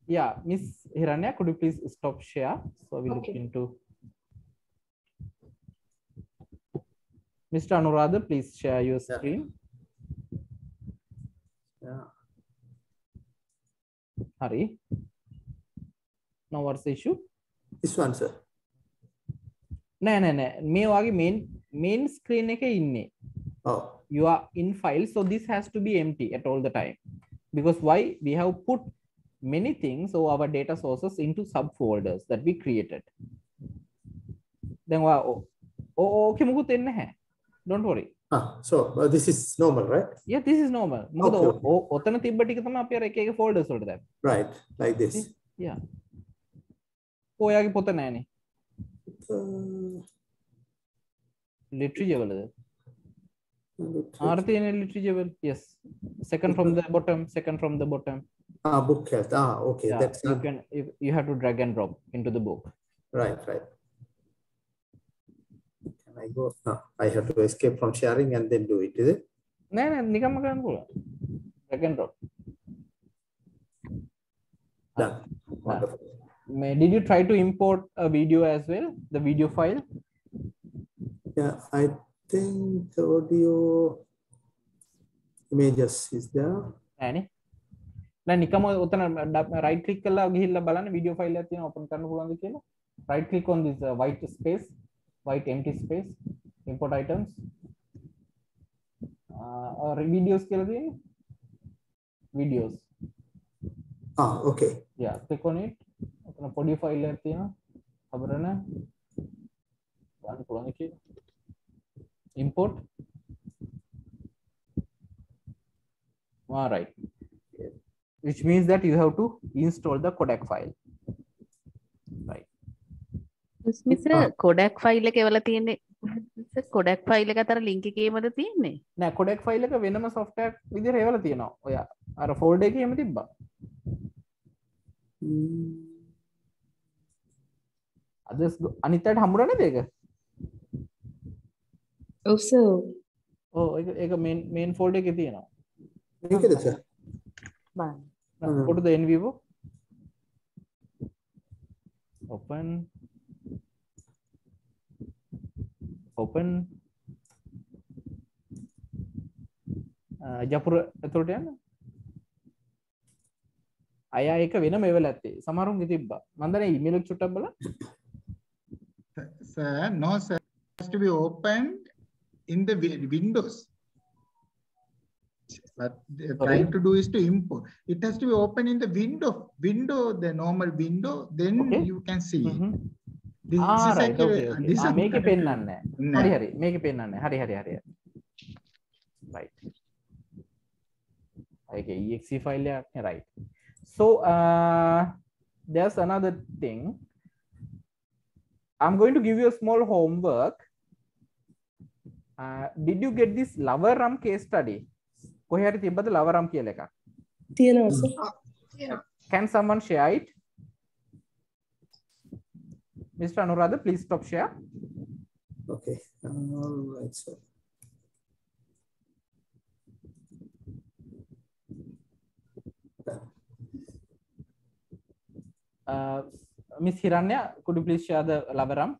Yeah, Miss Hiranya, could you please stop share? So we okay. look into. Mr. Anuradha, please share your screen. Yeah. yeah. hari now what's the issue This one, sir. නෑ නෑ නෑ මේ වගේ main main screen එකේ ඉන්නේ Oh. you are in file so this has to be empty at all the time because why we have put many things or our data sources into subfolders that we created then wow oh okay මුකුත් එන්නේ නැහැ don't worry Ah, so uh, this is normal, right? yeah this is normal මොකද Okay, ඔ- ඔ- ඔතන තිබ්බ ටික තමයි අපි අර එක එක folders වලට දැම්මේ Right, like this. yeah ඔයාගේ පොත නෑනේ Uh, literature වලද ආර තියෙන literature වල yes second from the bottom second from the bottom Ah, book health. Ah, okay. yeah, That's you uh, can you, you have to drag and drop into the book right, right. Can I go? No, I have to escape from sharing and then do it, is it? නෑ නෑ නිකම්ම කරන්න පුළුවන් drag and drop Done. Wonderful. May- did you try to import a video as well the video file Yeah, I think the audio images is there. නෑනේ නෑ නිකම ඔතන right click කරලා ගිහිල්ලා බලන්න වීඩියෝ ෆයිල් එකක් තියෙනවා ඕපන් කරන්න පුළුවන්ද කියලා right click on this uh, white space white empty space import items. Uh, or videos kelvin videos. Ah okay. Yeah click on it. अपना पॉडी फाइल लेते import. All right which means that you have to install the codec file. Right. මිස කොඩක් file එක එවල තියෙන්නේ කොඩක් file එක අතර ලිංක එකේමද තියන්නේ නෑ කොඩක් ෆයිල් එක වෙනම සොෆ්ටයක් විදිර එවල තියෙනවා ඔය අර ෆෝල්ඩ එකම තිබ්බා අද අනිතට හමුරන දෙක ඔස ඕ එක මේන් ෆෝල්ඩ එක තියෙනවා පොටු දෙන්වීබෝ open open open uh, Japura ඇතුළට යන්න අය ඒක වෙනම එවල ඇත්තේ සමහරුන්ගේ තිබ්බා මන්දන ඊමේල් එක චුට්ටක් බලන්න Sir, no, sir. It has to be opened in the wi- windows. What they're Sorry? trying to do is to import. It has to be open in the window, window, the normal window, then Okay. you can see. This, ආ this is right actually, okay okay this ආ is මේකේ පෙන්නන්නේ නෑ. හරි හරි මේකේ පෙන්නන්නේ හරි හරි හරි right okay exe file එකක් නේ right so uh, there's another thing i'm going to give you a small homework uh, did you get this lavaram case study කොහේ හරි තිබ්බද lavaram කියලා එකක් තියෙනවා sir can someone share it Mr anuradha please stop share Okay. All right, sir. uh, miss hiranya could you please share the lavaram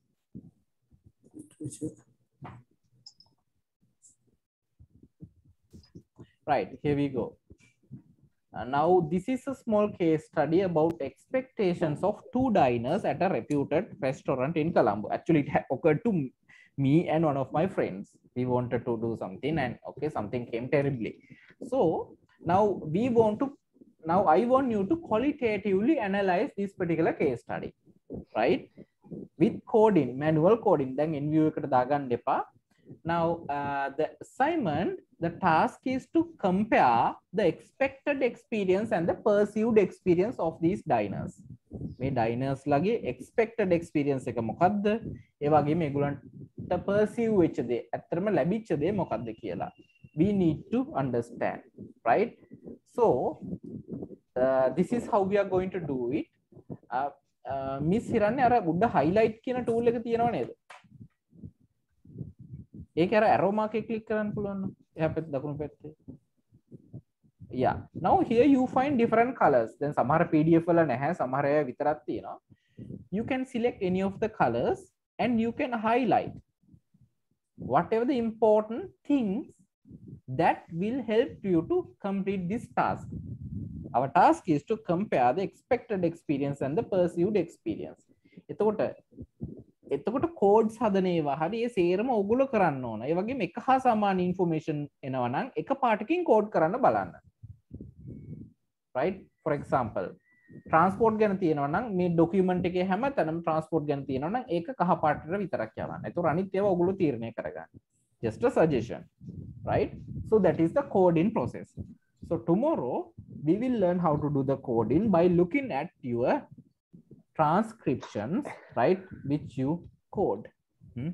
right here we go Uh, now this is a small case study about expectations of two diners at a reputed restaurant in colombo actually it ha- occurred to m- me and one of my friends we wanted to do something and okay something came terribly so now we want to now i want you to qualitatively analyze this particular case study right with coding manual coding then in view එකට දාගන්න එපා now uh, the assignment the task is to compare the expected experience and the perceived experience of these diners. මේ diners ලගේ expected experience එක මොකක්ද ඒ වගේම ඒගොල්ලන්ට perceive වෙච්ච දේ ඇත්තටම ලැබිච්ච දේ මොකක්ද කියලා we need to understand right? So uh, this is how we are going to do it. Uh, uh, miss හිරන්නේ අර උඩ highlight කියන tool එක තියෙනව නේද? ඒක අර arrow mark එක click කරන්න පුළුවන් නම් එහා පැත්ත දකුණු පැත්තේ yeah now here you find different colors then සමහර pdf වල නැහැ සමහර ඒවා විතරක් තියෙනවා you can select any of the colors and you can highlight whatever the important things that will help you to complete this task our task is to compare the expected experience and the perceived experience එතකොට එතකොට codes හදන ඒවා. හරි ඒ සේරම ඔගුල කරන්න ඕන. ඒ වගේම එක හා සමාන ඉන්ෆෝමේෂන් එනවා නම් එක පාටකින් කෝඩ් කරන්න බලන්න. Right? For example ට්‍රන්ස්පෝර්ට් ගැන තියෙනවා නම් මේ ඩොකියුමන්ට් එකේ හැම තැනම ට්‍රන්ස්පෝර්ට් ගැන තියෙනවා නම් ඒක කහ පාටට විතරක් යවන්න. ඒතකොට අනිත් ඒවා ඔගොල්ලෝ තීරණය කරගන්න. just a suggestion. Right? So that is the coding process. So tomorrow we will learn how to do the coding by looking at your transcriptions right which you code Hmm?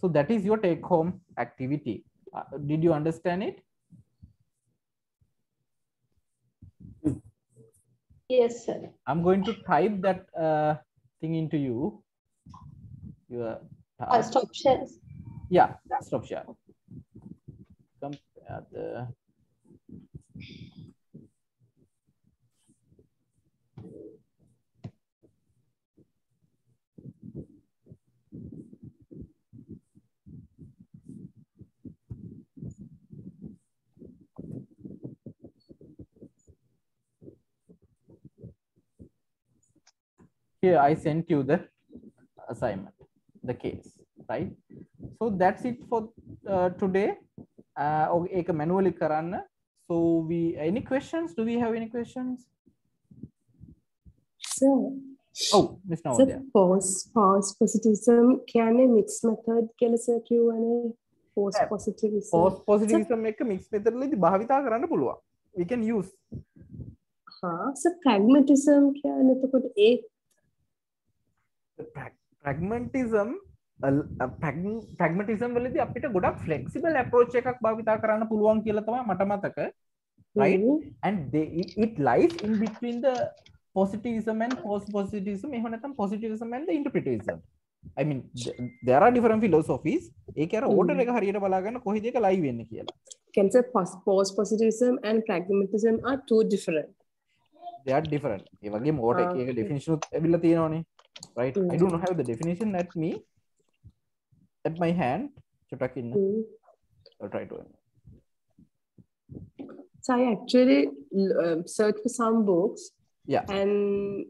so that is your take home activity Uh, did you understand it Yes, sir. i'm going to type that uh, thing into you your Uh, task. stop shares. yeah stop share compare the here I sent you the assignment, the case, right? So that's it for uh, today. Uh, ඒක manually කරන්න. So we any questions? Do we have any questions? Sir. Oh, ඔව් miss නෝඩියා. False post positivism කියන්නේ mixed method කියලා සර් a Post positivism. Post positivism Make a mixed method වලදී භාවිතා කරන්න පුළුවන්. We can use. හා So pragmatism කියන්නේ එතකොට prag- pragmatism වලදී අපිට ගොඩක් flexible approach එකක් භාවිතා කරන්න පුළුවන් කියලා තමයි මට මතක. It, lies in between the positivism and post positivism. එහෙම නැත්නම් positivism and the interpretivism I mean th- there are different philosophies. ඒකේ අර order එක හරියට බලාගන්න කොහෙද ඒක live වෙන්නේ කියලා. Can say pos- pause positivism and pragmatism are two different. they are different. ඒ වගේම order Ah, එකේ okay. definition උත් ඇවිල්ලා තියෙනවනේ right? Mm. I hmm. don't have the definition at me, at my hand. Chutakin. Mm. I'll try to. So I actually um, searched for some books. Yeah. And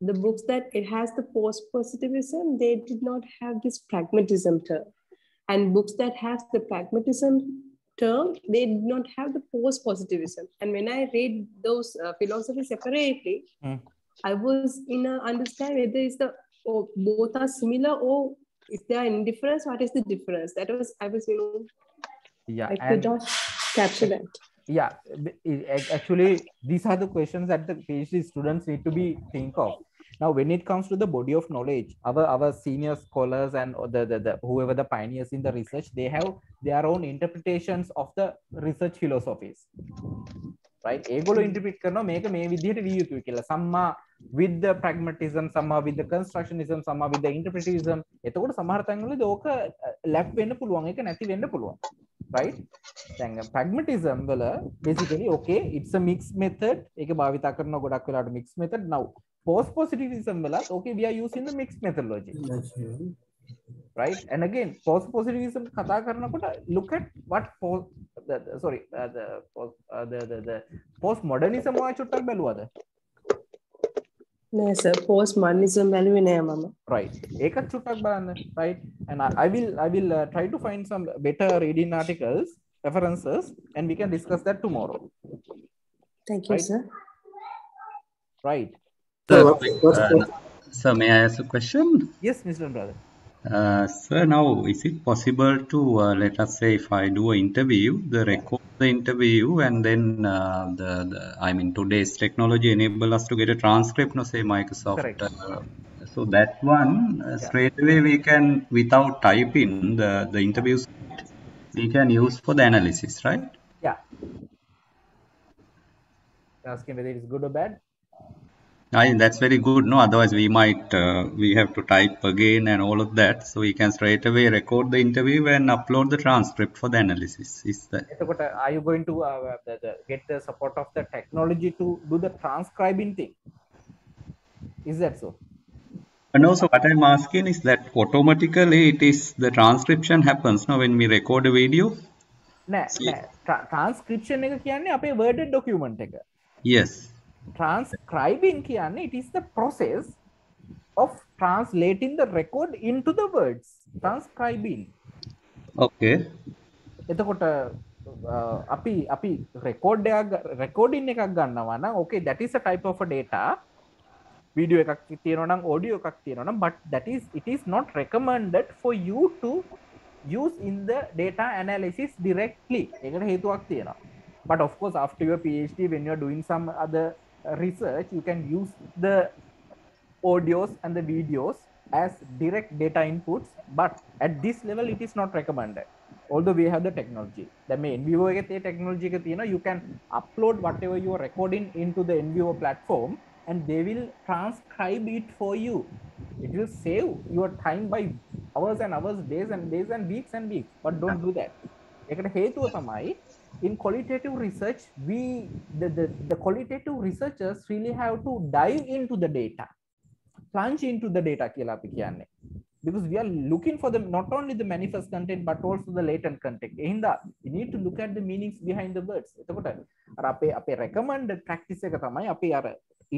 the books that it has the post positivism, they did not have this pragmatism term. And books that have the pragmatism term, they did not have the post positivism. And when I read those uh, separately, mm. I was in a understand whether is the or both are similar or if there are in difference, what is the difference? That was I was you know yeah I could not capture that. yeah b- i- ac- actually these are the questions that the phd students need to be think of now when it comes to the body of knowledge our our senior scholars and the, the, the whoever the pioneers in the research they have their own interpretations of the research philosophies රයි ඒගොල ඉන්ටිපිට කරන මේක මේ විදිහට විය යුතුයි කියල. සම්මා විද ප්‍රගමටිසම් සම්මා විද කන්ස්ට්‍රක්ෂනිසම් සම්මා විද ඉන්ටපිටිසම් එතකොට සමහරතැන්ගල දෝක ලැක් වෙන්න පුළුවන් එක නැති වෙන්න පුළුවන්. රයි තැන් ප්‍රගමටිසම් වල බෙසිකලි ඕකේ ඉත්ස මික්ස් මෙතට එක භාවිතා කරන ගොඩක් වෙලාට මික්ස් මෙතට නව් පෝස් පොසිටිසම් වල ඕක විය යුසින්න mixed methodology right? and again post positivism කතා කරනකොට look at what the, the, sorry uh, the, post- uh, the the the post modernism ඔය චුට්ටක් බැලුවද නෑ සර් පෝස් මන්නිසම් බැලුවේ නෑ මම right ඒකත් චුට්ටක් බලන්න right and I, I will I will uh, try to find some better reading articles references and we can discuss that tomorrow thank you Right. sir right Sir, uh, sir, may I ask a question? yes mr brother Uh, sir, now is it possible to uh, let us say if I do an interview, the record the interview, and then uh, the, the I mean today's technology enable us to get a transcript, no say Microsoft. Correct. Uh, so that one uh, straight away we can without typing the the interviews we can use for the analysis, right? yeah asking whether it's good or bad I that's very good. No, otherwise we might uh, we have to type again and all of that. So we can straight away record the interview and upload the transcript for the analysis. Is that එතකොට are you going to uh, the, the, get the support of the technology to do the transcribing thing is that so and also what I'm asking is that automatically it is the transcription happens now when we record a video. නෑ නෑ Tra- transcription එක කියන්නේ අපේ worded document එක Yes. Transcribing කියන්නේ it is the process of translating the record into the words. Transcribing. Okay. එතකොට uh, අපි අපි රෙකෝඩ් එකක් රෙකෝඩින් එකක් ගන්නවා නම් okay that is a type of a data. Video එකක් තියෙනවා නම් audio එකක් තියෙනවා නම් but that is it is not recommended for you to used in the data analysis directly. ඒකට හේතුවක් තියෙනවා. But of course after your phd when you're doing some other research, you can use the audios and the videos as direct data inputs, but at this level, it is not recommended. Although we have the technology, the main NVivo technology, you know, you can upload whatever you are recording into the NVivo platform and they will transcribe it for you. It will save your time by hours and hours, days and days and weeks and weeks, but don't do that in qualitative research we the, the the qualitative researchers really have to dive into the data plunge into the data කියලා අපි කියන්නේ because we are looking for the not only the manifest content but also the latent content එහින්දා we need to look at the meanings behind the words එතකොට අර අපේ අපේ recommended practice එක තමයි අපි අර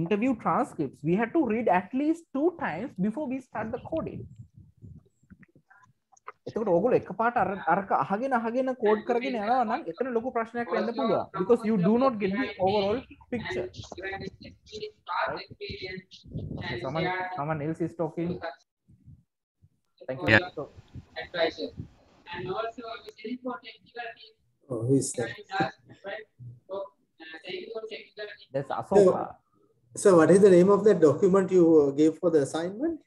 interview transcripts we have to read at least two times before we start the coding එතකොට ඕගොල්ලෝ එකපාරට අර අරක අහගෙන අහගෙන කෝඩ් කරගෙන යනවා නම් එතන ලොකු ප්‍රශ්නයක් වෙන්න පුළුවන් because you do not get the overall picture right? okay, someone someone else is talking thank you Yeah. so, Oh, who's that? there's Asoka So what is the name of that document you uh, gave for the assignment?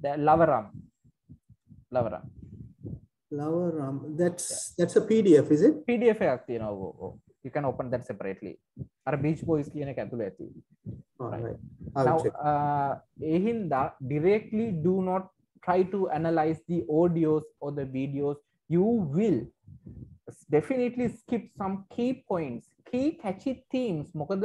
the Lavaram Lavaram Lavaram. That's that's a PDF, is it? PDF එකක් තියෙනවා ඔව් ඔව් you can open that separately අර beach boys කියන එක ඇතුළේ ඇති All Right. right. I'll now check. uh, ඒ හින්දා directly do not try to analyze the audios or the videos you will definitely skip some key points key catchy themes මොකද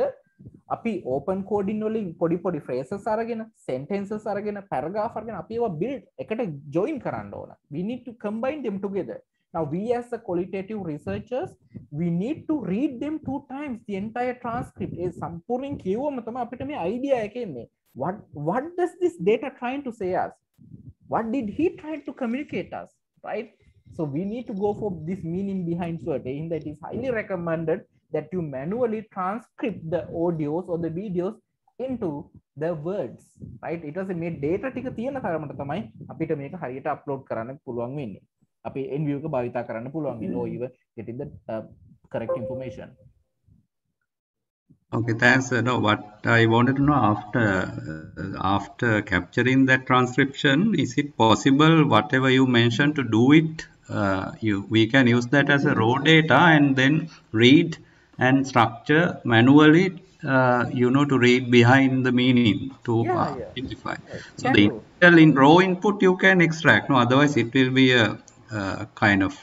අපි open coding වලින් පොඩි පොඩි phrases අරගෙන sentences අරගෙන paragraph අරගෙන අපි ඒවා build එකට join කරන්න ඕන we need to combine them together now we as the qualitative researchers we need to read them two times the entire transcript ඒ සම්පූර්ණයෙන් කියවම තමයි අපිට මේ idea එක එන්නේ what what does this data trying to say us what did he try to communicate us right so we need to go for this meaning behind certain that is highly recommended that you manually transcript the audios or the videos into the words right It ඊට පස්සේ මේ data ටික තියෙන තරමට තමයි අපිට මේක හරියට upload කරන්න පුළුවන් වෙන්නේ අපි NVivo එක භාවිතා කරන්න පුළුවන් in or even getting the uh, correct information Okay, thanks. Uh, no, what I wanted to know after uh, after capturing that transcription, is it possible whatever you mentioned to do it? Uh, you we can use that as a raw data and then read and structure manually. Uh, you know to read behind the meaning to Yeah, uh, yeah. identify. So Can the initial in raw input you can extract. No, otherwise it will be a, uh kind of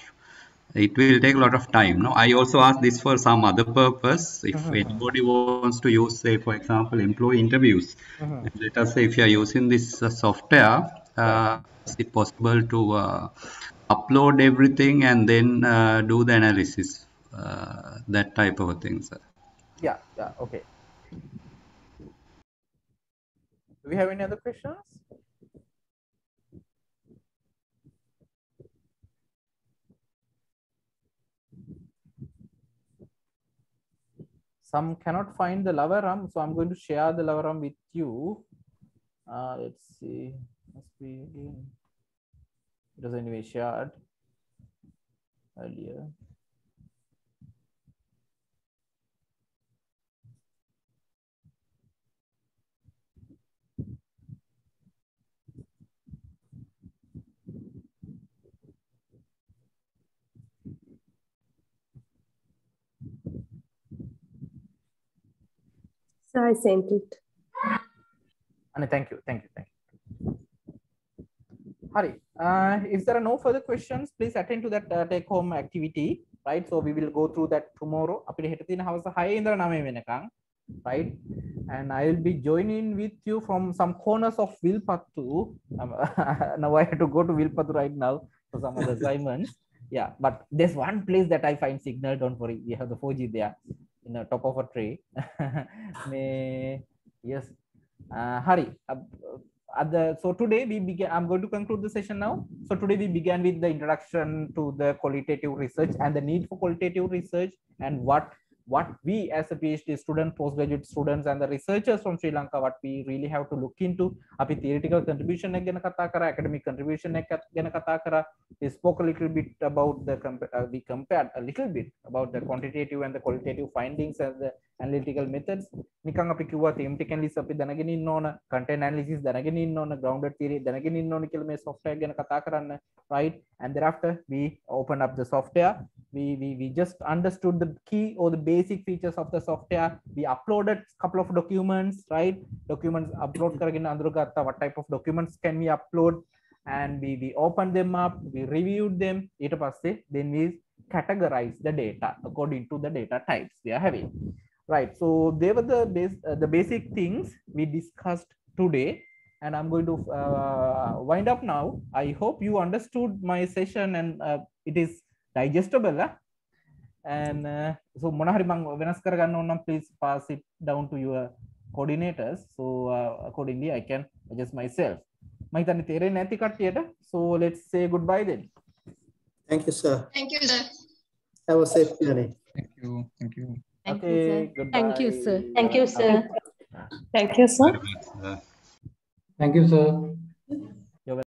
it will take a lot of time no i also ask this for some other purpose if Mhm. anybody wants to use say for example employee interviews and let us say if you are using this uh, software uh, is it possible to uh, upload everything and then uh, do the analysis uh, that type of things yeah yeah okay. Do we have any other questions? Some cannot find the lavaram so i'm going to share the lavaram with you. Uh, let's see. Must be it was anyway shared earlier I sent it. And thank you, thank you, thank you. Hari, uh, if there are no further questions, please attend to that uh, take home activity, right? So we will go through that tomorrow. අපිට හෙට තියෙන හවස 6 ඉඳලා 9 වෙනකන්, right? And I will be joining with you from some corners of Vilpattu. Um, now I have to go to Vilpattu right now for some other assignments. Yeah, but there's one place that I find signal. Don't worry, we have the 4G there in the top of a tree. May yes, uh, Hari. Uh, the, so today we began. I'm going to conclude the session now. So today we began with the introduction to the qualitative research and the need for qualitative research and what what we as a PhD student, postgraduate students and the researchers from Sri Lanka, what we really have to look into. අපි theoretical contribution එක ගැන කතා කරා, academic contribution එක ගැන කතා කරා. We spoke a little bit about the, uh, we compared a little bit about the quantitative and the qualitative findings and the analytical methods. නිකන් අපි කිව්වා thematic analysis අපි දැනගෙන ඉන්න ඕන, content analysis දැනගෙන ඉන්න ඕන, grounded theory දැනගෙන ඉන්න ඕන කියලා මේ software ගැන කතා කරන්න, right? And thereafter we open up the software. We, we, we just understood the key or the basic features of the software. We uploaded a couple of documents, right? Documents upload කරගෙන අඳුරගත්තා what type of documents can we upload and we, we opened them up, we reviewed them. ඊට පස්සේ then we categorize the data according to the data types we are having. Right, so they were the base, uh, the basic things we discussed today and I'm going to uh, wind up now. I hope you understood my session and uh, it is digestible. Huh? And uh, so මොනහරි මං වෙනස් කරගන්න ඕන නම් please pass it down to your coordinators. So uh, accordingly I can adjust myself. මම හිතන්නේ තේරෙන්නේ නැති කට්ටියට. So let's say goodbye then. Thank you, sir. Thank you, sir. Have a safe journey. Thank you. Thank you. Thank okay, you, sir. goodbye. Thank you, sir. Thank you, sir. Thank you, sir. Thank you, sir.